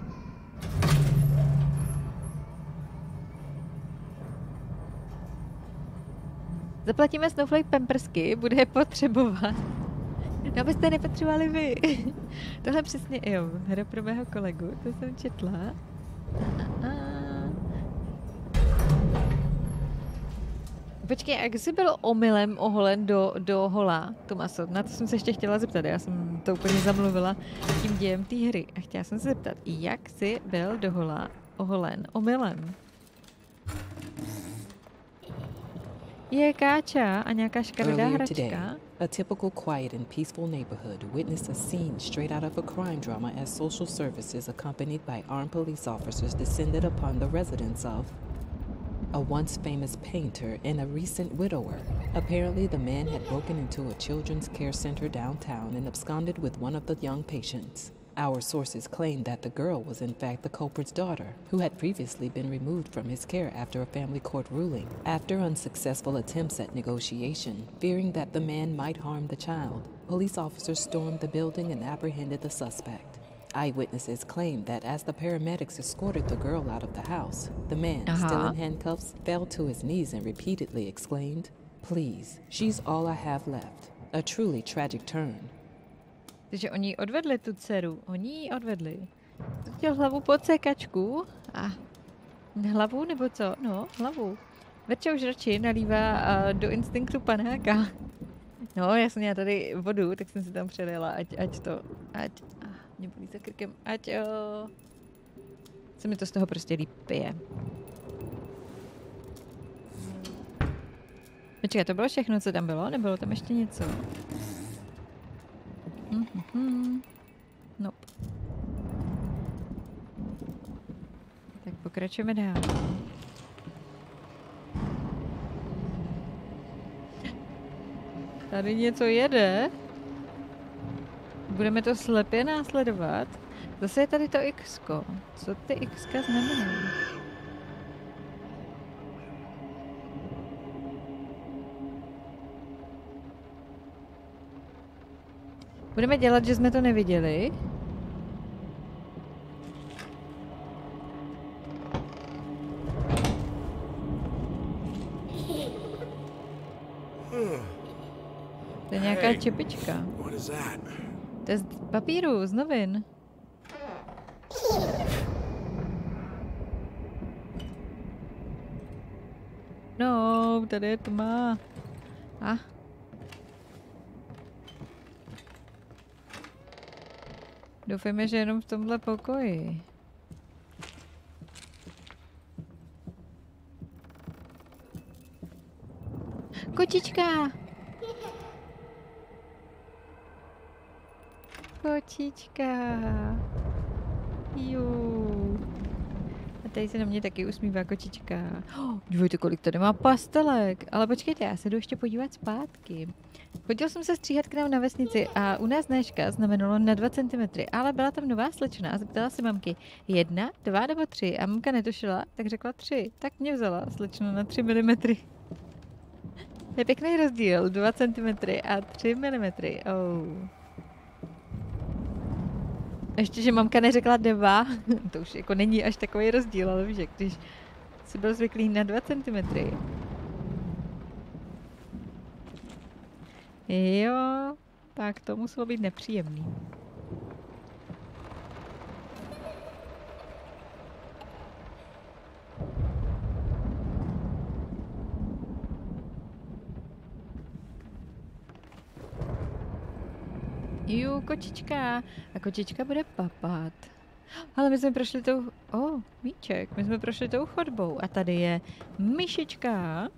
Zaplatíme Snowflake Pampersky, bude je potřebovat. No, abyste nepotřebovali vy. Tohle přesně, jo, hra pro mého kolegu, to jsem četla. A, a. Počkej, jak jsi byl omylem oholen do, do hola, Tomaso? Na to jsem se ještě chtěla zeptat, já jsem to úplně zamluvila tím dějem té hry. A chtěla jsem se zeptat, jak jsi byl do hola oholen omylem? Je káča a nějaká škaredá Earlier today, a typical quiet and peaceful neighborhood witnessed a scene straight out of a crime drama as social services accompanied by armed police officers descended upon the residence of a once famous painter and a recent widower. Apparently, the man had broken into a children's care center downtown and absconded with one of the young patients. Our sources claim that the girl was in fact the culprit's daughter, who had previously been removed from his care after a family court ruling. After unsuccessful attempts at negotiation, fearing that the man might harm the child, police officers stormed the building and apprehended the suspect. Eyewitnesses claim that as the paramedics escorted the girl out of the house, the man, still Uh-huh. in handcuffs, fell to his knees and repeatedly exclaimed, Please, she's all I have left. A truly tragic turn. Takže oni odvedli tu dceru. Oni ji odvedli. Chtěl hlavu pod sekačku. A hlavu nebo co? No, hlavu. Verča už radši nalívá uh, do instinktu panáka. No, jasně, já tady vodu, tak jsem si tam přelila, ať, ať to, ať, ah, mě bolí za krkem, ať, uh, se mi to z toho prostě líp pije. Počkej, to bylo všechno, co tam bylo? Nebylo tam ještě něco? Mhm. Nope. Tak pokračujeme dál. Tady něco jede. Budeme to slepě následovat. Zase je tady to X. -ko. Co ty X znamenají? Budeme dělat, že jsme to neviděli. To je nějaká čepička. To je z papíru, z novin. No, tady je tma. A. Doufejme, že jenom v tomhle pokoji. Kočička! Kočička. Jú. Tady se na mě taky usmívá kočička. Oh, dívejte, kolik tady má pastelek. Ale počkejte, já se jdu ještě podívat zpátky. Chodil jsem se stříhat k nám na vesnici a u nás dneška znamenalo na 2 cm, ale byla tam nová slečna a zeptala se mamky, jedna, dva nebo tři a mamka netušila, tak řekla tři. Tak mě vzala slečnu na 3 mm. Je pěkný rozdíl, 2 cm a 3 mm. Oh. Ještě, že mamka neřekla dva, to už jako není až takový rozdíl, ale víš, když jsi byl zvyklý na 2 cm. Jo, tak to muselo být nepříjemný. Ju, kočička. A kočička bude papat. Ale my jsme prošli tou... O, oh, míček. My jsme prošli tou chodbou. A tady je myšička.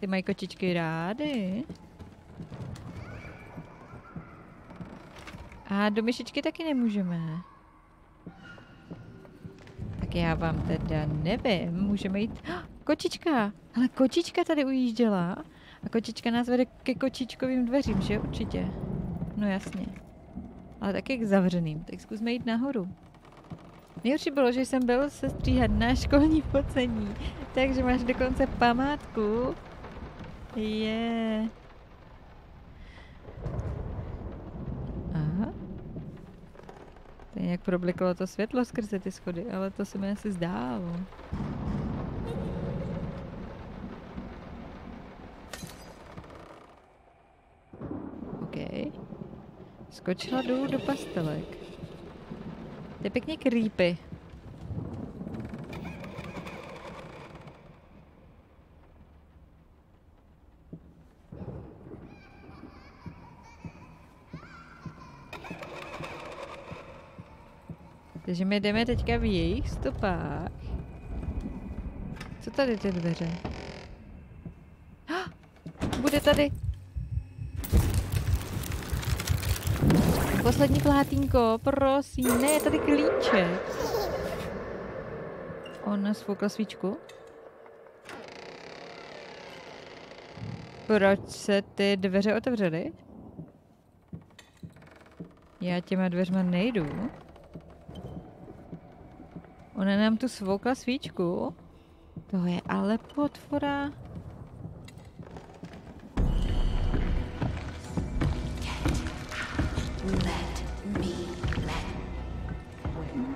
Ty mají kočičky rády. A do myšičky taky nemůžeme. Tak já vám teda nevím. Můžeme jít... Kočička! Ale kočička tady ujížděla. A kočička nás vede ke kočičkovým dveřím, že? Určitě. No jasně. Ale taky k zavřeným. Tak zkusme jít nahoru. Nejhorší bylo, že jsem byl se stříhat na školní focení, takže máš dokonce památku. Je. Yeah. Aha. To nějak probliklo to světlo skrze ty schody, ale to se mi asi zdálo. OK. Skočila dolů do pastelek. To je pěkně creepy. Takže my jdeme teďka v jejich stopách. Co tady ty dveře? Bude tady Poslední plátínko, prosím. Ne, je tady klíček. On sfoukl svíčku. Proč se ty dveře otevřely? Já těma dveřma nejdu. Ona nám tu svoukla svíčku. To je ale potvora.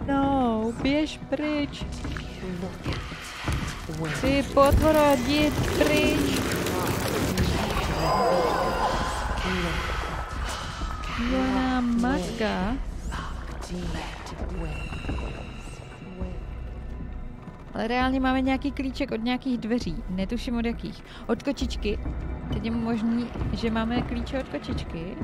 No, běž pryč. Ty potvora, jdi pryč. Joná matka. Ale reálně máme nějaký klíček od nějakých dveří. Netuším od jakých. Od kočičky. Teď je možný, že máme klíče od kočičky.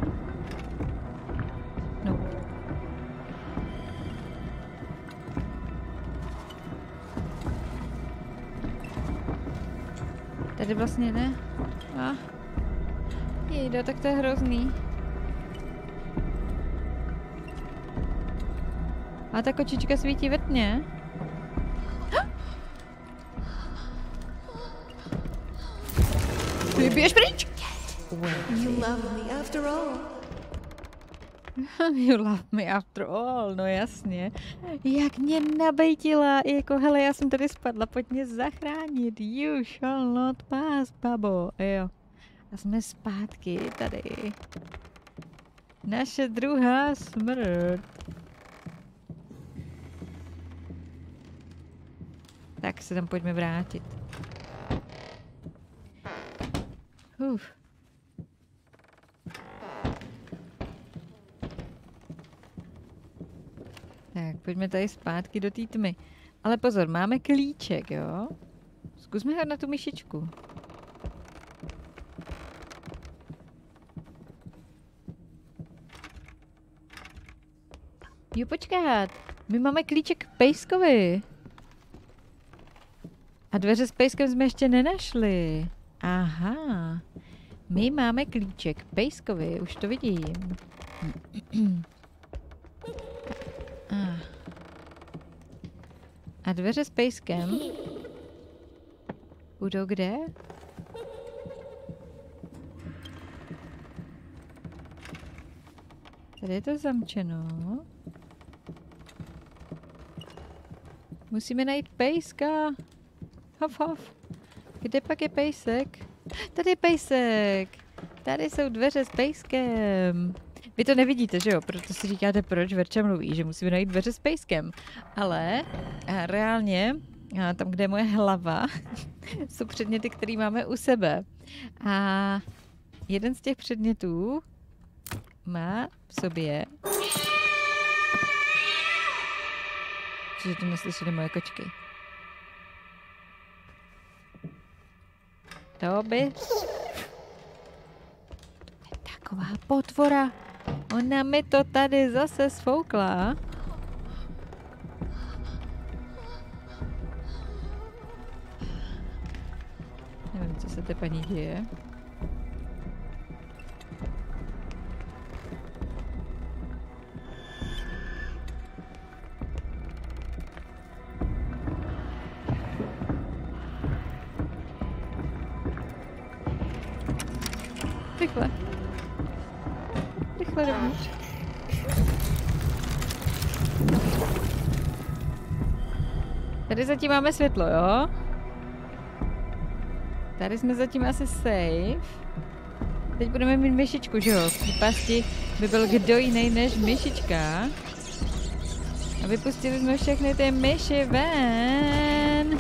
Tady vlastně ne. A. Jejda, tak to je hrozný. A ta kočička svítí ve tmě. Ty běž pryč! You love me after all. You love me after all, no jasně. Jak mě nabejtila, jako hele, já jsem tady spadla, pojď mě zachránit. You shall not pass, babo. Jo. A jsme zpátky tady. Naše druhá smrt. Tak se tam pojďme vrátit. Uf. Tak, pojďme tady zpátky do té tmy. Ale pozor, máme klíček, jo? Zkusme hrát na tu myšičku. Jo, počkat. My máme klíček k Pejskovi. A dveře s Pejskem jsme ještě nenašli. Aha. My máme klíček Pejskovi, už to vidím. A dveře s pejskem budou kde? Tady je to zamčeno. Musíme najít pejska. Hof, hof. Kde pak je pejsek? Tady je pejsek. Tady jsou dveře s pejskem. Vy to nevidíte, že jo? Proto si říkáte, proč Verča mluví, že musíme najít dveře s pejskem. Ale a reálně, a tam, kde je moje hlava, jsou předměty, které máme u sebe. A jeden z těch předmětů má v sobě... Že to neslyšeli moje kočky. To by... Taková potvora. Ona mi to tady zase sfoukla. Nevím, co se té paní děje. Rychle. Rychle dovnitř. Tady zatím máme světlo, jo? Tady jsme zatím asi safe. Teď budeme mít myšičku, že jo? V pasti by byl kdo jiný než myšička. A vypustili jsme všechny ty myši ven.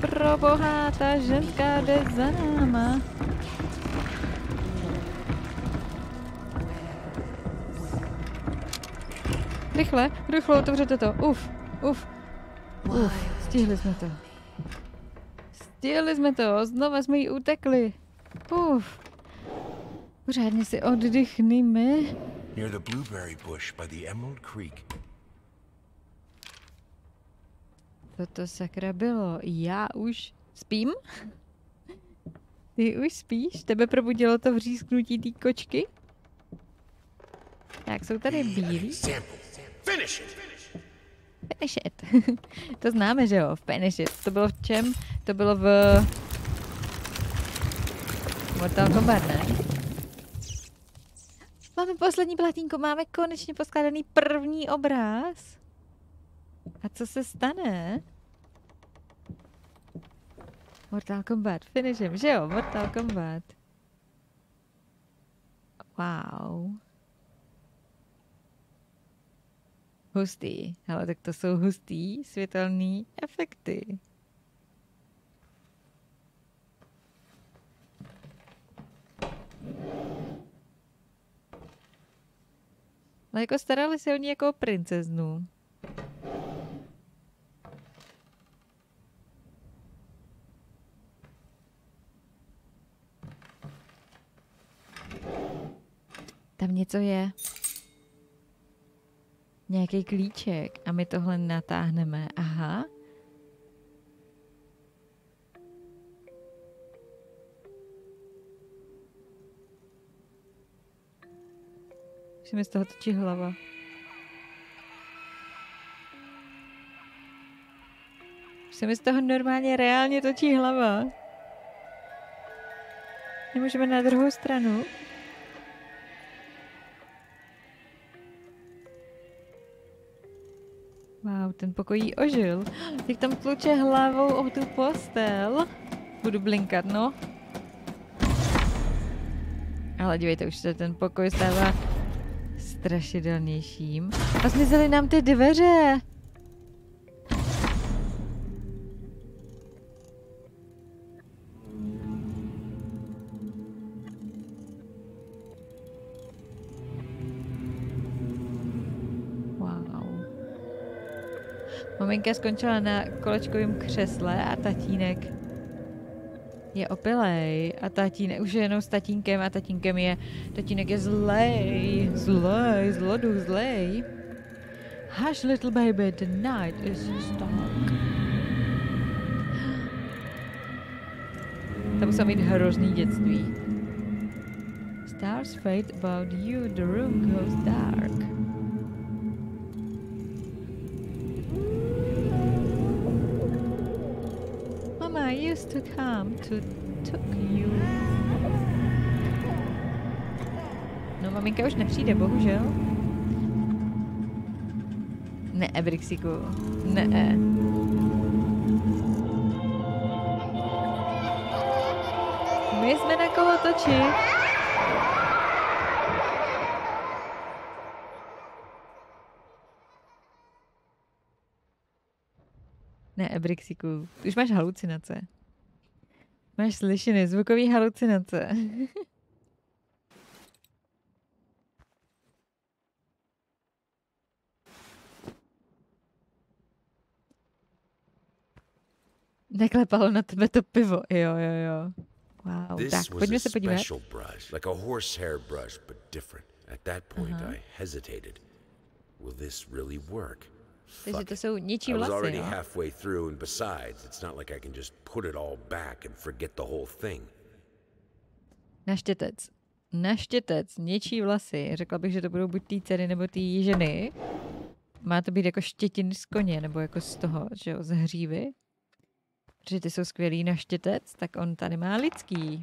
Pro boha, ta ženská jde za náma. Rychle, rychle, otevřete to. Uf, uf, uf, stihli jsme to. Stihli jsme to, znova jsme jí utekli. Uf. Pořádně si oddychneme. Near the blueberry bush by the Emerald Creek. Co to sakra bylo? Já už spím? Ty už spíš? Tebe probudilo to vřísknutí té kočky? Tak, jsou tady bílí. Finish it! Finish it. to známe, že jo? Finish it. To bylo v čem? To bylo v... Mortal Kombat, ne? Máme poslední platínko, máme konečně poskladaný první obraz. A co se stane? Mortal Kombat, finishem, že jo? Mortal Kombat. Wow. Hustý. Ale tak to jsou hustý světelný efekty. Ale jako starali se o ní jako princeznu. Tam něco je. Nějaký klíček a my tohle natáhneme. Aha. Už mi z toho točí hlava. Už se mi z toho normálně reálně točí hlava. Nemůžeme na druhou stranu. Wow, ten pokoj ožil. Jak tam tluče hlavou o tu postel. Budu blinkat, no. Ale dívejte, už se ten pokoj stává strašidelnějším. A zmizely nám ty dveře. Maminka skončila na kolečkovém křesle a tatínek je opilej a tatínek už je jenom s tatínkem a tatínkem je, tatínek je zlej, zlej, zlodu, zlej. Hush little baby, the night is dark. To musel mít hrozný dětství. Stars fade about you, the room goes dark. Used to come to took you. No, maminka už nepřijde, bohužel. Ne, Brixiku. Ne. My jsme na koho točit. Ne, Ebrixiku, už máš halucinace. Máš slyšeny, zvukový halucinace. Neklepalo na tebe to pivo, jo, jo, jo. Wow, This tak, pojďme se podívat. brush, like a horsehair brush, but different. At that point, Aha. I hesitated. Will this really work? Takže to jsou něčí I was vlasy, already jo? halfway through, and besides, it's not like I can just put it all back and forget the whole thing. Naštětec. Naštětec, něčí vlasy. Řekla bych, že to budou buď té dcery nebo té ženy. Má to být jako štětiny z koně, nebo jako z toho, že jo, z hřívy. Protože ty jsou skvělý naštětec, tak on tady má lidský.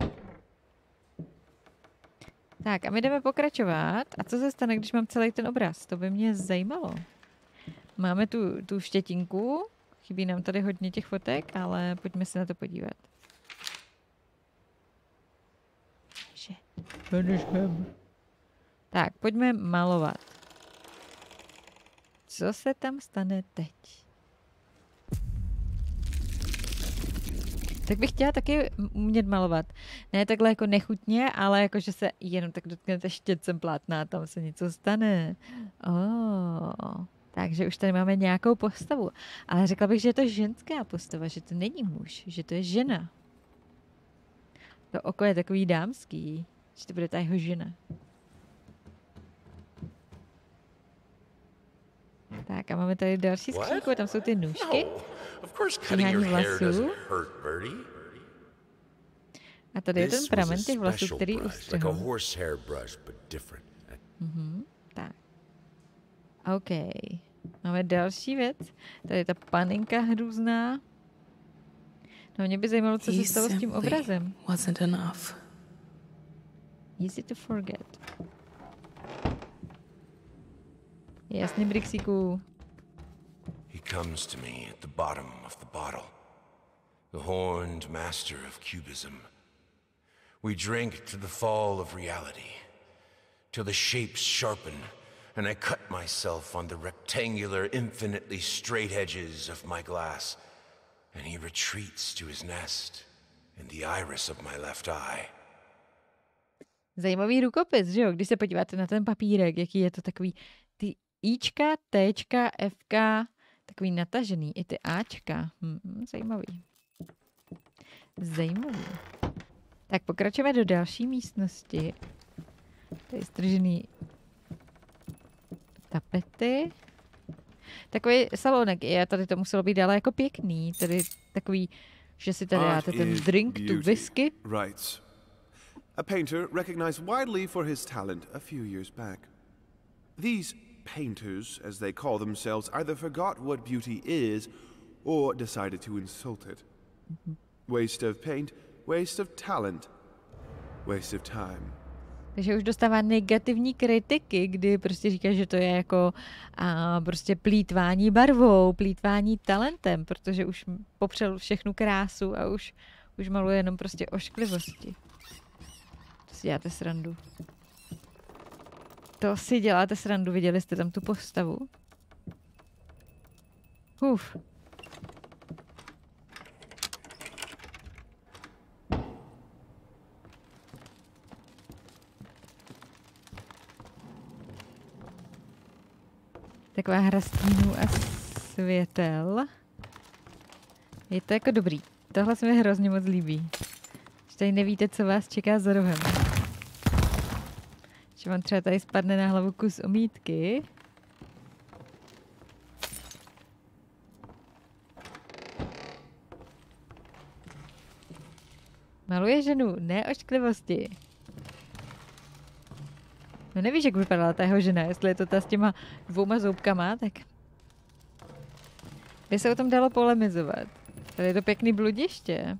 Tak a my jdeme pokračovat. A co se stane, když mám celý ten obraz? To by mě zajímalo. Máme tu, tu štětinku, chybí nám tady hodně těch fotek, ale pojďme se na to podívat. Že- Finišem. Tak, pojďme malovat. Co se tam stane teď? Tak bych chtěla taky umět malovat. Ne takhle jako nechutně, ale jako, že se jenom tak dotknete štětcem plátna a tam se něco stane. Oh, takže už tady máme nějakou postavu. Ale řekla bych, že je to ženská postava, že to není muž, že to je žena. To oko je takový dámský, že to bude ta jeho žena. Tak a máme tady další skřínku, tam jsou ty nůžky. No, Stříhání hair vlasů. A tady je ten pramen těch vlasů, který ustřihl. Mhm, tak. OK. Máme další věc. Tady je ta paninka hrůzná. No mě by zajímalo, co se stalo s tím obrazem. Wasn't enough. Easy to forget. Jasně, Brixíku. He comes to me at the bottom of the bottle, the horned master of cubism. We drink to the fall of reality, till the shapes sharpen, and I cut myself on the rectangular, infinitely straight edges of my glass, and he retreats to his nest in the iris of my left eye. Zajímavý rukopis, že jo? Když se podíváte na ten papírek, jaký je to takový ty Ička, Tčka, Fka, takový natažený, i ty Ačka. Hmm, zajímavý. Zajímavý. Tak pokračujeme do další místnosti. Tady je stržený tapety. Takový salonek je, tady to muselo být ale jako pěkný. Tady takový, že si tady dáte ten drink, tu whisky. Right. A painter recognized widely for his talent a few years back. These painters, as they call themselves, either forgot what beauty is or decided to insult it. Waste of paint, waste of talent, waste of time. Takže už dostává negativní kritiky, kdy prostě říká, že to je jako a, prostě plítvání barvou, plítvání talentem, protože už popřel všechnu krásu a už, už maluje jenom prostě ošklivosti. To si děláte srandu. To si děláte srandu, viděli jste tam tu postavu? Uf. Taková hra stínů a světel. Je to jako dobrý. Tohle se mi hrozně moc líbí. Že tady nevíte, co vás čeká za rohem. Že vám třeba tady spadne na hlavu kus omítky. Maluje ženu, ne ošklivosti. No nevíš, jak vypadala ta jeho žena, jestli je to ta s těma dvouma zoubkama, tak by se o tom dalo polemizovat. Tady je to pěkný bludiště.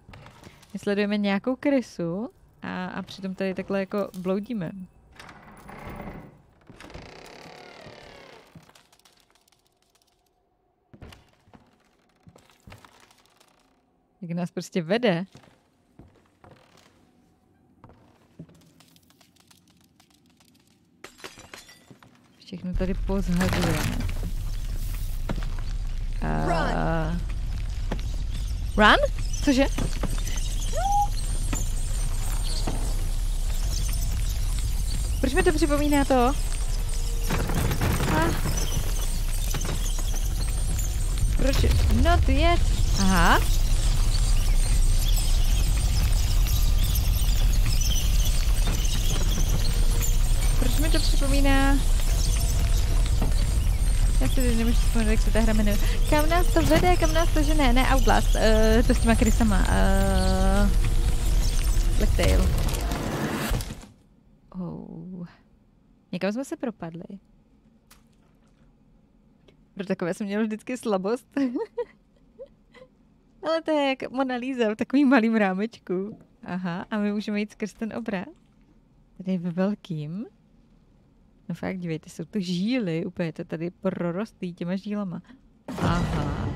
My sledujeme nějakou krysu a, a přitom tady takhle jako bloudíme. Jak nás prostě vede. Všechno tady pozhazujeme. Uh, run? Cože? Proč mi to připomíná to? Ah. Proč? Not yet. Aha. Proč mi to připomíná? Já si nemůžu vzpomenout, jak se ta hra jmenuje. Kam nás to vede, kam nás to žene? Ne, Outlast, uh, to s těma krysama. Uh, Black Tail. Oh. Někam jsme se propadli. Pro takové jsem měl vždycky slabost. Ale to je jak Mona Lisa v takovým malým rámečku. Aha, a my můžeme jít skrz ten obraz. Tady ve velkým. No fakt, dívejte, jsou to žíly, úplně to tady prorostlý těma žílama. Aha.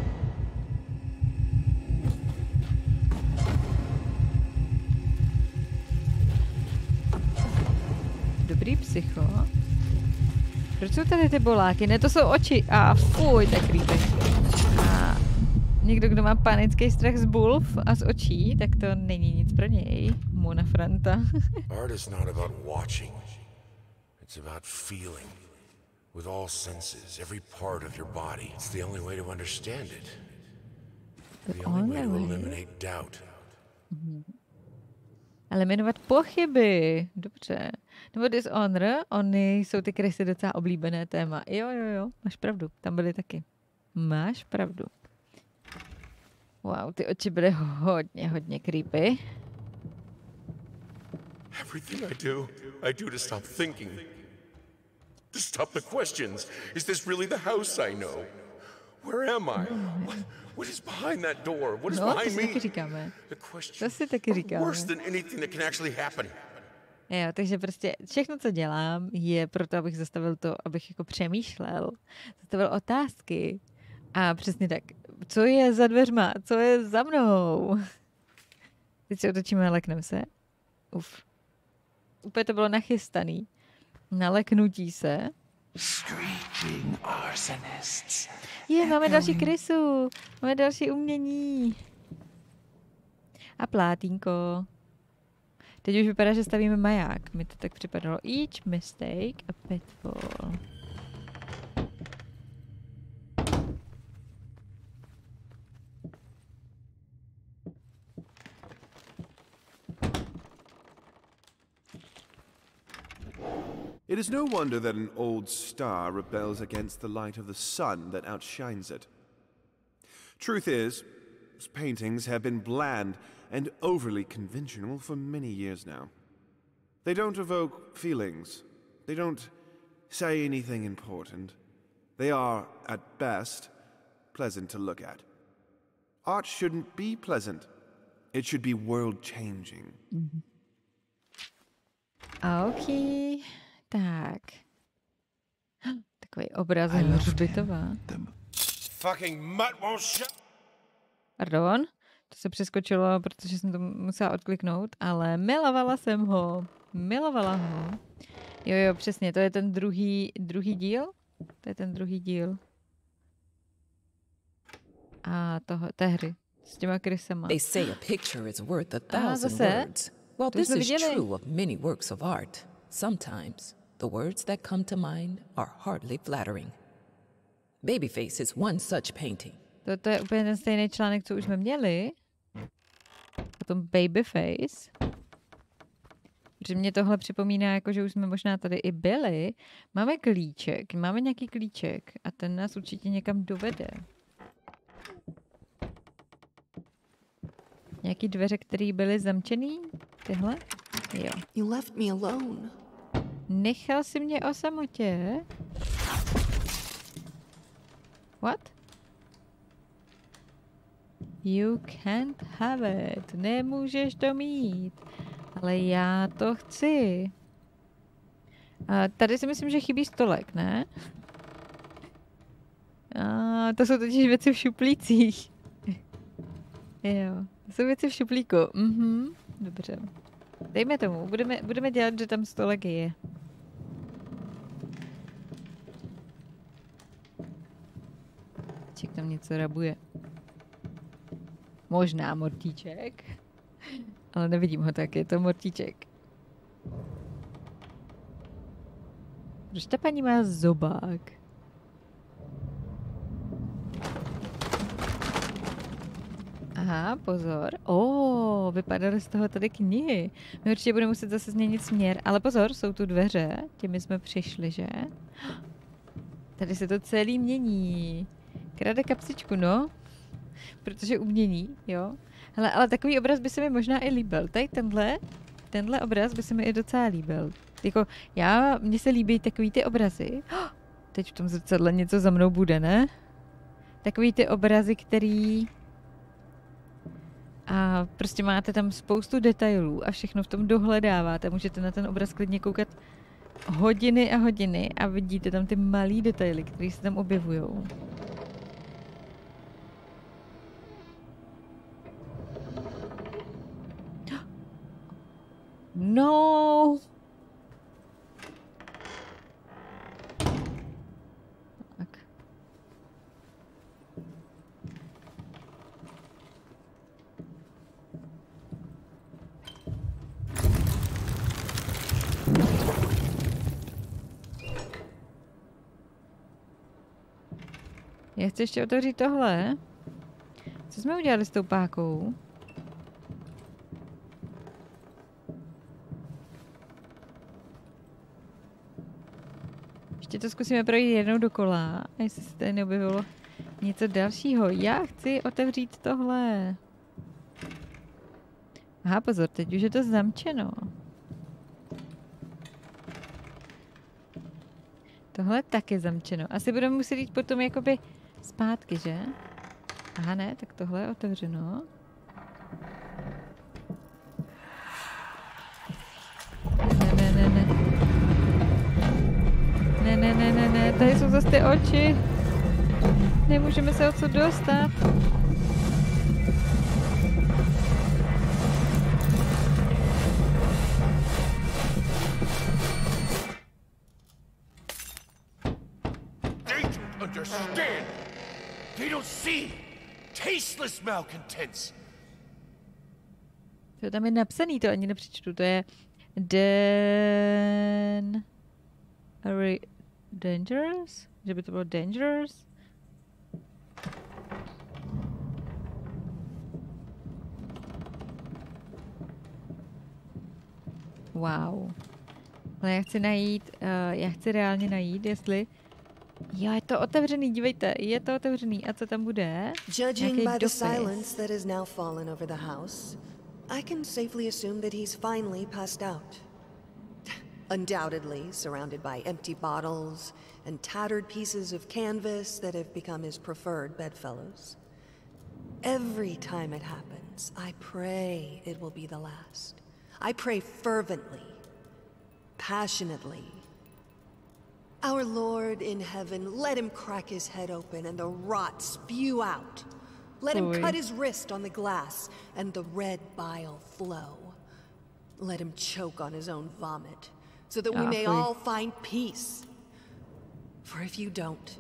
Dobrý psycho. Proč jsou tady ty boláky? Ne, to jsou oči. A fuj, tak creepy. A někdo, kdo má panický strach z bulv a z očí, tak to není nic pro něj. Mona Franta. Art is not about watching. It's about feeling. With all senses, every part of your body. It's the only way to understand it. The only way to eliminate doubt. Eliminovat pochyby. Dobře. Nebo Dishonor, oni jsou ty krysy docela oblíbené téma. Jo, jo, jo, máš pravdu. Tam byly taky. Máš pravdu. Wow, ty oči byly hodně, hodně creepy. Everything I do, I do to stop thinking. To stop the questions. Is this really the house I know? Where am I? What, what is behind that door? What is No, to behind si me? taky říkáme. The question To si taky říkáme. worse than anything that can actually happen. Jo, takže prostě všechno, co dělám, je proto, abych zastavil to, abych jako přemýšlel, zastavil otázky. A přesně tak, co je za dveřma, co je za mnou? Teď se otočíme a lekneme se. Uf. Úplně to bylo nachystaný. Na leknutí se. Je, máme další krysu. Máme další umění. A plátínko. Teď už vypadá, že stavíme maják. Mi to tak připadalo. Each mistake a pitfall. It is no wonder that an old star rebels against the light of the sun that outshines it. Truth is, paintings have been bland and overly conventional for many years now. They don't evoke feelings. They don't say anything important. They are, at best, pleasant to look at. Art shouldn't be pleasant. It should be world changing. Mm-hmm. OK. Tak. Takový obraz hřbitová. Fucking mutt won't shut. Pardon, to se přeskočilo, protože jsem to musela odkliknout, ale milovala jsem ho. Milovala ho. Jo, jo, přesně, to je ten druhý, druhý díl? To je ten druhý díl. A toho, té hry. S těma krysama. They say a picture is worth a thousand zase? words. Well, this jsme is viděli. true of many works of art. Sometimes the words that come to mind are hardly flattering. Babyface is one such painting. To, to je úplně ten stejný článek, co už jsme měli. Potom Babyface. Protože mě tohle připomíná, jako že už jsme možná tady i byli. Máme klíček, máme nějaký klíček a ten nás určitě někam dovede. Nějaký dveře, které byly zamčený? Tyhle? Jo. You left me alone. Nechal si mě o samotě? What? You can't have it. Nemůžeš to mít. Ale já to chci. A tady si myslím, že chybí stolek, ne? A to jsou totiž věci v šuplících. jo, to jsou věci v šuplíku. Mhm, dobře. Dejme tomu, budeme, budeme dělat, že tam stolek je. Ček tam něco rabuje. Možná mortíček. Ale nevidím ho tak, je to mortíček. Proč ta paní má zobák? Aha, pozor. O, oh, vypadaly z toho tady knihy. My určitě budeme muset zase změnit směr. Ale pozor, jsou tu dveře. Těmi jsme přišli, že? Tady se to celý mění. Krade kapsičku, no. Protože umění, jo. Hele, ale takový obraz by se mi možná i líbil. Tady tenhle, tenhle obraz by se mi i docela líbil. Jako, já, mně se líbí takový ty obrazy. Teď v tom zrcadle něco za mnou bude, ne? Takový ty obrazy, který a prostě máte tam spoustu detailů a všechno v tom dohledáváte. Můžete na ten obraz klidně koukat hodiny a hodiny a vidíte tam ty malý detaily, které se tam objevují. No! Tak. Já chci ještě otevřít tohle. Co jsme udělali s tou pákou? Ještě to zkusíme projít jednou dokola, a jestli se tady neobjevilo něco dalšího. Já chci otevřít tohle. Aha, pozor, teď už je to zamčeno. Tohle je taky zamčeno. Asi budeme muset jít potom jakoby zpátky, že? Aha, ne, tak tohle je otevřeno. Ne, ne, ne, ne. Ne, ne, ne, ne, ne, tady jsou zase ty oči. Nemůžeme se odsud dostat. To tam je napsaný, to ani nepřečtu. To je Den... Are dangerous? Že by to bylo dangerous? Wow. Ale já chci najít, uh, já chci reálně najít, jestli... Jo, je to otevřený, dívejte, je to otevřený. A co tam bude? Judging by the silence that has now fallen over the house, I can safely assume that he's finally passed out. Undoubtedly surrounded by empty bottles and tattered pieces of canvas that have become his preferred bedfellows. Every time it happens, I pray it will be the last. I pray fervently, passionately. Our Lord in heaven, let him crack his head open and the rot spew out. Let him cut his wrist on the glass and the red bile flow. Let him choke on his own vomit so that we may all find peace. For if you don't,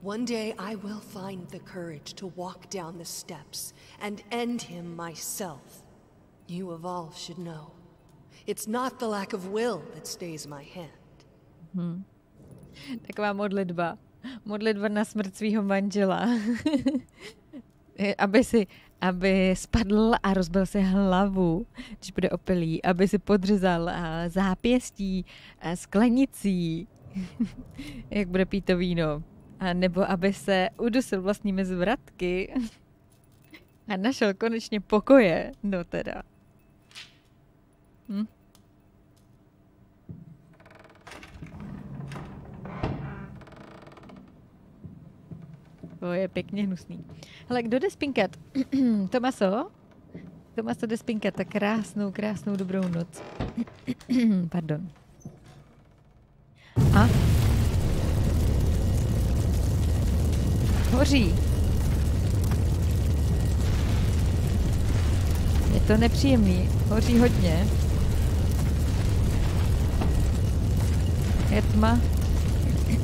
one day I will find the courage to walk down the steps and end him myself. You of all should know. It's not the lack of will that stays my hand. Hm. Taková modlitba. Modlitba na smrt svého manžela. aby si, aby spadl a rozbil si hlavu, když bude opilý, aby si podřezal a, zápěstí a sklenicí, jak bude pít to víno. A nebo aby se udusil vlastními zvratky a našel konečně pokoje. No teda. Hm? To je pěkně hnusný. Hele, kdo jde spinkat? Tomaso? Tomaso jde spinkat. Tak krásnou, krásnou dobrou noc. Pardon. A? Hoří. Je to nepříjemný. Hoří hodně. Je tma.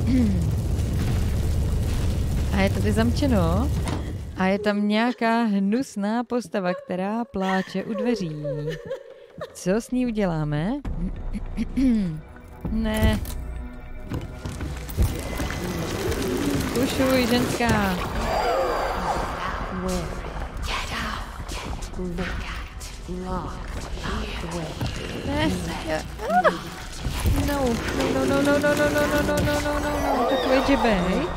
A je tady zamčeno. A je tam nějaká hnusná postava, která pláče u dveří. Co s ní uděláme? ne. Kušuj, ženská. Ne, já- ah. No, no, no, no, no, no, no, no, no, no, no, no, no, takový džebej.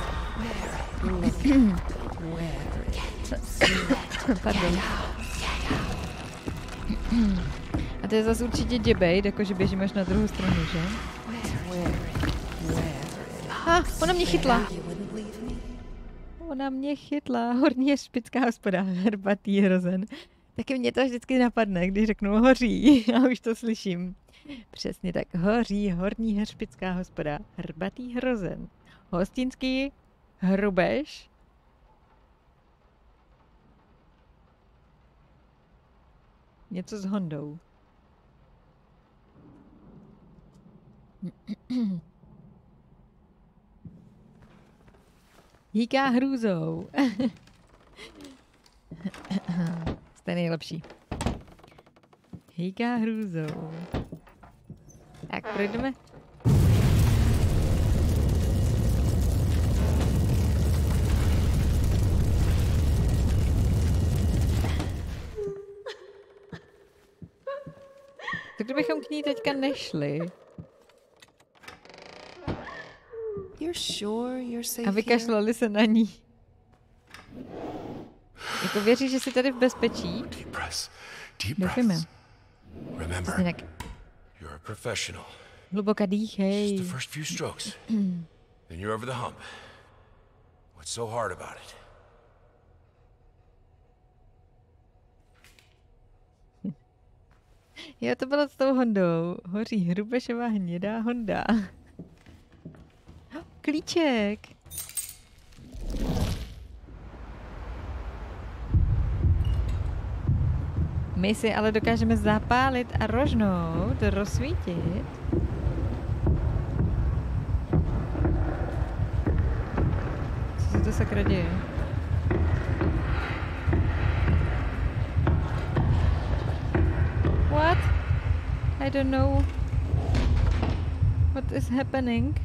Pardon. A to je zase určitě džebej, jakože běžím až na druhou stranu, že? Ha, ona mě chytla. Ona mě chytla. Horní je špická hospoda, hrbatý hrozen. Taky mě to vždycky napadne, když řeknu hoří. Já už to slyším. Přesně tak. Hoří horní heršpická hospoda, hrbatý hrozen. Hostinský hrubež. Něco s Hondou. Hýká hrůzou. Jste nejlepší. Hýká hrůzou. Tak, projdeme. Tak kdybychom k ní teďka nešli. A vykašlali se na ní. Jako věříš, že jsi tady v bezpečí? Doufíme. Jinak. Hluboka dýchej. Mm. Then you're over the hump. What's so hard about it? Jo, to bylo s tou Hondou. Hoří Hrubešová hnědá Honda. Klíček. My si ale dokážeme zapálit a rožnout, rozsvítit. Co se to sakra děje? What? I don't know. What is happening?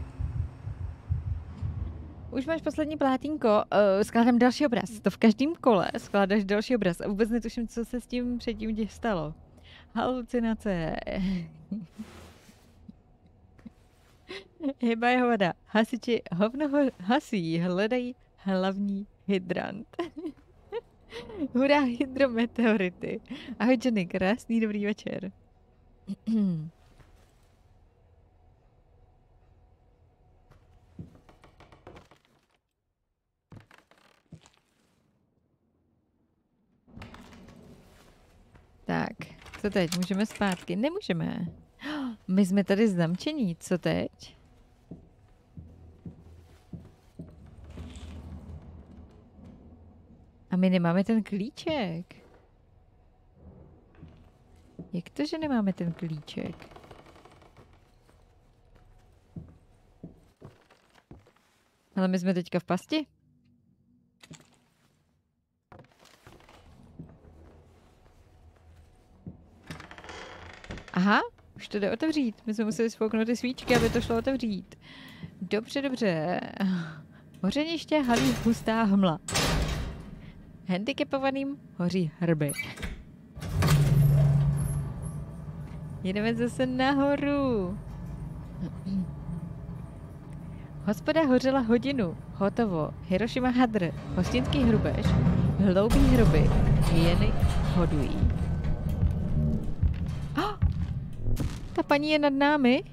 Už máš poslední plátínko, uh, skládám další obraz. To v každém kole skládáš další obraz a vůbec netuším, co se s tím předtím tě stalo. Halucinace. Hyba je voda. Hasiči hovno ho- hasí, hledají hlavní hydrant. Hurá hydrometeority. Ahoj Jenny, krásný dobrý večer. tak, co teď? Můžeme zpátky? Nemůžeme. My jsme tady zamčení, co teď? A my nemáme ten klíček. Jak to, že nemáme ten klíček? Ale my jsme teďka v pasti. Aha, už to jde otevřít. My jsme museli spouknout ty svíčky, aby to šlo otevřít. Dobře, dobře. Hořeniště halí hustá hmla. Handicapovaným hoří hrby. Jedeme zase nahoru. Hospoda hořela hodinu. Hotovo. Hiroshima hadr. Hostinský hrubež. Hloubý hroby. Hyeny hodují. Oh, ta paní je nad námi.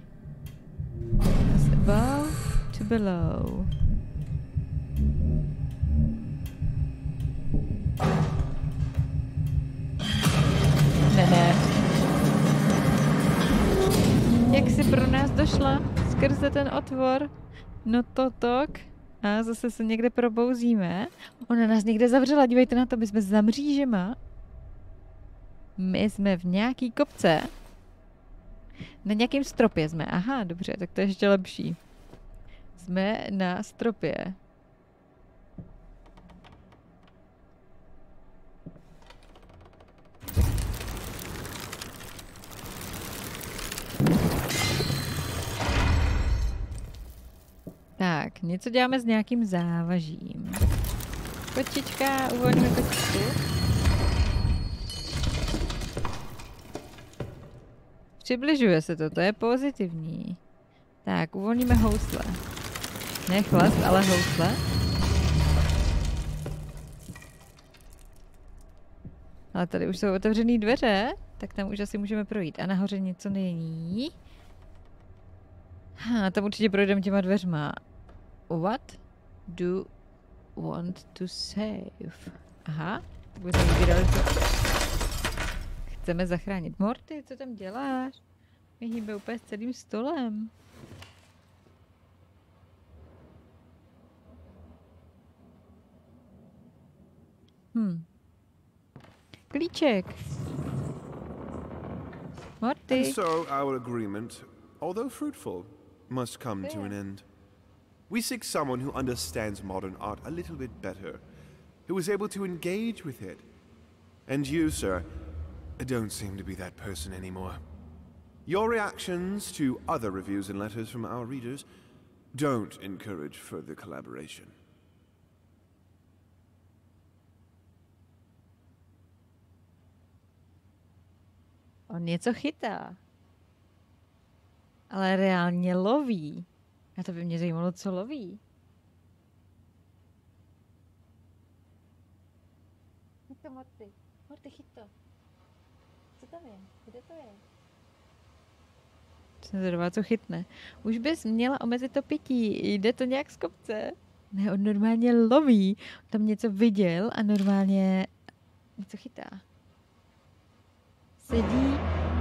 Above to below. Ne, ne. Jak si pro nás došla? Skrze ten otvor? No to tok. A zase se někde probouzíme. Ona nás někde zavřela, dívejte na to, my jsme za mřížema. My jsme v nějaký kopce. Na nějakém stropě jsme. Aha, dobře, tak to je ještě lepší. Jsme na stropě. Tak, něco děláme s nějakým závažím. Kočička, uvolňme kočičku. Přibližuje se to, to je pozitivní. Tak, uvolníme housle. Ne chlast, ale housle. Ale tady už jsou otevřené dveře, tak tam už asi můžeme projít. A nahoře něco není. Ha, tam určitě projdeme těma dveřma. What do want to save? Aha, tak vybírali, co chceme zachránit. Morty, co tam děláš? Mi hýbe úplně s celým stolem. Hm. Klíček. Morty. And so our agreement, although fruitful, must come to an end. We seek someone who understands modern art a little bit better, who is able to engage with it. And you, sir, don't seem to be that person anymore. Your reactions to other reviews and letters from our readers don't encourage further collaboration. On něco chytá. Ale reálně loví. A to by mě zajímalo, co loví. Chyť to, Morty. Morty, chyť to. Co tam je? Kde to je? Jsem zvědavá, co chytne. Už bys měla omezit to pití. Jde to nějak z kopce. Ne, on normálně loví. On tam něco viděl a normálně něco chytá. Sedí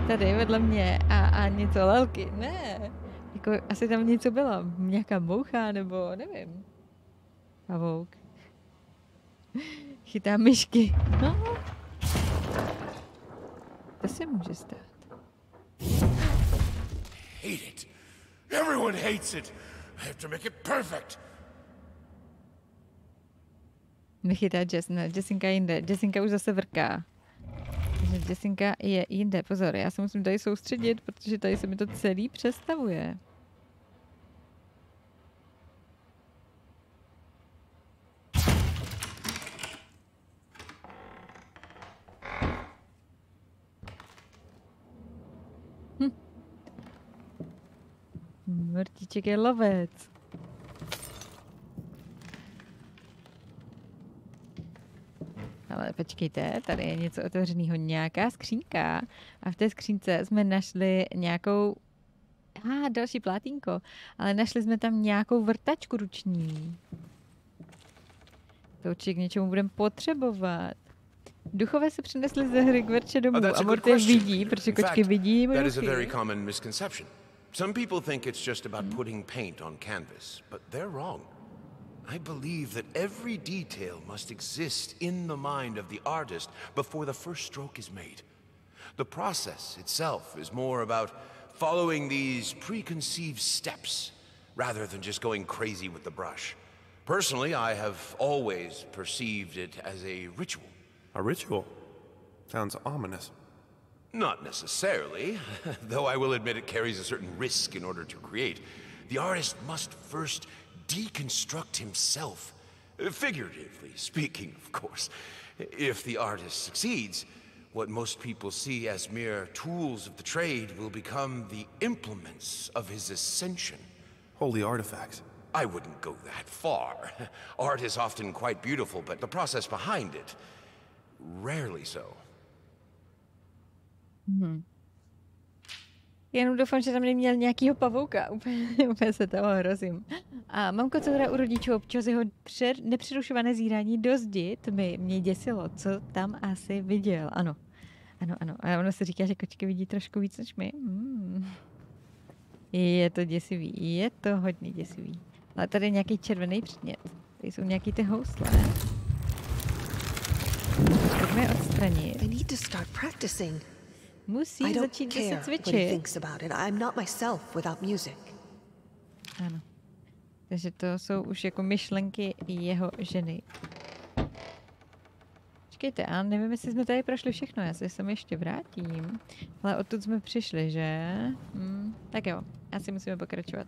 tady vedle mě a, a něco lelky. Ne. Jako asi tam něco bylo. Nějaká moucha nebo nevím. Pavouk. Chytá myšky. No. To se může stát. Hate it. Everyone hates it. I have to make it perfect. Nechytá Jess, ne, Jessinka jinde. Jessinka už zase vrká. Takže Jessinka je jinde. Pozor, já se musím tady soustředit, protože tady se mi to celý přestavuje. Mrtíček je lovec. Ale počkejte, tady je něco otevřeného, nějaká skřínka. A v té skřínce jsme našli nějakou... A ah, další plátínko. Ale našli jsme tam nějakou vrtačku ruční. To určitě k něčemu budeme potřebovat. Duchové se přinesli ze hry k Verče domů a Morty vidí, protože kočky vidí That is a duchy. very common misconception. Some people think it's just about mm-hmm. putting paint on canvas, but they're wrong. I believe that every detail must exist in the mind of the artist before the first stroke is made. The process itself is more about following these preconceived steps rather than just going crazy with the brush. Personally, I have always perceived it as a ritual. A ritual? Sounds ominous. Not necessarily, though I will admit it carries a certain risk in order to create. The artist must first deconstruct himself, figuratively speaking, of course. If the artist succeeds, what most people see as mere tools of the trade will become the implements of his ascension. Holy artifacts. I wouldn't go that far. Art is often quite beautiful, but the process behind it, rarely so. Mhm. Jenom doufám, že tam neměl nějakýho pavouka. Úplně, úplně se toho hrozím. A mamko, co teda u rodičů občas jeho přer, nepřerušované zírání do zdi, to by mě děsilo. Co tam asi viděl? Ano. Ano, ano. A ono se říká, že kočky vidí trošku víc než my. Mm. Je to děsivý. Je to hodně děsivý. Ale tady je nějaký červený předmět. Tady jsou nějaký ty housle. Pojďme je odstranit. I need to start practicing. Musím I don't začít he cvičit. thinks about it. I'm not myself without music. Ano. Takže to jsou už jako myšlenky jeho ženy. Počkejte, a nevím, jestli jsme tady prošli všechno, já se sem ještě vrátím. Ale odtud jsme přišli, že? Hm, tak jo, asi musíme pokračovat.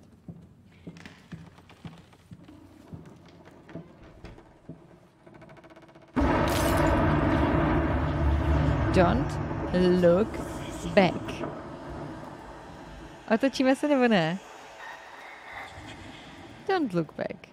Don't look back. Otočíme se nebo ne? Don't look back.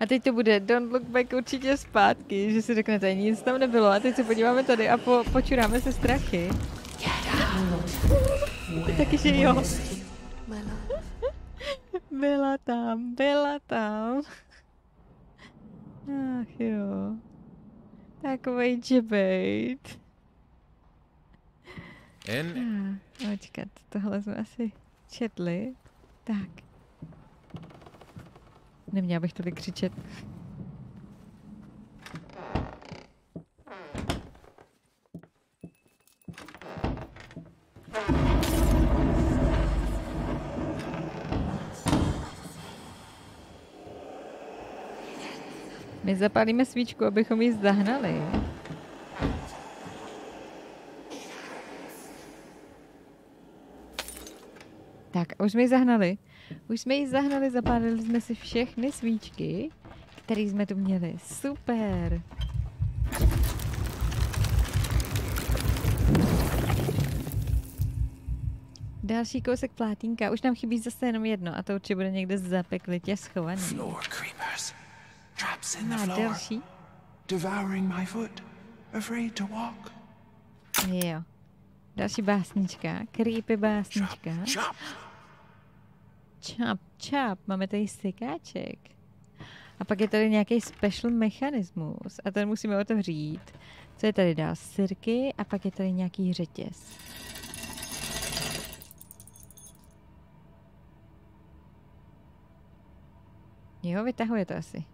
A teď to bude Don't Look Back určitě zpátky, že si řeknete, nic tam nebylo. A teď se podíváme tady a po, počuráme se strachy. Taky, že jo. Byla tam, byla tam. Ach jo. Takovej džebejt. In Ah, Počkat, tohle jsme asi četli. Tak. Neměla bych tolik křičet. My zapálíme svíčku, abychom ji zahnali. Tak, už jsme ji zahnali. Už jsme ji zahnali, zapálili jsme si všechny svíčky, které jsme tu měli. Super. Další kousek plátínka. Už nám chybí zase jenom jedno a to určitě bude někde zapeklitě schovaný. Floor creepers. Traps in the floor. další. Devouring my foot. Afraid to walk. Jo. Další básnička. Creepy básnička. Chop! Čap, čap. Máme tady sekáček. A pak je tady nějaký special mechanismus. A ten musíme otevřít. Co je tady dál? Sirky a pak je tady nějaký řetěz. Jo, vytahuje to asi.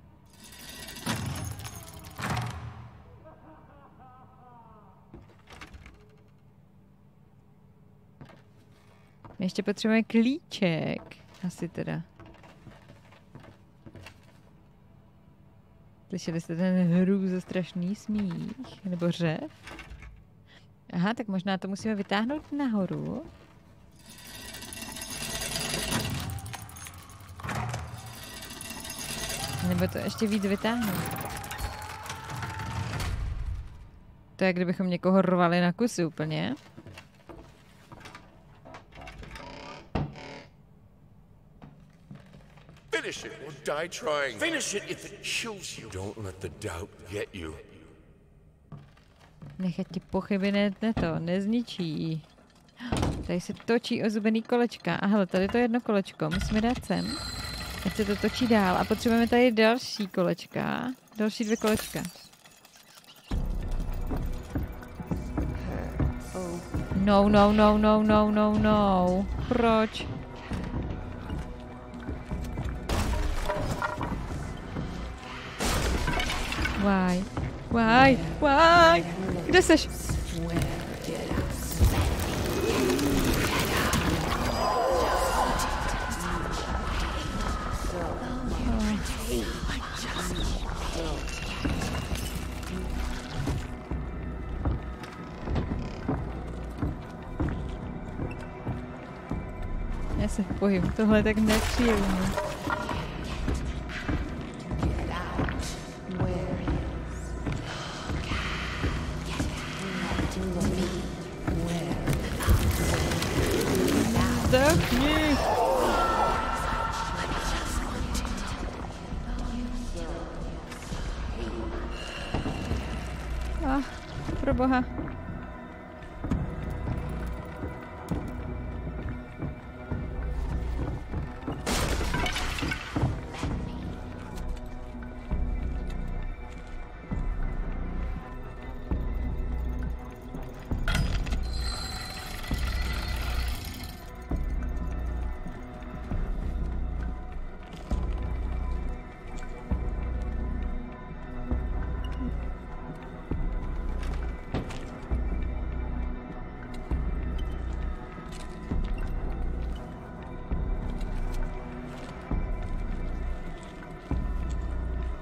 My ještě potřebujeme klíček. Asi teda. Slyšeli jste ten hrůzo strašný smích? Nebo řev? Aha, tak možná to musíme vytáhnout nahoru. Nebo to ještě víc vytáhnout. To je, kdybychom někoho rvali na kusy úplně. Finish it or die trying. Finish it if it kills you. Don't let the doubt get you. Nechat ti pochyby ne, ne to, nezničí. Tady se točí ozubený kolečka. A hele, tady to jedno kolečko musíme dát sem. Ať se to točí dál. A potřebujeme tady další kolečka. Další dvě kolečka. No, no, no, no, no, no, no. Proč? Why? Why? Why? Kde seš? Já se bojím, tohle je tak nepříjemné.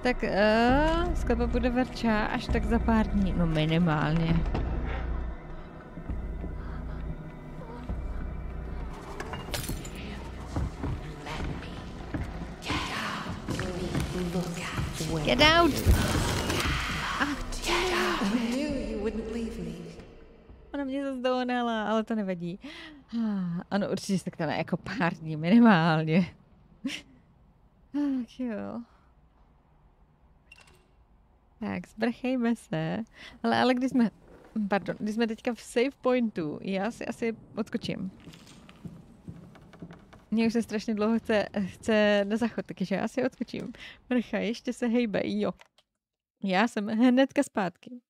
Tak uh, sklepa bude vrčá až tak za pár dní, no minimálně. Get out! Ona mě zase ale to nevadí. Ah, Ano, určitě se to jako pár dní minimálně. Ach jo. Tak, zbrchejme se. Ale, ale když jsme, pardon, když jsme teďka v save pointu, já si asi odskočím. Mně už se strašně dlouho chce, chce na záchod, takže já si odskočím. Mrcha, ještě se hejbe, jo. Já jsem hnedka zpátky.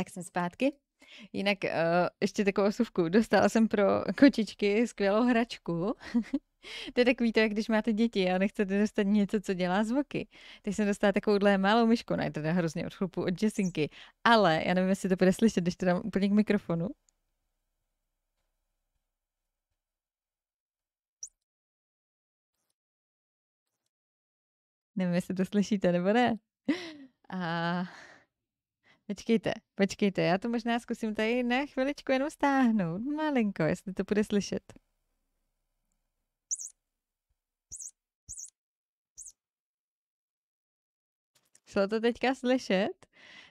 Tak jsem zpátky. Jinak uh, ještě takovou osuvku. Dostala jsem pro kočičky skvělou hračku. to je takový to, jak když máte děti a nechcete dostat něco, co dělá zvuky. Tak jsem dostala takovouhle malou myšku, ne, teda hrozně od chlupu, od Jessinky. Ale já nevím, jestli to bude slyšet, když to dám úplně k mikrofonu. Nevím, jestli to slyšíte, nebo ne. A Počkejte, počkejte, já to možná zkusím tady na chviličku jenom stáhnout. Malinko, jestli to bude slyšet. Šlo to teďka slyšet?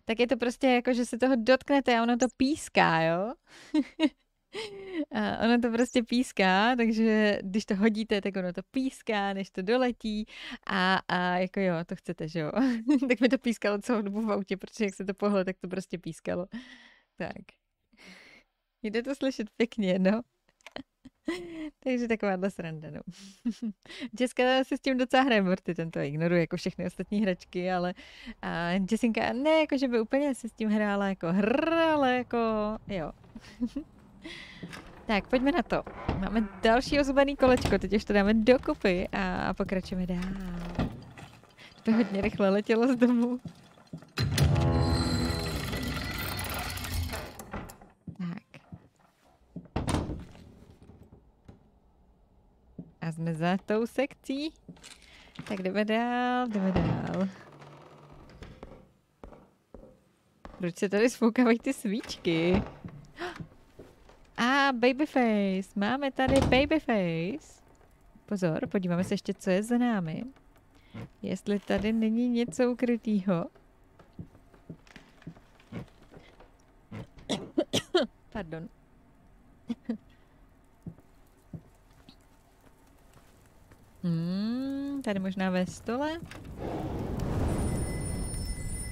Tak je to prostě jako, že se toho dotknete a ono to píská, jo? A ono to prostě píská, takže když to hodíte, tak ono to píská, než to doletí a, a jako jo, to chcete, že jo. tak mi to pískalo celou dobu v autě, protože jak se to pohlo, tak to prostě pískalo. Tak. Jde to slyšet pěkně, no. Takže takováhle sranda, no. Jessica se s tím docela hraje, Morty ten to ignoruje jako všechny ostatní hračky, ale a Jessinka ne, jako že by úplně se s tím hrála jako hr, ale jako jo. Tak, pojďme na to. Máme další ozubený kolečko, teď už to dáme dokupy a pokračujeme dál. To hodně rychle letělo z domu. Tak. A jsme za tou sekcí. Tak jdeme dál, jdeme dál. Proč se tady sfoukávají ty svíčky? A Babyface. Máme tady Babyface. Pozor, podíváme se ještě, co je za námi. Jestli tady není něco ukrytýho. Pardon. hmm, tady možná ve stole.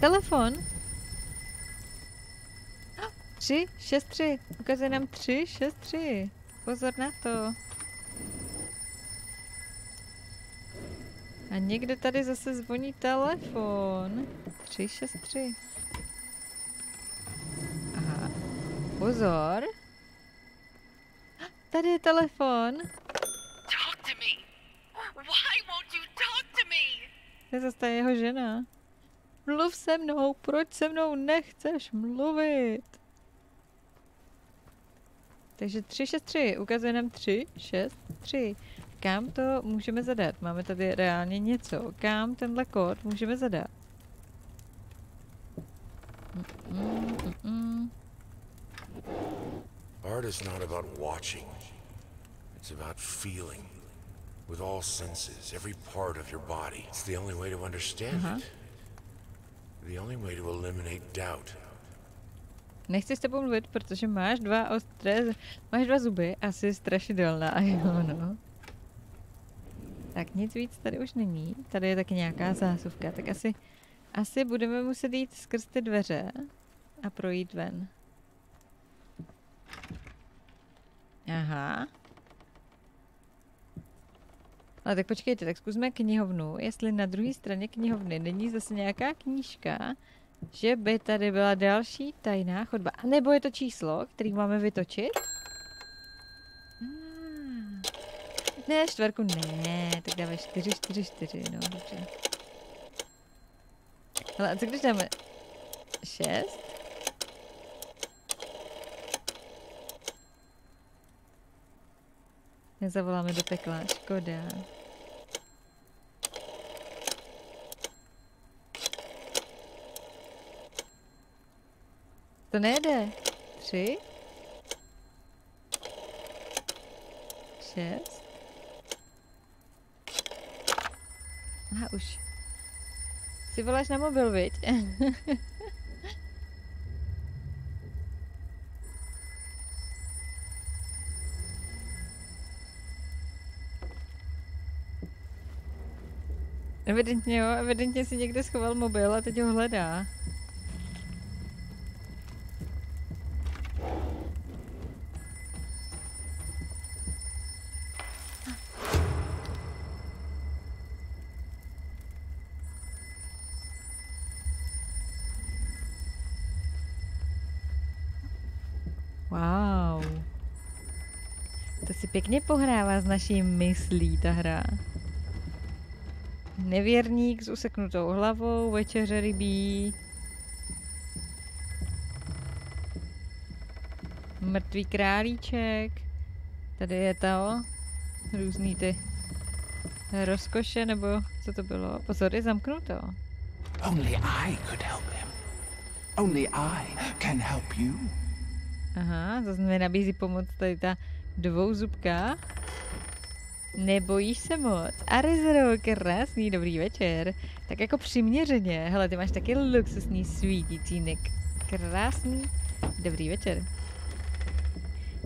Telefon. 3, 6, 3. Ukazuje nám 3, 6, 3. Pozor na to. A někde tady zase zvoní telefon. 3, 6, 3. Aha. Pozor. Tady je telefon. Talk to me. Why won't you talk to me? To je zase ta jeho žena. Mluv se mnou, proč se mnou nechceš mluvit? Takže 3, 6, 3, ukazuje nám 3, 6, 3. Kam to můžeme zadat? Máme tady reálně něco. Kam tenhle kód můžeme zadat? Mm, mm, mm. Art is not about watching. It's about feeling. With all senses, every part of your body. It's the only way to understand Aha. it. The only way to eliminate doubt. Nechci s tebou mluvit, protože máš dva ostré, máš dva zuby, asi strašidelná, jo no. Tak nic víc tady už není, tady je taky nějaká zásuvka, tak asi, asi budeme muset jít skrz ty dveře a projít ven. Aha. Ale tak počkejte, tak zkusme knihovnu, jestli na druhé straně knihovny není zase nějaká knížka, že by tady byla další tajná chodba. A nebo je to číslo, který máme vytočit? Ah. Ne, čtverku ne, tak dáme 4, 4, 4, no dobře. Ale a co když dáme 6? Nezavoláme do pekla, škoda. To nejde. Tři. Šest. Aha, už. Si voláš na mobil, viď? Evidentně jo, evidentně si někde schoval mobil a teď ho hledá. Pěkně pohrává s naší myslí ta hra. Nevěrník s useknutou hlavou, večeře rybí. Mrtvý králíček. Tady je to. Různý ty rozkoše, nebo co to bylo? Pozor, je zamknuto. Only I could help him. Only I can help you. Aha, zase mi nabízí pomoc tady ta dvouzubka. Nebojíš se moc. Arizero, krásný, dobrý večer. Tak jako přiměřeně. Hele, ty máš taky luxusní svítící nek. Krásný, dobrý večer.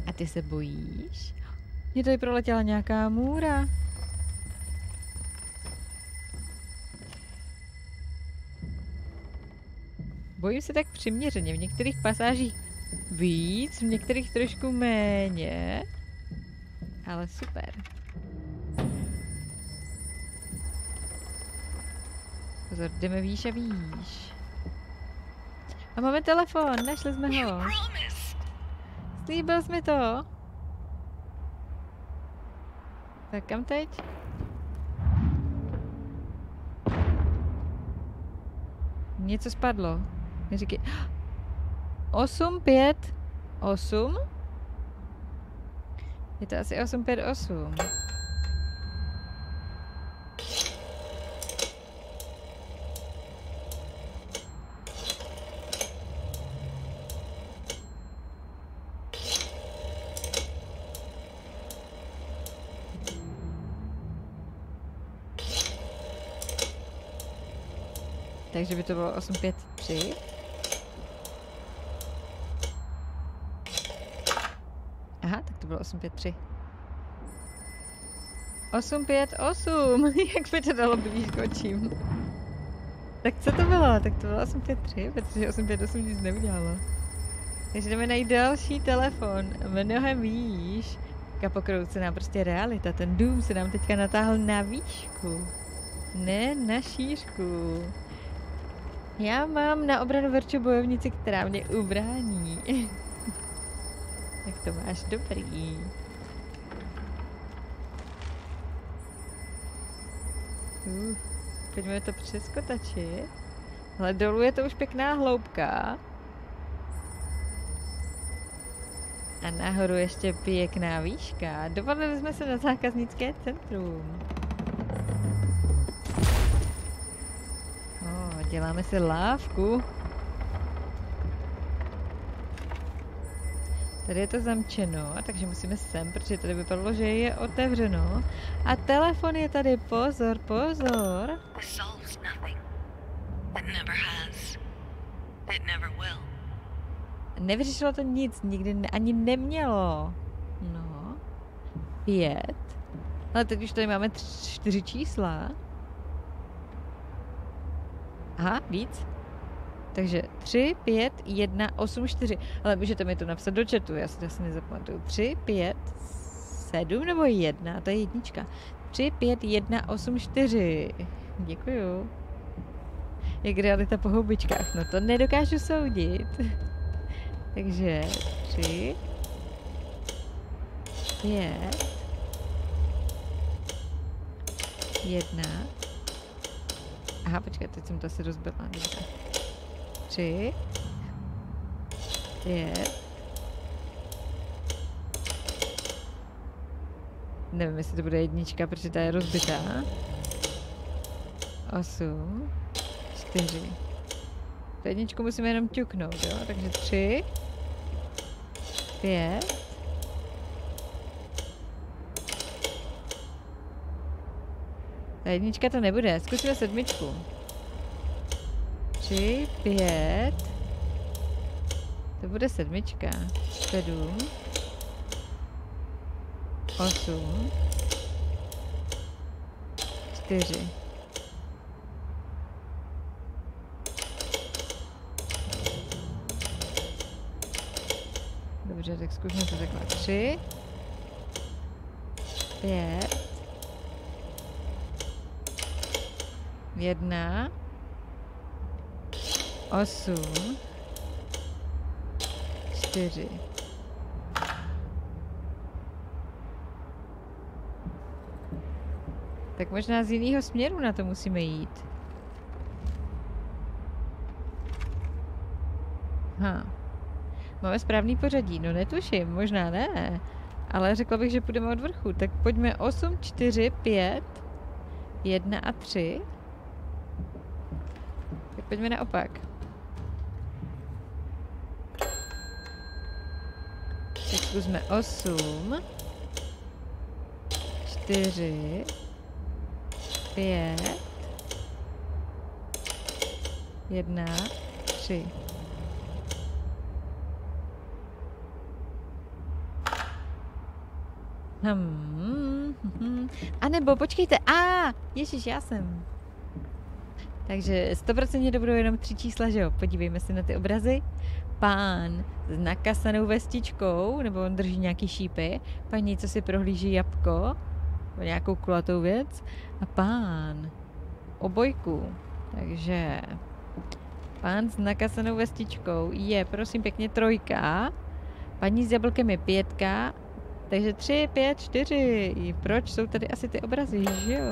A ty se bojíš? Mně tady proletěla nějaká můra. Bojím se tak přiměřeně. V některých pasážích víc, v některých trošku méně. Ale super. Pozor, jdeme výš a výš. A máme telefon, našli jsme ho. Slíbil jsi mi to. Tak kam teď? Něco spadlo. Neříkej. 8, 5, 8? Je to asi 8, 5, 8. Takže by to bylo 8, 5, 3. Aha, tak to bylo 8, 5, 3. 8, 5, 8. Jak by to dalo blíž kočím? Tak co to bylo? Tak to bylo 8, 5, 3, protože 8, 5, 8 nic neudělalo. Takže jdeme najít další telefon, mnohem výš. A pokroucená prostě realita. Ten dům se nám teďka natáhl na výšku. Ne na šířku. Já mám na obranu Verču bojovnici, která mě ubrání. To máš dobrý. Uh, pojďme to přeskotačit. Ale dolů je to už pěkná hloubka. A nahoru ještě pěkná výška. Dovolili jsme se na zákaznické centrum. Oh, děláme si lávku. Tady je to zamčeno, takže musíme sem, protože tady vypadalo, že je otevřeno. A telefon je tady, pozor, pozor. Nevyřešilo to nic, nikdy ne, ani nemělo. No. Pět. Ale teď už tady máme tři, čtyři čísla. Aha, víc. Takže 3, 5, 1, 8, 4. Ale můžete mi to napsat do chatu, já si to asi nezapamatuju. 3, 5, 7 nebo 1, to je jednička. 3, 5, 1, 8, 4. Děkuju. Jak realita po houbičkách, no to nedokážu soudit. Takže 3, 5, 1. Aha, počkej, teď jsem to asi rozbila. Dobře. Tři. Pět. Nevím, jestli to bude jednička, protože ta je rozbitá. Osm. Čtyři. Tu jedničku musíme jenom ťuknout, jo? Takže tři. Pět. Ta jednička to nebude, zkusíme sedmičku. Tři, pět. To bude sedmička. Sedm. Osm. Čtyři. Dobře, tak zkusme to takhle. Tři. Pět. Jedna. Osm. Čtyři. Tak možná z jiného směru na to musíme jít. Ha. Máme správný pořadí, no netuším, možná ne. Ale řekla bych, že půjdeme od vrchu. Tak pojďme 8, 4, 5, 1 a 3. Tak pojďme naopak. Tak zkusme 8, 4, 5, 1, 3. Hmm. A nebo počkejte, a ježiš, já jsem. Takže 100% to budou jenom tři čísla, že jo? Podívejme se na ty obrazy. Pán s nakasanou vestičkou, nebo on drží nějaký šípy. Paní, co si prohlíží jabko, nějakou kulatou věc. A pán obojku. Takže pán s nakasanou vestičkou je, prosím, pěkně trojka. Paní s jablkem je pětka takže 3, 5, 4. Proč jsou tady asi ty obrazy, že jo?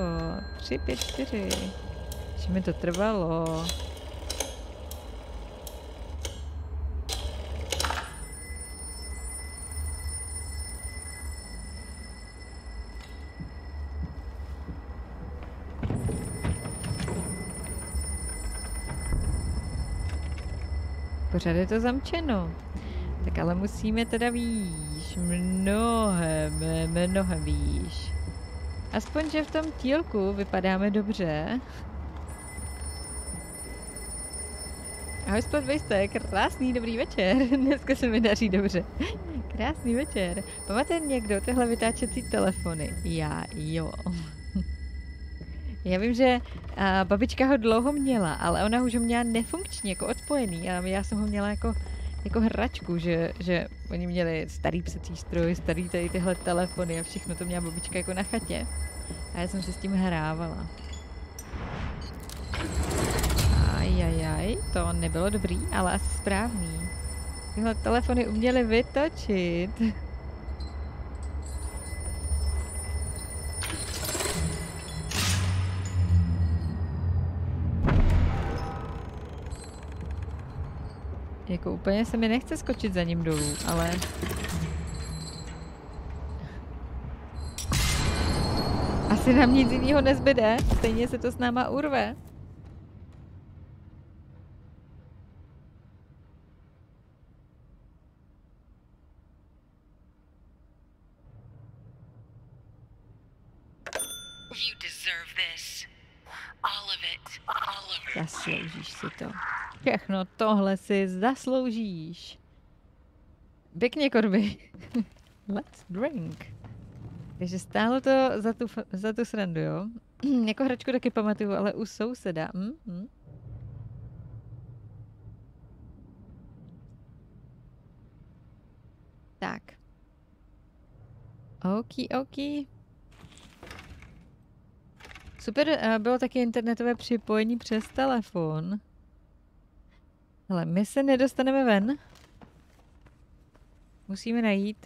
3, 5, 4. Že mi to trvalo. Pořád je to zamčeno. Tak ale musíme teda výš, mnohem, mnohem výš. Aspoň, že v tom tílku vypadáme dobře. Ahoj Splatbejste, krásný dobrý večer. Dneska se mi daří dobře. Krásný večer. Pamatuje někdo tyhle vytáčecí telefony? Já jo. Já vím, že babička ho dlouho měla, ale ona už ho měla nefunkčně, jako odpojený. A já jsem ho měla jako jako hračku, že, že oni měli starý psací stroj, starý tady tyhle telefony a všechno to měla babička jako na chatě. A já jsem se s tím hrávala. Ajajaj, to nebylo dobrý, ale asi správný. Tyhle telefony uměly vytočit. Jako úplně se mi nechce skočit za ním dolů, ale... Asi nám nic jiného nezbyde, stejně se to s náma urve. You deserve this. All of it. All of it. Zasloužíš si to. Všechno tohle si zasloužíš. Pěkně, Korby. Let's drink. Takže stálo to za tu, za tu srandu, jo? jako hračku taky pamatuju, ale u souseda. Hm? Hm? Tak. Oki, oki. Super, eh, bylo taky internetové připojení přes telefon. Ale my se nedostaneme ven. Musíme najít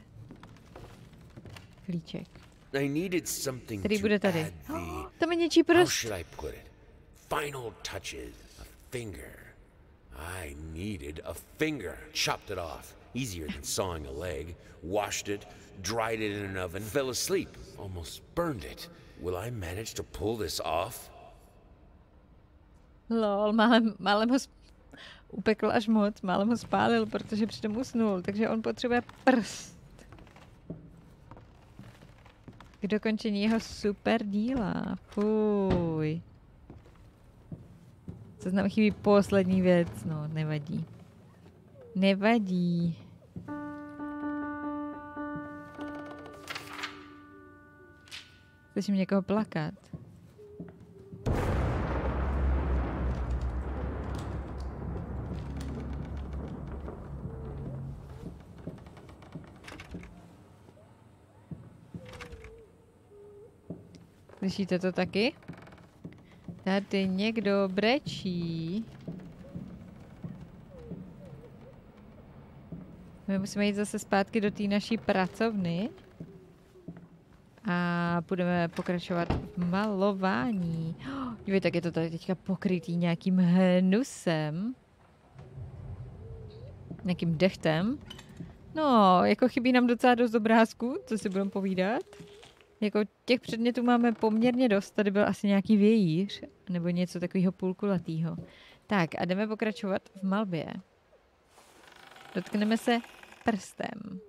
klíček. Který to bude tady. the Tam je něčí prst. Final touches. A finger. I needed a finger. Chopped it off. Easier than sawing a leg. Washed it, dried it in an oven, fell asleep. Almost burned it. Will I manage to pull this off? Lol, málem, málem ho upekl až moc, málem ho spálil, protože přitom usnul, takže on potřebuje prst. K dokončení jeho super díla. Fuj. Nám chybí poslední věc, no, nevadí. Nevadí. Slyším někoho plakat. Slyšíte to taky? Tady někdo brečí. My musíme jít zase zpátky do té naší pracovny. A budeme pokračovat v malování. Oh, tak je to tady teďka pokrytý nějakým hnusem. Nějakým dechtem. No, jako chybí nám docela dost obrázků, co si budeme povídat. Jako těch předmětů máme poměrně dost. Tady byl asi nějaký vějíř, nebo něco takového půlkulatýho. Tak a jdeme pokračovat v malbě. Dotkneme se prstem.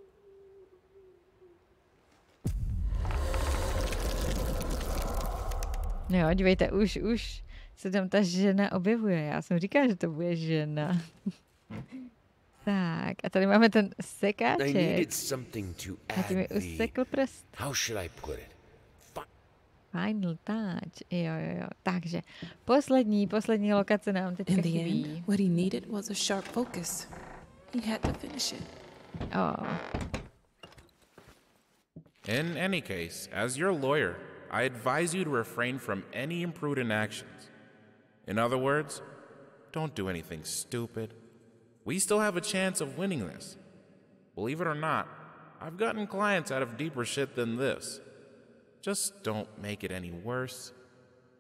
Jo, dívejte, už, už se tam ta žena objevuje. Já jsem říkala, že to bude žena. tak, a tady máme ten sekáček. A ty mi usekl prst. How should I put it? Final touch. Jo, jo, jo. Takže poslední, poslední lokace nám the chybí. end, what he needed was a sharp focus. He had to finish it. Oh. In any case, as your lawyer, I advise you to refrain from any imprudent actions. In other words, don't do anything stupid. We still have a chance of winning this. Believe it or not, I've gotten clients out of deeper shit than this. Just don't make it any worse.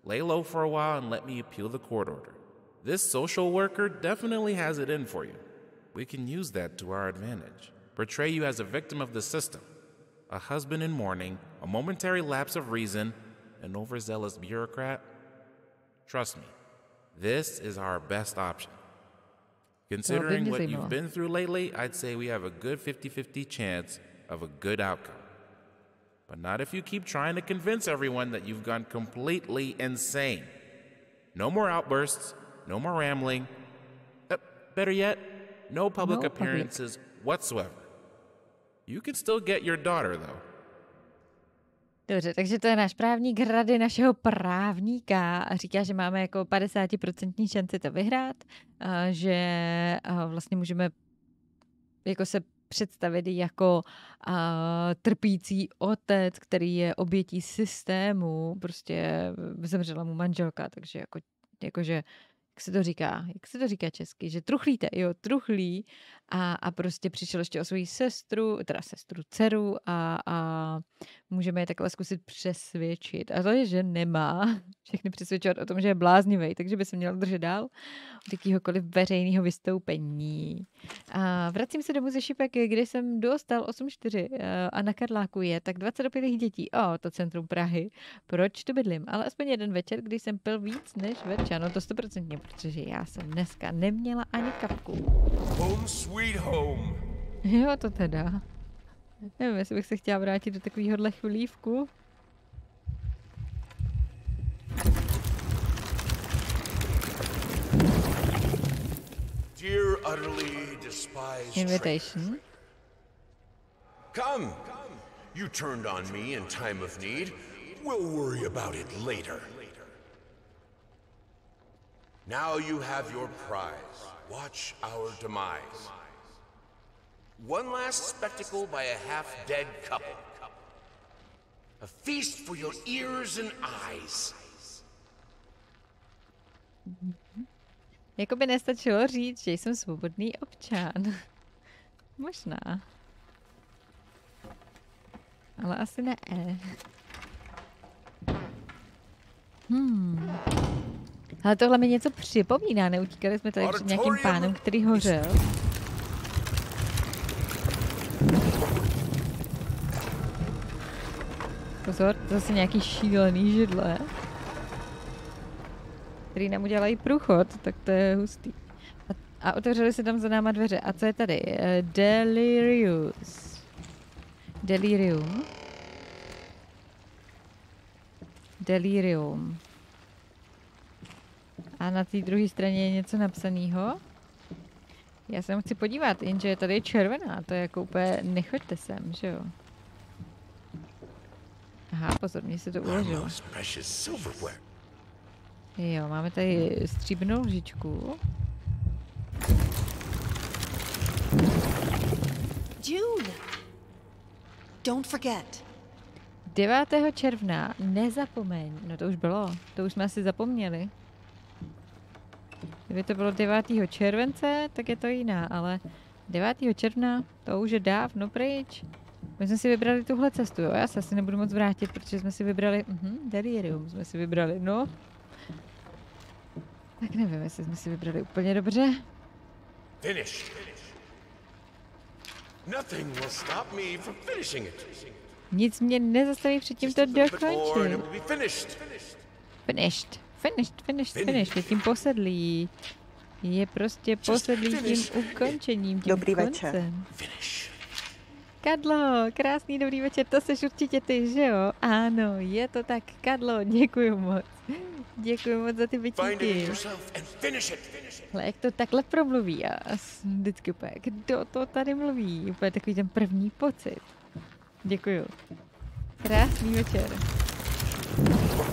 Lay low for a while and let me appeal the court order. This social worker definitely has it in for you. We can use that to our advantage. Portray you as a victim of the system, a husband in mourning, a momentary lapse of reason, an overzealous bureaucrat. Trust me, this is our best option. Considering what you've been through lately, I'd say we have a good 50 50 chance of a good outcome. But not if you keep trying to convince everyone that you've gone completely insane. No more outbursts, no more rambling. Uh, better yet, no public No public. appearances whatsoever. You can still get your daughter, though. Dobře, takže to je náš právník rady našeho právníka a říká, že máme jako 50% šanci to vyhrát, a že a vlastně můžeme jako se představit jako a, trpící otec, který je obětí systému, prostě zemřela mu manželka, takže jako, jakože jak se to říká, jak se to říká česky, že truchlíte, jo, truchlí a, a prostě přišel ještě o svoji sestru, teda sestru, dceru a, a můžeme je takhle zkusit přesvědčit. A to je, že nemá všechny přesvědčovat o tom, že je bláznivý, takže by se měl držet dál od jakýhokoliv veřejného vystoupení. A vracím se domů ze šipek, kde jsem dostal 8-4 eh, a na Karláku je tak 20 dopilých dětí. O, to centrum Prahy. Proč tu bydlím? Ale aspoň jeden večer, když jsem pil víc než večer. No to stoprocentně, protože já jsem dneska neměla ani kapku. Home sweet home. Jo, to teda. Nevím, jestli bych se chtěla vrátit do takovýhohle chvilívku. Dear utterly despised Invitation. Come. You turned on me in time of need. We'll worry about it later. Now you have your prize. Watch our demise. One last spectacle by a half-dead couple. A feast for your ears and eyes. Jako by nestačilo říct, že jsem svobodný občan. Možná. Ale asi ne. Hmm. Ale tohle mi něco připomíná. Neutíkali jsme tady před nějakým pánem, který hořel. Pozor, zase nějaký šílený židle. Který nám udělají průchod, tak to je hustý. A, a otevřeli se tam za náma dveře. A co je tady? Eh, Delirious. Delirium. Delirium. A na té druhé straně je něco napsaného. Já se tam chci podívat, jenže tady je červená, to je jako úplně, nechoďte sem, že jo? Aha, pozor, mě se to uložilo. Jo, máme tady stříbrnou lžičku. June! Don't forget. 9. června, nezapomeň. No to už bylo, to už jsme asi zapomněli. Kdyby to bylo 9. července, tak je to jiná, ale 9. června, to už je dávno pryč. My jsme si vybrali tuhle cestu, jo? Já se asi nebudu moc vrátit, protože jsme si vybrali, mhm, delirium jsme si vybrali, no. Tak nevím, jestli jsme si vybrali úplně dobře. Finished. Nothing will stop me from finishing it. Nic mě nezastaví před tím to dokončit. finished. Finished. Finished, finished, finished. Je tím posedlý. Je prostě posedlý tím ukončením, tím Dobrý večer. koncem. Finish. Kadlo, krásný dobrý večer, to seš určitě ty, že jo? Ano, je to tak, Kadlo, děkuji moc. Děkuji moc za ty vytíky. Ale jak to takhle promluví a vždycky úplně, kdo to tady mluví? Úplně takový ten první pocit. Děkuju. Krásný večer.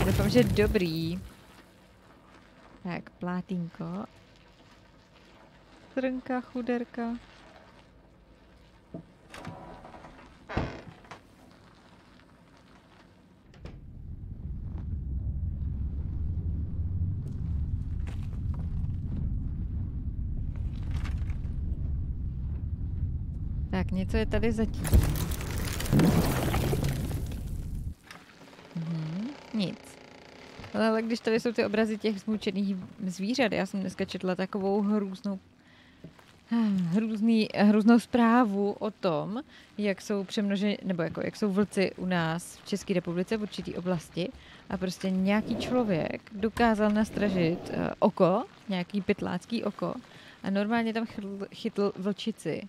Doufám, že dobrý. Tak, plátínko. Srnka, chuderka. Tak, něco je tady zatím. Mhm, nic. Ale, ale když tady jsou ty obrazy těch zmučených zvířat, já jsem dneska četla takovou hrůznou hrůzný, hrůznou zprávu o tom, jak jsou přemnoženi, nebo jako, jak jsou vlci u nás v České republice v určitý oblasti a prostě nějaký člověk dokázal nastražit uh, oko, nějaký pytlácký oko a normálně tam chytl, chytl vlčici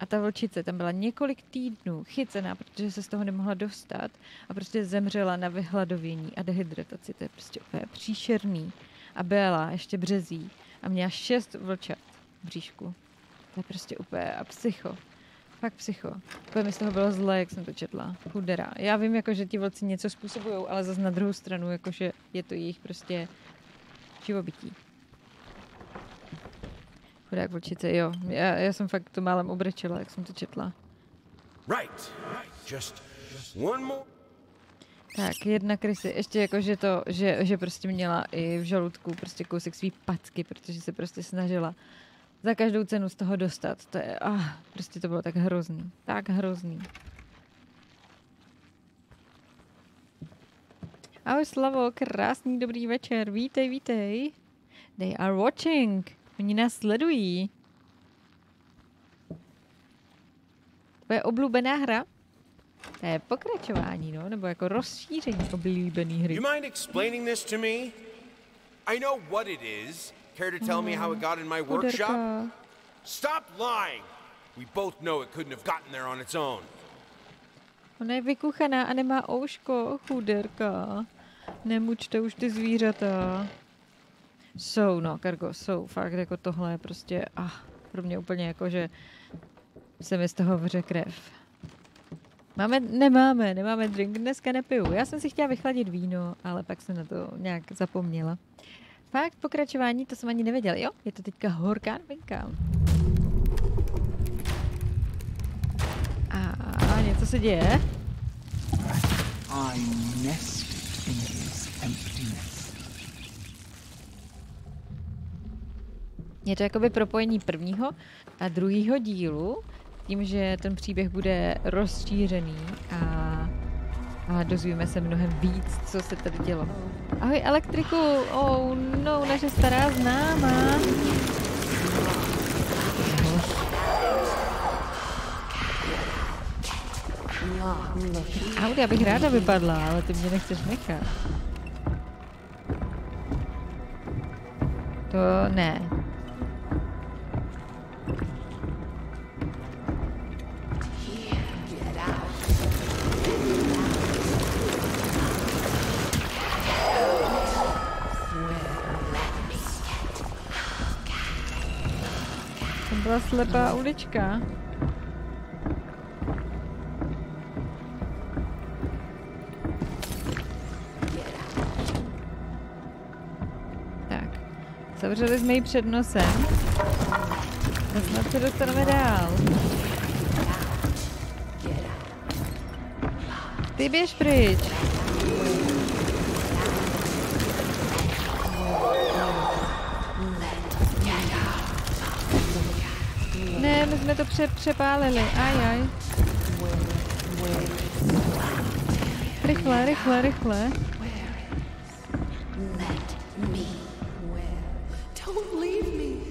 a ta vlčice tam byla několik týdnů chycená, protože se z toho nemohla dostat a prostě zemřela na vyhladovění a dehydrataci. To je prostě úplně příšerný. A Béla ještě březí a měla šest vlčat v bříšku. To je prostě úplně a psycho. Fakt psycho. Úplně mi z toho bylo zle, jak jsem to četla. Chudera. Já vím, jako, že ti vlci něco způsobují, ale zase na druhou stranu, jakože je to jejich prostě živobytí. Chudák vlčice, jo. Já, já jsem fakt to málem obrečela, jak jsem to četla. Right. Just one more. Tak, jedna krysy. Ještě jako, že to, že, že prostě měla i v žaludku prostě kousek svý packy, protože se prostě snažila za každou cenu z toho dostat. To je, ah, prostě to bylo tak hrozný. Tak hrozný. Ahoj Slavo, krásný dobrý večer. Vítej, vítej. They are watching. Oni nás sledují. Tvoje oblíbená hra? To je pokračování, no, nebo jako rozšíření oblíbené hry. You mind explaining this to me? I know what it is. Care to tell me how it got in my workshop? Stop lying! We both know it couldn't have gotten there on its own. Ona je vykuchaná a nemá ouško, chuderka. Nemučte už ty zvířata. Jsou, no, Kargo, jsou. Fakt jako tohle je prostě, ah, pro mě úplně jako, že se mi z toho vře krev. Máme, nemáme, nemáme drink, dneska nepiju. Já jsem si chtěla vychladit víno, ale pak jsem na to nějak zapomněla. Fakt pokračování, to jsem ani nevěděla. Jo, je to teďka horká novinka. A něco se děje. I nested in his emptiness. Je to jakoby propojení prvního a druhého dílu, tím, že ten příběh bude rozšířený a, a dozvíme se mnohem víc, co se tady dělo. Ahoj elektriku, oh no, naše stará známá. Audi, já bych ráda vypadla, ale ty mě nechceš nechat. To ne. Byla slepá ulička. Tak. Zavřeli jsme ji před nosem. A snad se dostaneme dál. Ty běž pryč. Ne, my jsme to pře- přepálili. Aj, aj. Rychle, rychle, rychle. Don't leave me.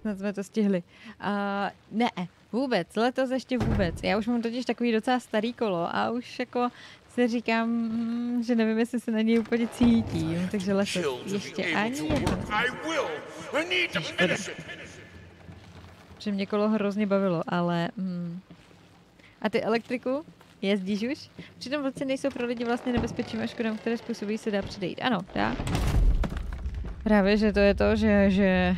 Snad jsme to stihli. Uh, ne, vůbec, letos ještě vůbec. Já už mám totiž takový docela starý kolo a už jako si říkám, že nevím, jestli se na něj úplně cítím, takže letos ještě ani jedno. I will! I need to finish it! Že mě kolo hrozně bavilo, ale... Mm. A ty elektriku? Jezdíš už? Přitom vlci nejsou pro lidi vlastně nebezpečím a škodám, které způsobují se dá předejít. Ano, dá. Právě, že to je to, že, že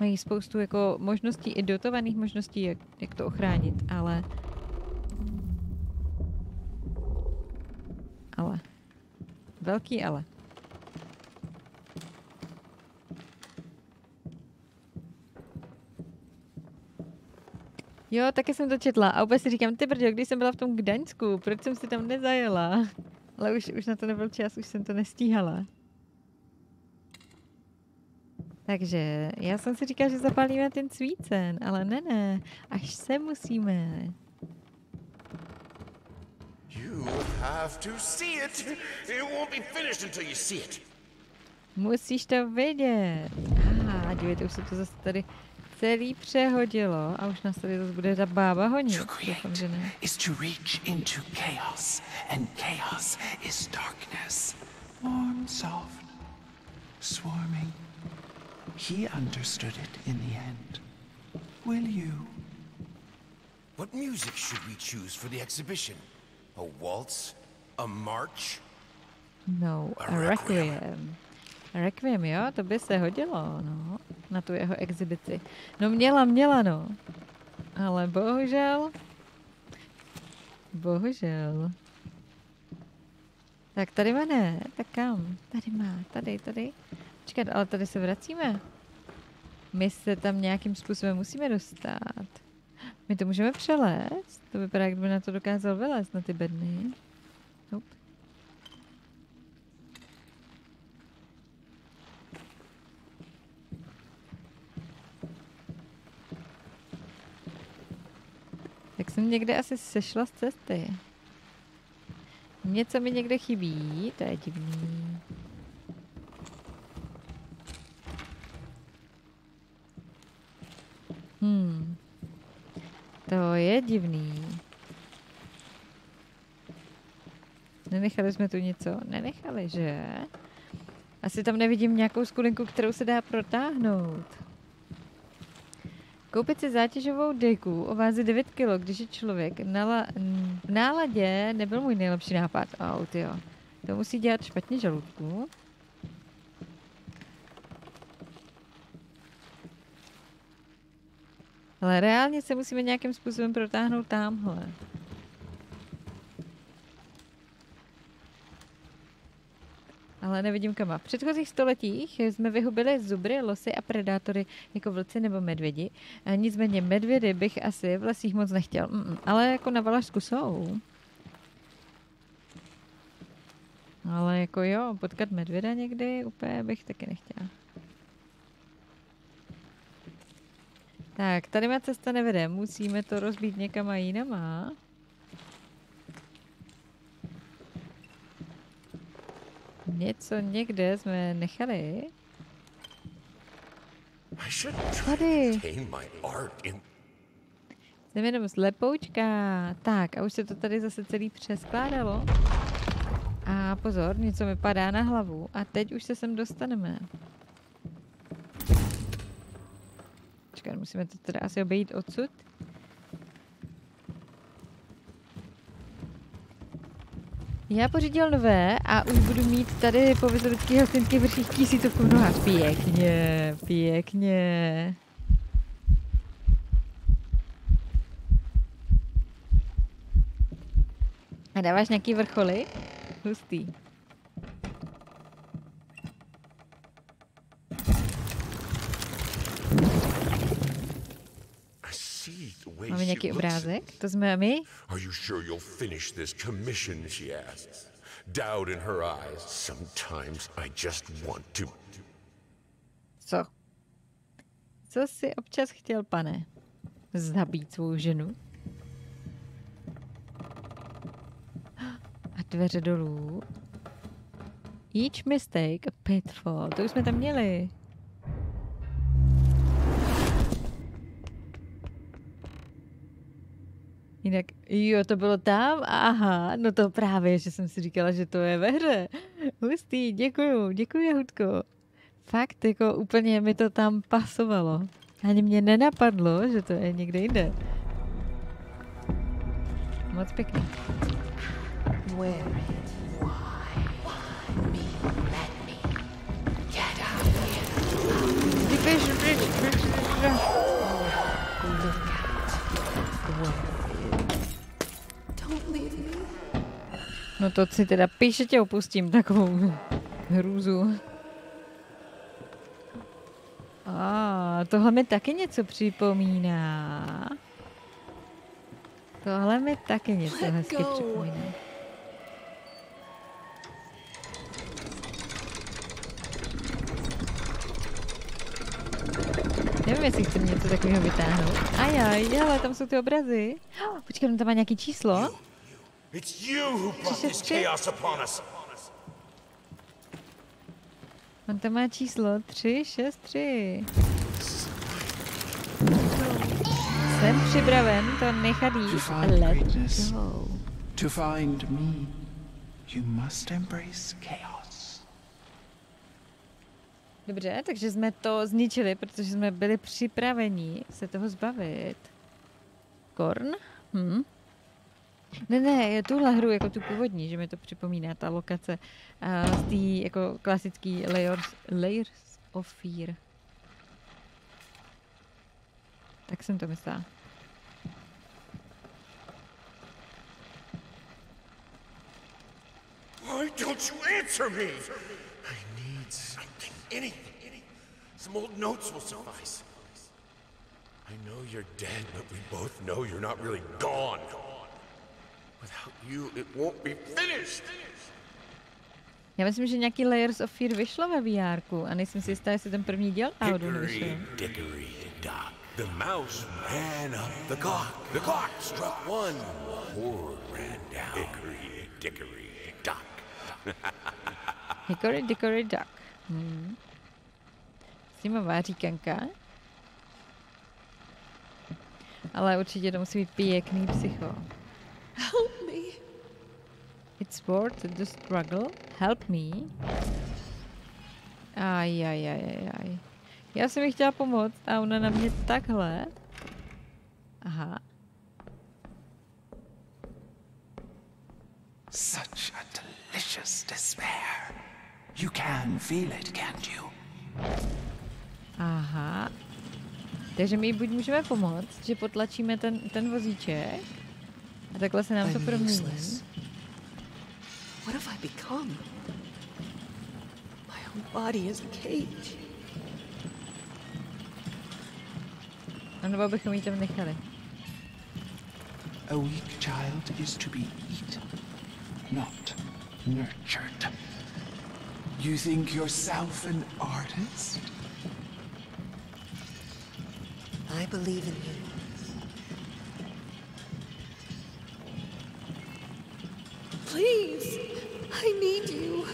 mají spoustu jako možností, i dotovaných možností, jak, jak to ochránit, ale... Ale. Velký ale. Jo, taky jsem to četla a úplně si říkám, ty brďo, když jsem byla v tom Gdaňsku, proč jsem si tam nezajela? Ale už, už na to nebyl čas, už jsem to nestíhala. Takže já jsem si říkala, že zapálíme ten svícen, ale ne, ne, až se musíme. You have to see it! It won't be finished until you see it! Musíš to vidět. Aha, dívejte, už se to zase tady celý přehodilo a už nás tady zase bude ta bába honit. Doufám, že ne. Is to reach into chaos, and chaos is darkness. Warm, soft, swarming. He understood it in the end. Will you? What music should we choose for the exhibition? A waltz? A march? No, A a requiem. Requiem. Requiem, jo, to by se hodilo, no, na tu jeho exibici. No měla, měla, no. Ale bohužel, bohužel. Tak tady má ne, tak kam? Tady má, tady, tady. Počkat, ale tady se vracíme. My se tam nějakým způsobem musíme dostat. My to můžeme přelézt? To vypadá, jak by na to dokázal vylézt, na ty bedny. Nope. Tak jsem někde asi sešla z cesty. Něco mi někde chybí, to je divný. Hmm. To je divný. Nenechali jsme tu něco? Nenechali, že? Asi tam nevidím nějakou skulinku, kterou se dá protáhnout. Koupit si zátěžovou deku o váze 9 kg, když je člověk v náladě, nebyl můj nejlepší nápad. Aut, jo. To musí dělat špatně žaludku. Ale reálně se musíme nějakým způsobem protáhnout tamhle. Ale nevidím kam. V předchozích stoletích jsme vyhubili zubry, losy a predátory jako vlci nebo medvědi. Nicméně medvědy bych asi v lesích moc nechtěl. Mm, ale jako na Valašsku jsou. Ale jako jo, potkat medvěda někdy úplně bych taky nechtěla. Tak, tady má cesta nevede. Musíme to rozbít někam a jinama. Něco někde jsme nechali. Tady. Jsem jenom slepoučka. Tak, a už se to tady zase celý přeskládalo. A pozor, něco mi padá na hlavu. A teď už se sem dostaneme. Počkat, musíme to teda asi obejít odsud. Já pořídil nové a už budu mít tady po Vizelických helsinských vrších tisícovku v. Pěkně, pěkně. A dáváš nějaký vrcholy? Hustý. Máme nějaký obrázek? To jsme my? Are you sure you'll finish this commission, she asks. Doubt in her eyes. Sometimes I just want to. Co? Co si občas chtěl, pane? Zabít svou ženu? A dveře dolů. Each mistake a pitfall. To už jsme tam měli. Jinak, jo, to bylo tam, aha, no to právě, že jsem si říkala, že to je ve hře. Hustý, děkuju, děkuji, Jahudko. Fakt, jako úplně mi to tam pasovalo. Ani mě nenapadlo, že to je někde jinde. Moc pěkný. Where is why? Why me? Let No to si teda píše tě opustím takovou hrůzu. A tohle mi taky něco připomíná. Tohle mi taky něco hezky připomíná. Nevím, jestli chci něco takového vytáhnout. Ajaj, hele, tam jsou ty obrazy. Oh, počkej, tam má nějaký číslo? It's you who brought this chaos upon us. On tam má číslo 363. Jsem připraven to nechat To jít let greatness, go. to find me, you must embrace chaos. Dobře, takže jsme to zničili, protože jsme byli připraveni se toho zbavit. Korn? Hm. Ne, ne, tuhle hru jako tu původní, že mi to připomíná ta lokace uh, z té jako klasický layers, layers of Fear. Tak jsem to myslela. Why don't you answer me? I need something, anything. Some old notes will suffice. I know you're dead, but we both know you're not really gone. Without you, it won't be finished. Já myslím, že nějaký Layers of Fear vyšlo ve VR a nejsem si jistá, jestli ten první díl náhodou Hickory nevyšel. dickory dock. The mouse ran up the clock. The clock struck one. Horde ran down. Hickory dickory dock. Hickory Dickory Duck. Hmm. Sněmová říkanka. Ale určitě to musí být pěkný psycho. Help me. It's worth the struggle. Help me. Aj, aj, aj, aj, aj. Já jsem mi chtěla pomoct a ona na mě takhle. Aha. Such a delicious despair. You can feel it, can't you? Aha. Takže my jí buď můžeme pomoct, že potlačíme ten, ten vozíček a takhle se nám to I'm promění. useless. What have I become? My own body is a cage. A nebo bychom jí tam nechali. A weak child is to be eaten, not nurtured. You think yourself an artist? I believe in you. Please, I need you.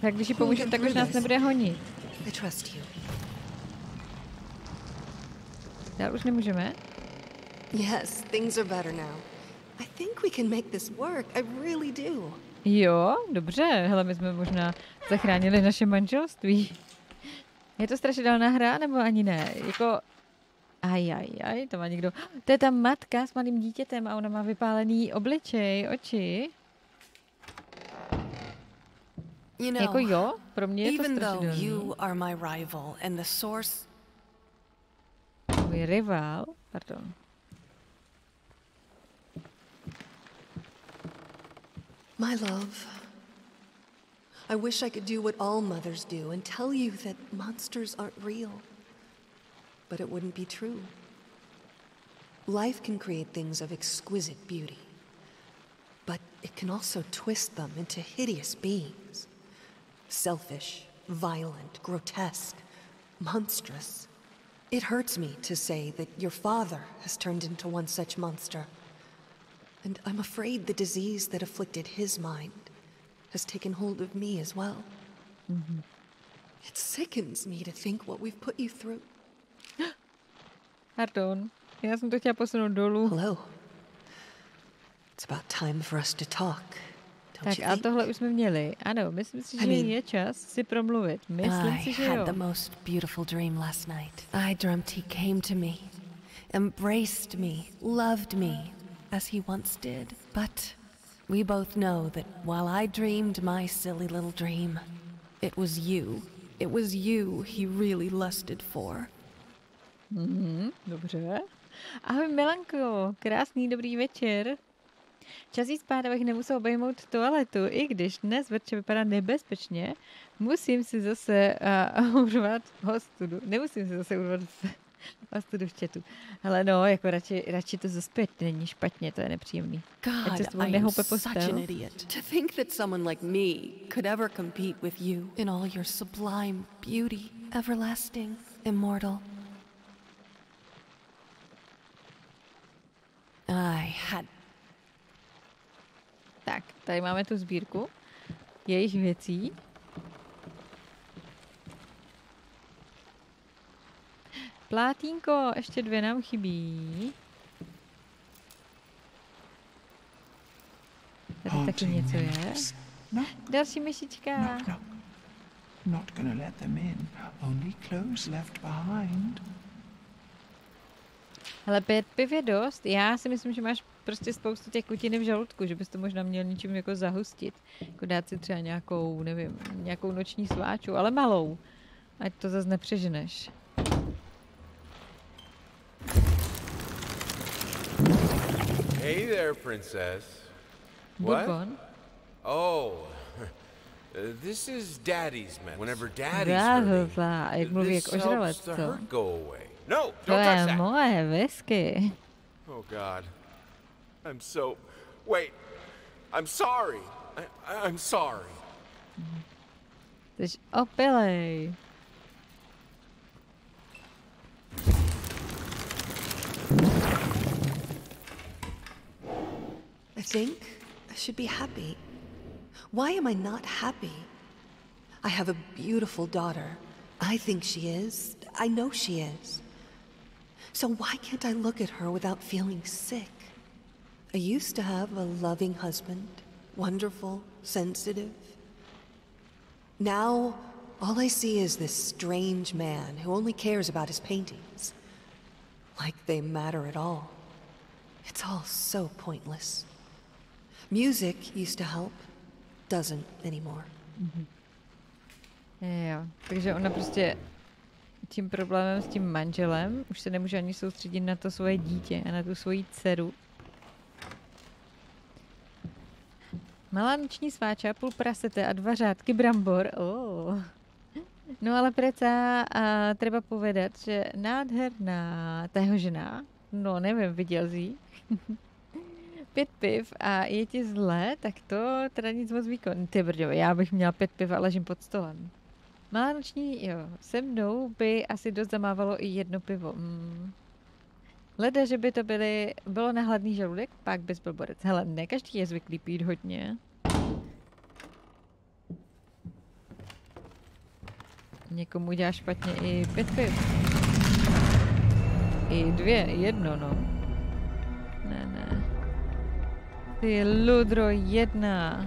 Tak když pomůžeme, get tak už nás nebude honit. I trust you. Dál už nemůžeme? Yes, things are better now. I think we can make this work. I really do. Jo, dobře. Hele, my jsme možná zachránili naše manželství. Je to strašidelná hra, nebo ani ne? Jako, aj, aj, aj, to má někdo. To je ta matka s malým dítětem a ona má vypálený obličej, oči. You know, Jako jo, pro mě je to even though strašidelný. you are my rival and the source Můj rival, pardon. My love, I wish I could do what all mothers do and tell you that monsters aren't real. But it wouldn't be true. Life can create things of exquisite beauty, but it can also twist them into hideous beings. Selfish, violent, grotesque, monstrous. It hurts me to say that your father has turned into one such monster. And I'm afraid the disease that afflicted his mind has taken hold of me as well. Mm-hmm. It sickens me to think what we've put you through. Pardon, já jsem to chtěla posunout dolů. Hello. It's about time for us to talk. Don't Tak a tohle už jsme měli. Ano, myslím si, I mean- je čas si promluvit. Myslím I si, že had jo. the most beautiful dream last night. I dreamt he came to me, embraced me, loved me, as he once did. But we both know that while I dreamed my silly little dream, it was you. It was you he really lusted for. Mhm, dobře. Ahoj Milanko, krásný dobrý večer. Čas jít spát, abych nemusel obejmout toaletu, i když dnes večer vypadá nebezpečně. Musím si zase uh, urvat hostudu. Nemusím si zase urvat hostudu v chatu. Ale no, jako radši, radši to zaspět není špatně, to je nepříjemný. Ať se s God, tebou such postel. an idiot. To think that someone like me could ever compete with you in all your sublime beauty, everlasting, immortal. I had Tak, tady máme tu sbírku jejich věcí. Plátínko, ještě dvě nám chybí. Tady taky něco je. No, Další myšička. no. Not gonna let them in. Only clothes left behind. Ale pět piv je dost. Já si myslím, že máš prostě spoustu těch kutiny v žaludku, že bys to možná měl něčím jako zahustit. Jako dát si třeba nějakou, nevím, nějakou noční sváču, ale malou. Ať to zase nepřeženeš. Hey there, princess. Bourbon. Oh, Uh, this is Daddy's medicine. Whenever Daddy's hurting, jak jak this helps the hurt go away. No, To don't touch je that. moje whisky. Oh God, I'm so. Wait, I'm sorry. I, I- I'm sorry. Jsi opilej. I think I should be happy. Why am I not happy? I have a beautiful daughter. I think she is. I know she is. So why can't I look at her without feeling sick? I used to have a loving husband, wonderful, sensitive. Now, all I see is this strange man who only cares about his paintings. Like they matter at all. It's all so pointless. Music used to help, doesn't anymore. Mm-hmm. Jo, takže ona prostě tím problémem s tím manželem už se nemůže ani soustředit na to svoje dítě a na tu svoji dceru. Malá noční sváča, půl prasete a dva řádky brambor. Oh. No ale preca a treba povedat, že nádherná tého žena, no nevím, viděl jsi pět piv a je ti zle, tak to teda nic moc výkon. Ty brďo, já bych měla pět piv a ležím pod stolem. Malá noční, jo, se mnou by asi dost zamávalo i jedno pivo. Mm. Leda, že by to byly, bylo na hladný žaludek, pak bys byl borec. Hele, ne každý je zvyklý pít hodně. Někomu dělá špatně i pět piv. I dvě, jedno, no. Ne, ne. Ty ludro, jedna.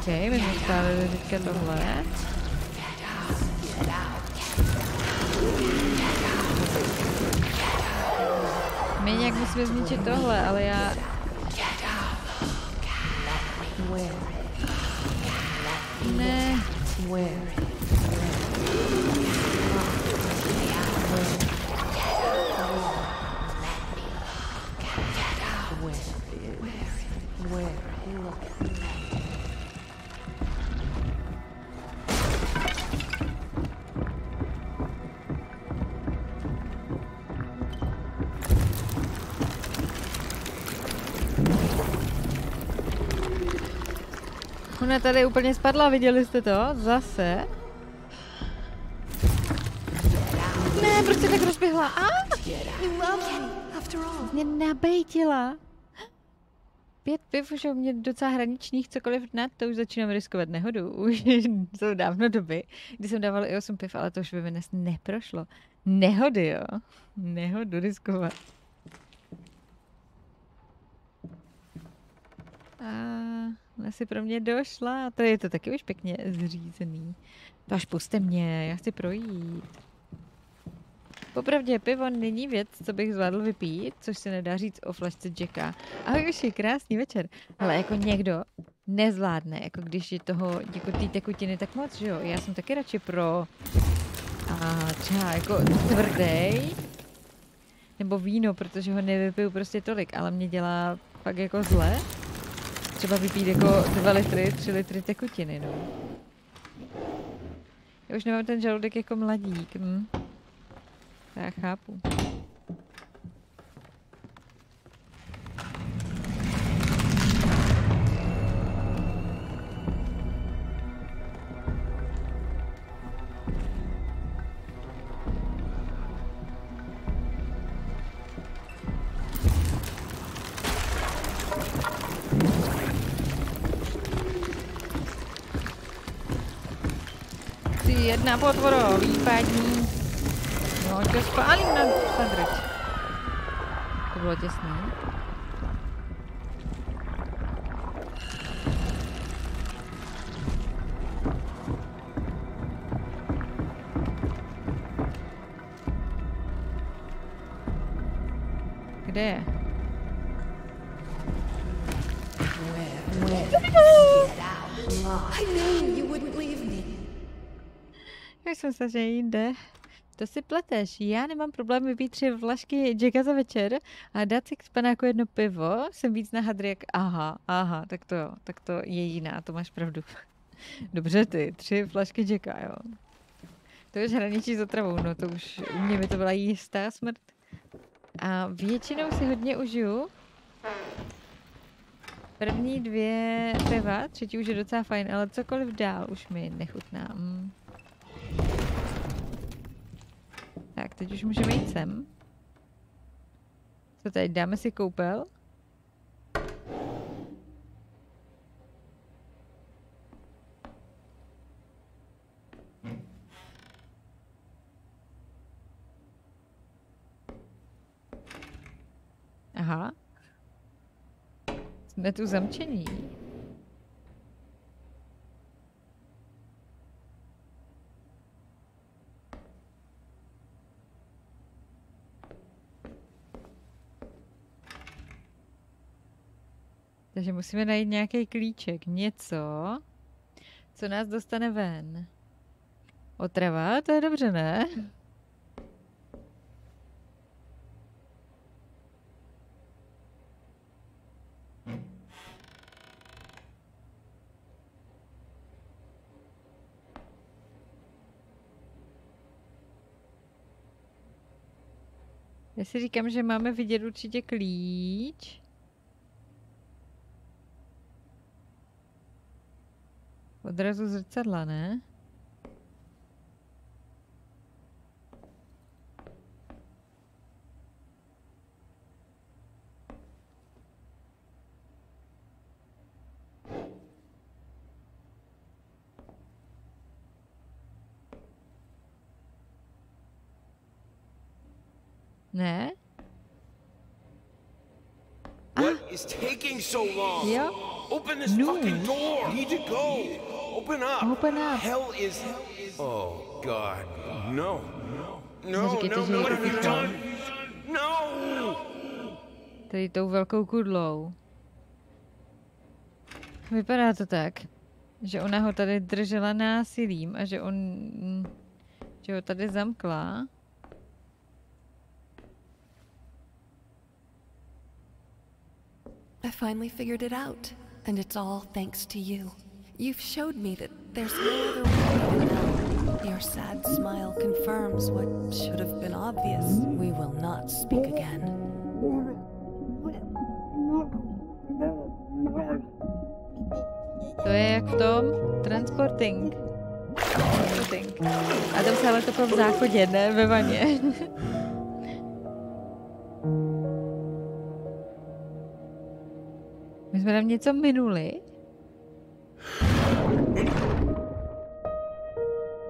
OK, my jsme spálili teďka tohle. My nějak musíme zničit tohle, ale já... Ne. Ona tady úplně spadla, viděli jste to? Zase. Ne, proč se tak rozběhla? A? Mě nabejtila. Pět piv už u mě docela hraničních, cokoliv nad to už začínám riskovat nehodu. Už jsou dávno doby, kdy jsem dávala i 8 piv, ale to už by mi dnes neprošlo. Nehody, jo. Nehodu riskovat. A ona si pro mě došla. To je to taky už pěkně zřízený. To až puste mě, já chci projít. Popravdě, pivo není věc, co bych zvládl vypít, což se nedá říct o flašce Jacka. Ahoj už krásný večer. Ale jako někdo nezvládne, jako když je toho, jako té tekutiny tak moc, že jo. Já jsem taky radši pro a třeba jako tvrdý nebo víno, protože ho nevypiju prostě tolik, ale mě dělá fakt jako zle. Třeba vypít jako 2 litry, 3 litry tekutiny, no. Já už nemám ten žaludek jako mladík, hm. Já chápu. Jedna potvoro, výpadní. No, to spálím na sadrč. To bylo těsné. Kde je? I knew you jsem se, že jinde. To si pleteš. Já nemám problém vypít tři vlašky Jacka za večer a dát si k panáku jedno pivo. Jsem víc na hadry jak aha, aha, tak to tak to je jiná, to máš pravdu. Dobře ty, tři flašky Jacka, jo. To už hraničí s otravou, no to už u mě by to byla jistá smrt. A většinou si hodně užiju. První dvě piva, třetí už je docela fajn, ale cokoliv dál už mi nechutná. Mm. Tak, teď už můžeme jít sem. Co teď, dáme si koupel? Aha. Jsme tu zamčení. Takže musíme najít nějaký klíček, něco, co nás dostane ven. Otrava, to je dobře, ne? Já si říkám, že máme vidět určitě klíč. Odrazu zrcadla, ne? Ne? What is taking so long? Yeah. Open this No. fucking door. Need to go. Open up. Open up. Hell is. Oh God. No. No. No. No. you uchytal. done? No. Tady tou velkou kudlou. Vypadá to tak, že ona ho tady držela násilím a že on... že ho tady zamkla. I finally figured it out, and it's all thanks to you. You've showed me that there's no other way to know. Your sad smile confirms what should have been obvious. We will not speak again. To je jak v tom Transporting. Transporting. A tam se ale topil v záchodě, ne ve vaně. My jsme tam něco minuli.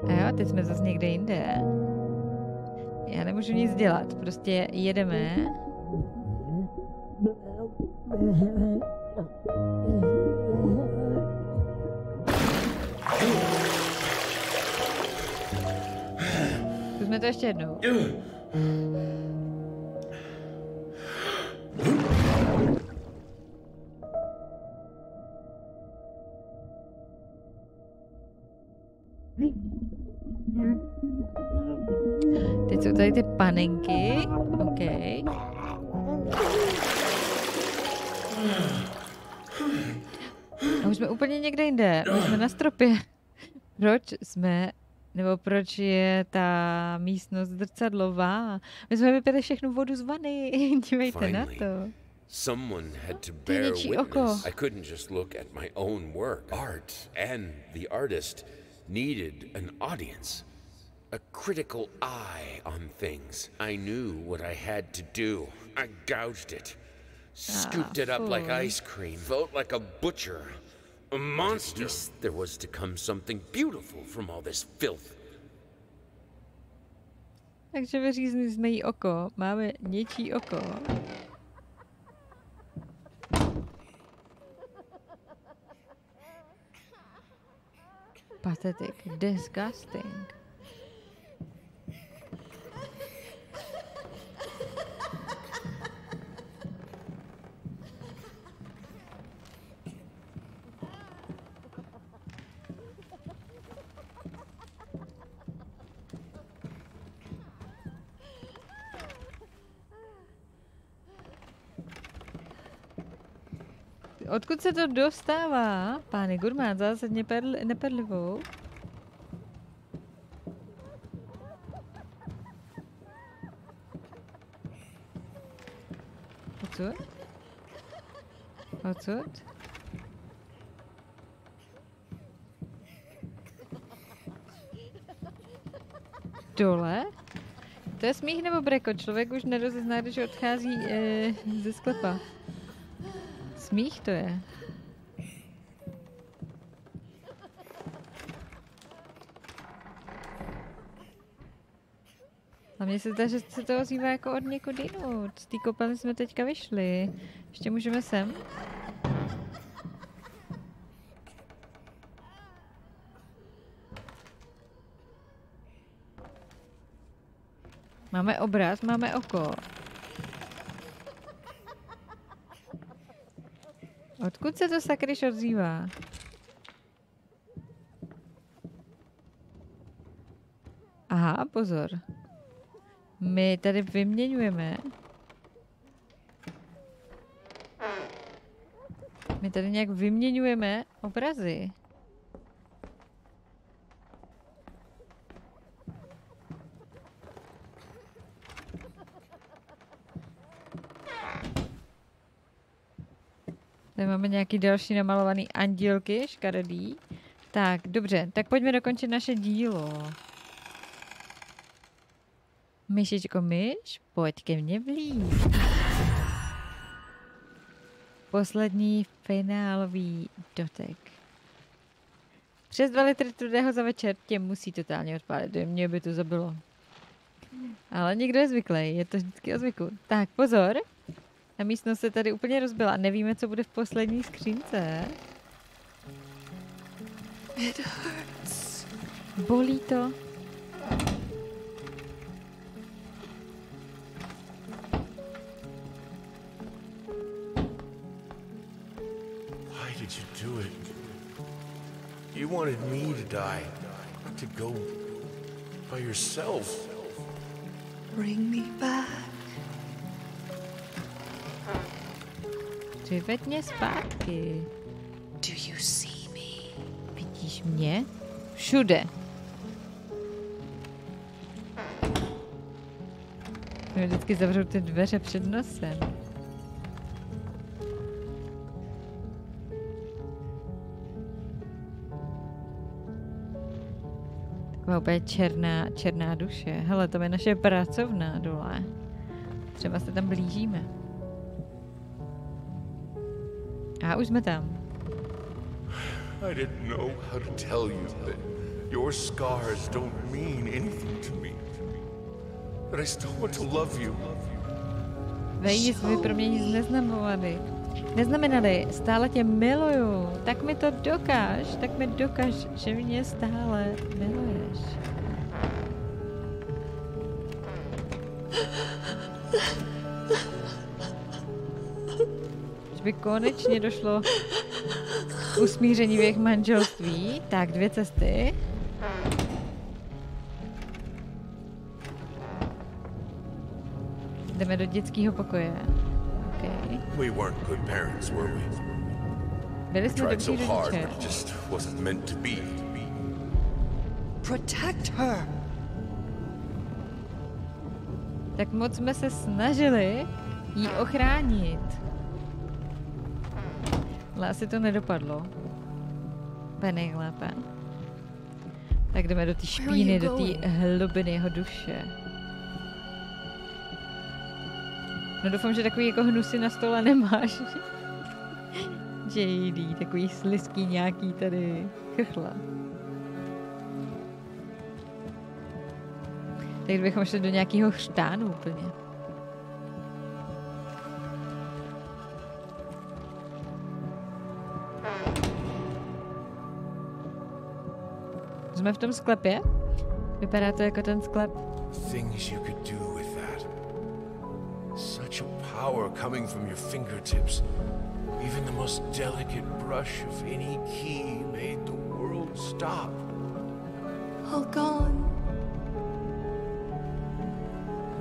A jo, teď jsme zase někde jinde. Já nemůžu nic dělat, prostě jedeme. Zkusme to ještě jednou. Teď jsou tady ty panenky. OK. A už jsme úplně někde jinde. My jsme na stropě. Proč jsme, nebo proč je ta místnost zrcadlová? My jsme vypili všechnu vodu z vany. Dívejte na to. Someone had to bear witness. I couldn't just look at my own work. Art and the artist needed an audience, a critical eye on things. I knew what I had to do. I gouged it, ah, scooped it up like ice cream, felt like a butcher, a monster. At least there was to come something beautiful from all this filth. Takže vyřízli jsme jí oko. Máme něčí oko. Pathetic. Disgusting. Odkud se to dostává? Pány Gurmán zásadně perli, neperlivou. Odsud? Odsud? Dole? To je smích nebo breko? Člověk už nerozezná, když odchází e, ze sklepa. Smích to je. A mně se zdá, že se to ozývá jako od někud jinut. Z té koupelny jsme teďka vyšli. Ještě můžeme sem? Máme obraz, máme oko. Odkud se to sakryš ozývá? Aha, pozor. My tady vyměňujeme. My tady nějak vyměňujeme obrazy. Tady máme nějaký další namalovaný andílky, škaredý. Tak, dobře, tak pojďme dokončit naše dílo. Myšičko myš, pojď ke mně blíž. Poslední finálový dotek. Přes dva litry trudého za večer tě musí totálně odpálit. Mě by to zabilo. Ale někdo je zvyklý, je to vždycky o zvyku. Tak, pozor. Ta místnost se tady úplně rozbila. Nevíme, co bude v poslední skřínce. It hurts. Bolí to. Why did you do it? You wanted me to die. To go by yourself. Bring me back. Přived mě zpátky. Do you see me? Vidíš mě? Všude. Mě vždycky zavřou ty dveře před nosem. Taková úplně černá, černá duše. Hele, to je naše pracovna dole. Třeba se tam blížíme. A už jsme tam. I didn't know how to tell you that your scars don't mean anything to me. But I still want to love you. Vejs, vy pro mě nic neznamovali. Neznamenali, stále tě miluju. Tak mi to dokáž, tak mi dokáž, že mě stále miluješ. By konečně došlo k usmíření v jejich manželství. Tak, dvě cesty. Jdeme do dětského pokoje. Okay. We weren't good parents, were we? Byli jsme dobří hard, rodiče. but it just wasn't meant to be. Protect her. Tak moc jsme se snažili jí ochránit. Ale asi to nedopadlo. Úplně nejlépe. Tak jdeme do té špíny, do té hlubiny jeho duše. No doufám, že takový jako hnusy na stole nemáš. JD, takový sliský nějaký tady chrchla. Tak bychom šli do nějakého chřtánu úplně. Jsme v tom sklepě? Vypadá to jako ten sklep. Things you could do with that. Such a power coming from your fingertips. Even the most delicate brush of any key made the world stop. All gone.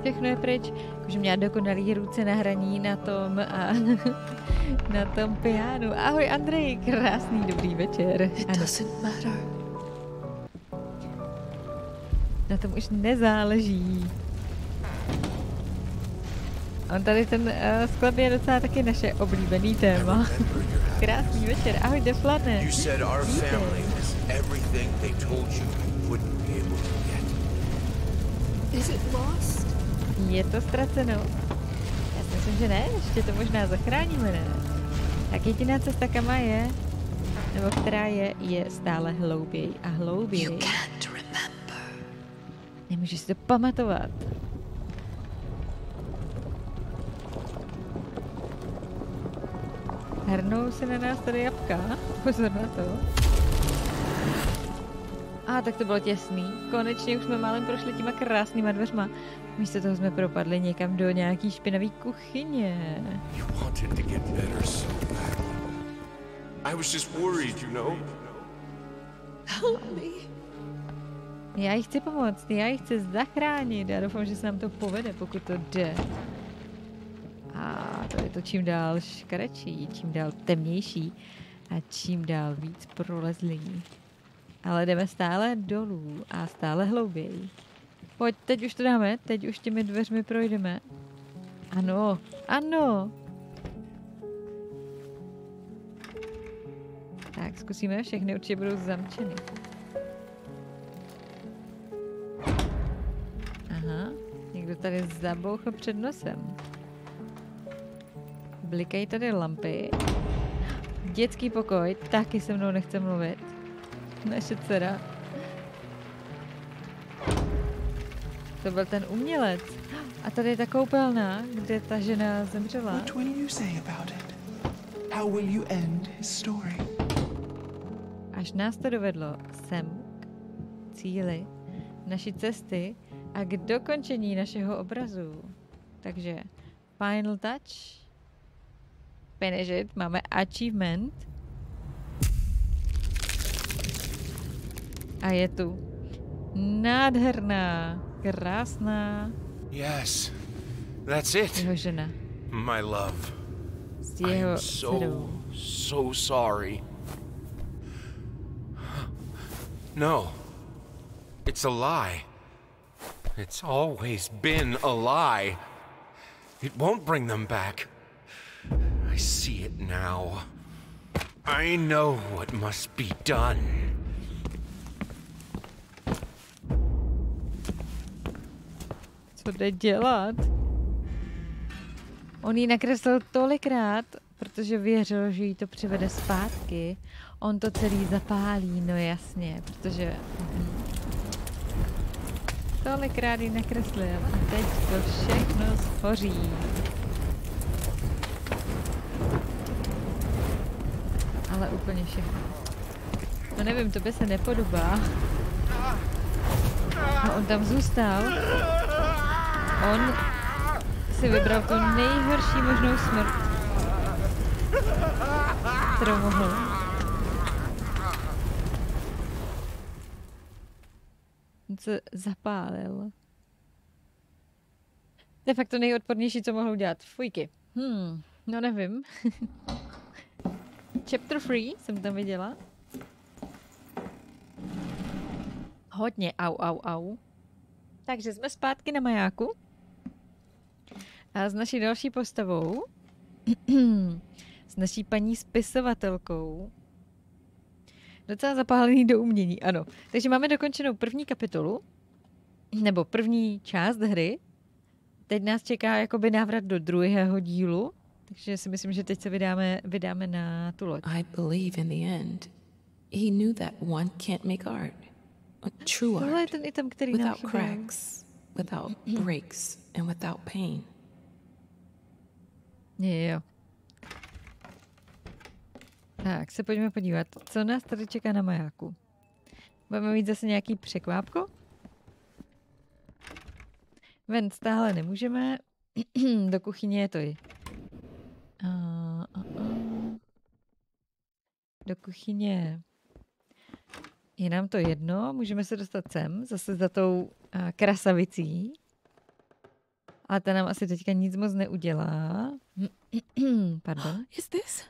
Všechno je pryč. Jakože měla dokonalý ruce na hraní na tom a na tom pianu. Ahoj Andrej, krásný dobrý večer. It doesn't matter. Na tom už nezáleží. On tady ten uh, sklep je docela taky naše oblíbený téma. Krásný večer, ahoj Deflane. You said our family was everything they told you you wouldn't be able to get. Is it lost? Je to ztraceno? Já si myslím, že ne, ještě to možná zachráníme, ne? Tak jediná cesta, kam je, nebo která je, je stále hlouběji a hlouběji. Nemůžeš si to pamatovat. Hrnou se na nás tady jabka. Pozor na to. A ah, tak to bylo těsný. Konečně už jsme málem prošli těma krásnýma dveřma. Místo toho jsme propadli někam do nějaký špinavý kuchyně. I was just worried, you know? Help me. Já jí chci pomoct, já jí chci zachránit. Já doufám, že se nám to povede, pokud to jde. A to je to čím dál škarečí, čím dál temnější a čím dál víc prolezlý. Ale jdeme stále dolů a stále hlouběji. Pojď, teď už to dáme, teď už těmi dveřmi projdeme. Ano, ano. Tak, zkusíme, všechny určitě budou zamčeny. Aha, někdo tady zabouchl před nosem. Blikají tady lampy. Dětský pokoj, taky se mnou nechce mluvit. Naše dcera. To byl ten umělec. A tady je ta koupelna, kde ta žena zemřela. What will you say about it? How will you end his story? Až nás to dovedlo sem k cíli naší cesty a k dokončení našeho obrazu. Takže final touch. Finish it. Máme achievement. A je tu nádherná, krásná Yes, that's it. jeho žena. My love. S jeho am so, dcerou. so sorry. No. It's a lie. It's always been a lie. It won't bring them back. I see it now. I know what must be done. Co jde dělat? On ji nakreslil tolikrát, protože věřil, že jí to přivede zpátky. On to celý zapálí, no jasně, protože... Tolikrát ji nakreslil a teď to všechno spoří. Ale úplně všechno. No nevím, to by se nepodobá. A on tam zůstal. On si vybral tu nejhorší možnou smrt, kterou mohl. Se zapálil. To je fakt to nejodpornější, co mohl udělat. Fujky. Hmm, no nevím. Chapter 3 jsem tam viděla. Hodně au, au, au. Takže jsme zpátky na majáku. A s naší další postavou, s naší paní spisovatelkou, docela zapálený do umění, ano. Takže máme dokončenou první kapitolu, nebo první část hry. Teď nás čeká jakoby návrat do druhého dílu, takže si myslím, že teď se vydáme, vydáme na tu loď. I believe in the end, he knew that one can't make art. True Tohle je art. ten item, který nám Without chyběl. cracks without breaks and without pain. Jo. Tak, se pojďme podívat, co nás tady čeká na majáku. Budeme mít zase nějaký překvápko? Ven stále nemůžeme. Do kuchyně je to i. Do kuchyně je nám to jedno, můžeme se dostat sem, zase za tou krasavicí. A ta nám asi teďka nic moc neudělá. Pardon. Is this?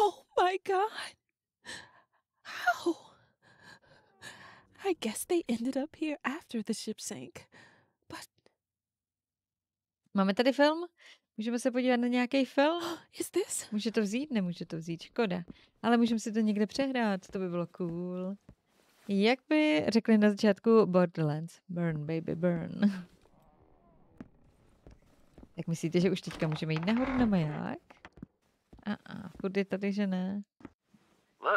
Oh my god. How? I guess they ended up here after the ship sank. But Máme tady film? Můžeme se podívat na nějaký film? is this? Může to vzít? Nemůže to vzít, škoda. Ale můžeme si to někde přehrát, to by bylo cool. Jak by řekli na začátku Borderlands? Burn, baby, burn. tak myslíte, že už teďka můžeme jít nahoru na maják? A a, furt je tady, že ne.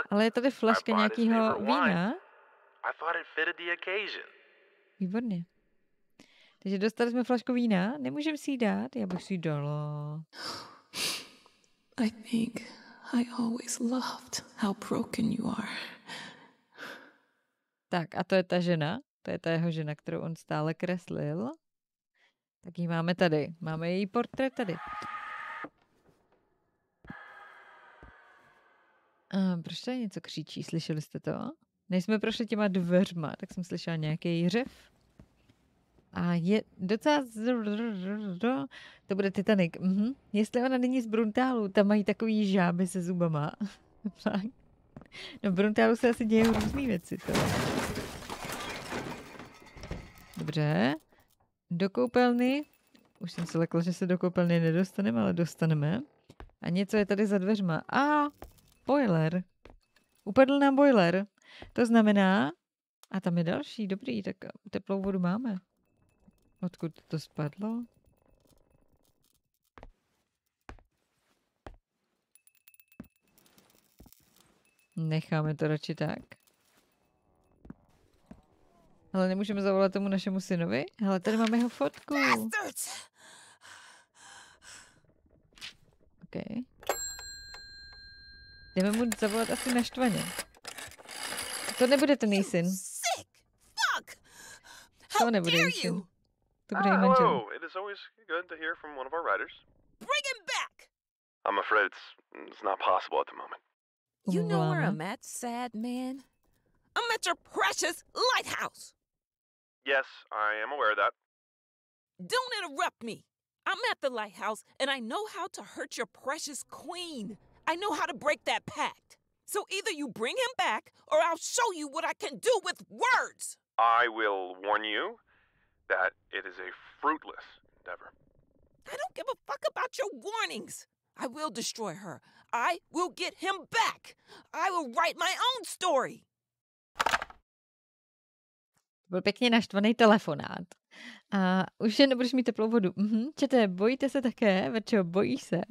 Ale je tady flaška nějakého vína. Výborně. Takže dostali jsme flašku vína, nemůžeme si ji dát, já bych si ji dala. I think I always loved how broken you are. Tak a to je ta žena, to je ta jeho žena, kterou on stále kreslil. Tak ji máme tady. Máme její portrét tady. A proč tady něco křičí? Slyšeli jste to? Než jsme prošli těma dveřma, tak jsem slyšela nějaký řev. A je docela... To bude Titanic. Mhm. Jestli ona není z Bruntálu, tam mají takový žáby se zubama. No v Bruntálu se asi dějí různé věci. To. Dobře. Do koupelny. Už jsem si lekla, že se do koupelny nedostaneme, ale dostaneme. A něco je tady za dveřma. A boiler. Upadl nám boiler. To znamená, a tam je další, dobrý, tak teplou vodu máme. Odkud to spadlo? Necháme to radši tak. Ale nemůžeme zavolat tomu našemu synovi? Ale tady máme jeho fotku. Bastards! Okay. Jdeme mu zavolat asi naštvaně. To nebude ten její syn. Sick! Fuck! To How nebude dare její syn. you! To bude její ah, manžel. hello. It is always good to hear from one of our writers. Bring him back! I'm afraid it's it's not possible at the moment. You know where Voláme. I'm at, sad man? I'm at your precious lighthouse! Yes, I am aware of that. Don't interrupt me! I'm at the lighthouse and I know how to hurt your precious queen. I know how to break that pact. So either you bring him back or I'll show you what I can do with words! I will warn you that it is a fruitless endeavor. I don't give a fuck about your warnings. I will destroy her. I will get him back. I will write my own story. To byl pěkně naštvaný telefonát. A už je nebudeš mít teplou vodu. Mhm. Čete, bojíte se také? Verčo, bojíš se?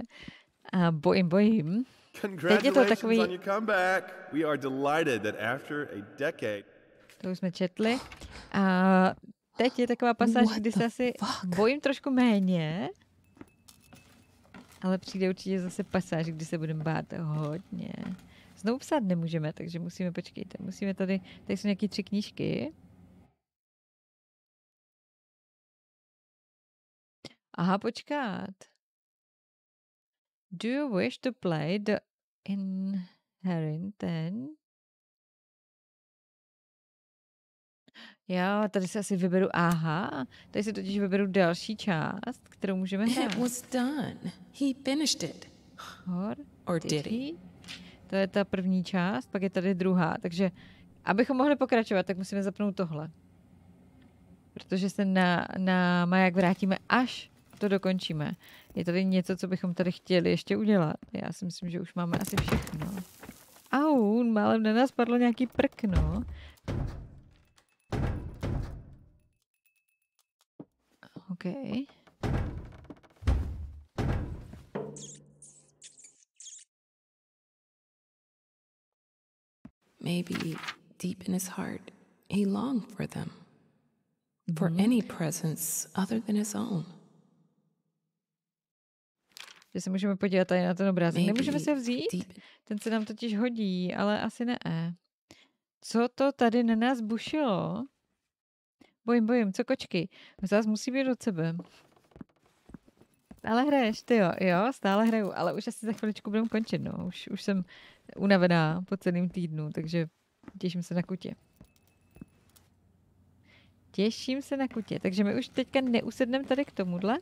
A bojím, bojím. Teď je to Congratulations takový, on your comeback. We are delighted that after a decade. to už jsme četli. A teď je taková pasáž, What kdy se asi bojím trošku méně. Ale přijde určitě zase pasáž, kdy se budeme bát hodně. Znovu psát nemůžeme, takže musíme, počkejte, musíme tady, tady jsou nějaké tři knížky. Aha, počkat. Do you wish to play the inheritance? Jo, tady si asi vyberu, aha, tady si totiž vyberu další část, kterou můžeme hrát. It was done. He finished it. Hor, Or did he? To je ta první část, pak je tady druhá, takže abychom mohli pokračovat, tak musíme zapnout tohle. Protože se na, na maják vrátíme, až to dokončíme. Je tady něco, co bychom tady chtěli ještě udělat. Já si myslím, že už máme asi všechno. Au, málem na nás padlo nějaký prkno. OK. Maybe deep in his heart, he longed for them. for any presence other than his own. Že se můžeme podívat tady na ten obrázek. Maybe Nemůžeme si ho vzít? Ten se nám totiž hodí, ale asi ne. Co to tady na nás bušilo? Bojím, bojím, co kočky? Zás musí být od sebe. Stále hraješ, ty jo, jo, stále hraju, ale už asi za chviličku budeme končit, no. Už, už jsem unavená po celém týdnu, takže těším se na kutě. Těším se na kutě, takže my už teďka neusedneme tady k tomuhle,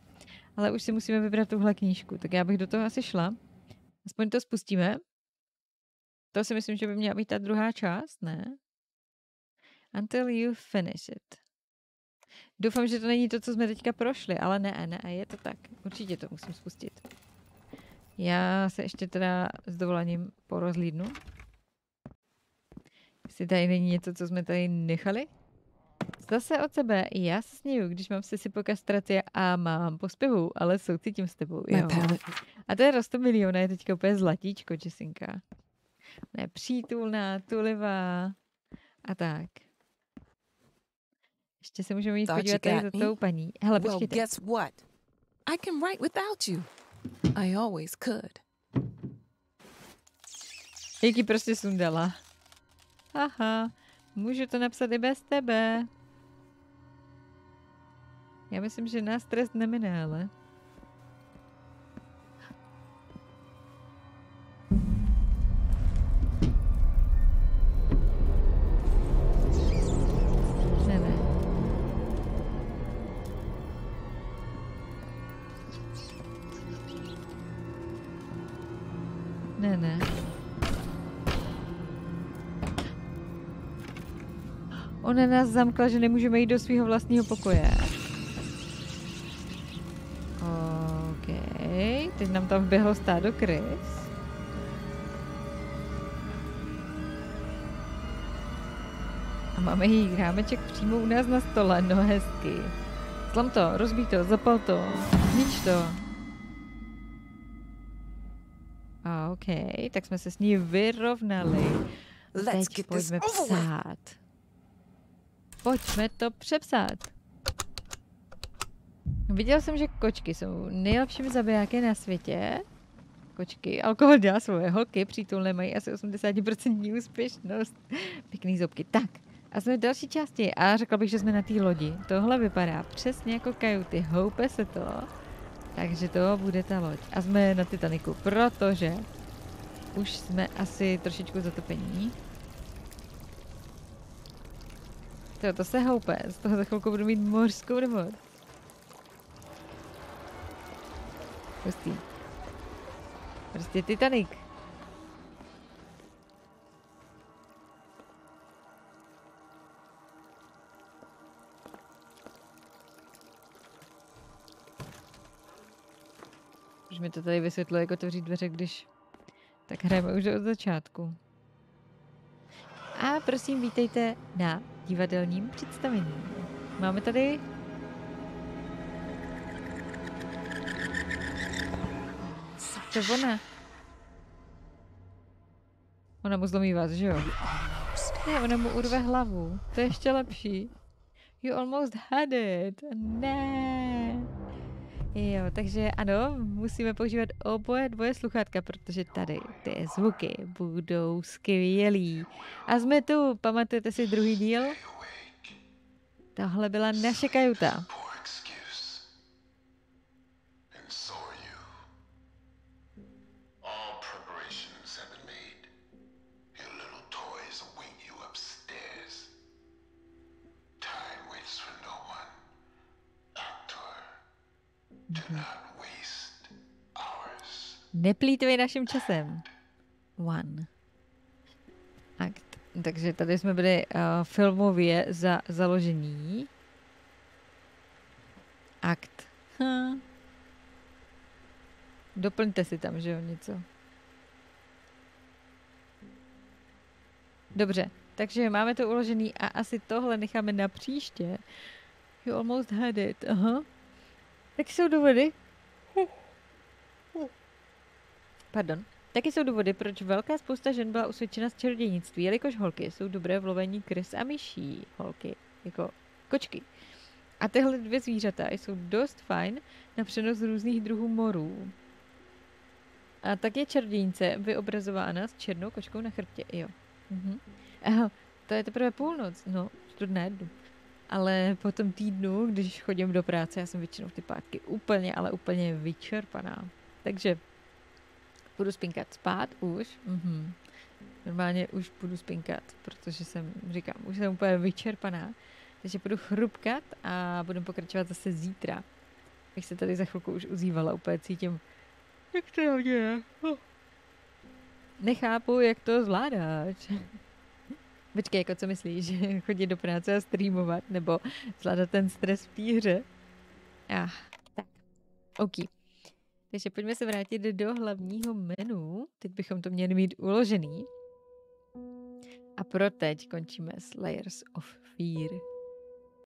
ale už si musíme vybrat tuhle knížku, tak já bych do toho asi šla. Aspoň to spustíme. To si myslím, že by měla být ta druhá část, ne? Until you finish it. Doufám, že to není to, co jsme teďka prošli, ale ne, ne, je to tak. Určitě to musím spustit. Já se ještě teda s dovolením porozlídnu. Jestli tady není něco, co jsme tady nechali. Zase od sebe. Já se sněju, když mám si po kastraci a mám po zpěvu, ale soucítím s tebou. Jo. A to je Rostomilí, ona je teďka úplně zlatíčko, Jessinka. Ona je přítulná, tulivá a tak. Ještě se můžeme jít podívat tady za tou paní. Hele, well, počkejte. guess what? I can write without you. I always could. Jak ji prostě sundala. Aha, můžu to napsat i bez tebe. Já myslím, že nás trest nemine, ale. Ona nás zamkla, že nemůžeme jít do svého vlastního pokoje. Nám tam vběhlo stádo krys. A máme její rámeček přímo u nás na stole, no hezky. Zlom to, rozbij to, zapal to, znič to. A OK, tak jsme se s ní vyrovnali. Let's Teď get this pojďme with. psát. Pojďme to přepsat. Viděl jsem, že kočky jsou nejlepšími zabijáky na světě. Kočky. Alkohol dělá svoje. Holky přítulné mají asi 80% úspěšnost. Pěkný zobky. Tak. A jsme v další části a řekla bych, že jsme na té lodi. Tohle vypadá přesně jako kajuty. Houpe se to. Takže to bude ta loď. A jsme na Titaniku, protože už jsme asi trošičku zatopení. To, to se houpe, z toho za chvilku budu mít mořskou nemoc. Hustý. Prostě Titanic. Už mi to tady vysvětluje, jak otevřít dveře, když tak hrajeme už od začátku. A prosím, vítejte na divadelním představení. Máme tady To je ona. Ona mu zlomí vás, že jo? Ne, ona mu urve hlavu. To je ještě lepší. You almost had it. Ne. Jo, takže ano, musíme používat oboje dvoje sluchátka, protože tady ty zvuky budou skvělý. A jsme tu, pamatujete si druhý díl? Tohle byla naše kajuta. Hours. Neplýtvej naším časem. One. Akt. Takže tady jsme byli uh, filmově za založení. Akt. Ha. Doplňte si tam, že jo, něco. Dobře, takže máme to uložený a asi tohle necháme na příště. You almost had it, aha. Tak jsou důvody. Pardon. Taky jsou důvody, proč velká spousta žen byla usvědčena z čarodějnictví, jelikož holky jsou dobré v lovení krys a myší. Holky, jako kočky. A tyhle dvě zvířata jsou dost fajn na přenos různých druhů morů. A tak je čarodějnice vyobrazována s černou kočkou na chrbtě, jo. Mhm. Aha, to je teprve půlnoc, no, to nejedu. Ale po tom týdnu, když chodím do práce, já jsem většinou ty pátky úplně, ale úplně vyčerpaná. Takže budu spinkat spát už. Mhm. Normálně už budu spinkat, protože jsem, říkám, už jsem úplně vyčerpaná. Takže budu chrupkat a budu pokračovat zase zítra. Bych se tady za chvilku už uzývala, úplně cítím, jak to je. Oh. Nechápu, jak to zvládáš. Počkej, jako co myslíš, že chodit do práce a streamovat, nebo zvládat ten stres v té hře? Ah, tak, OK. Takže pojďme se vrátit do hlavního menu. Teď bychom to měli mít uložený. A pro teď končíme s Layers of Fear.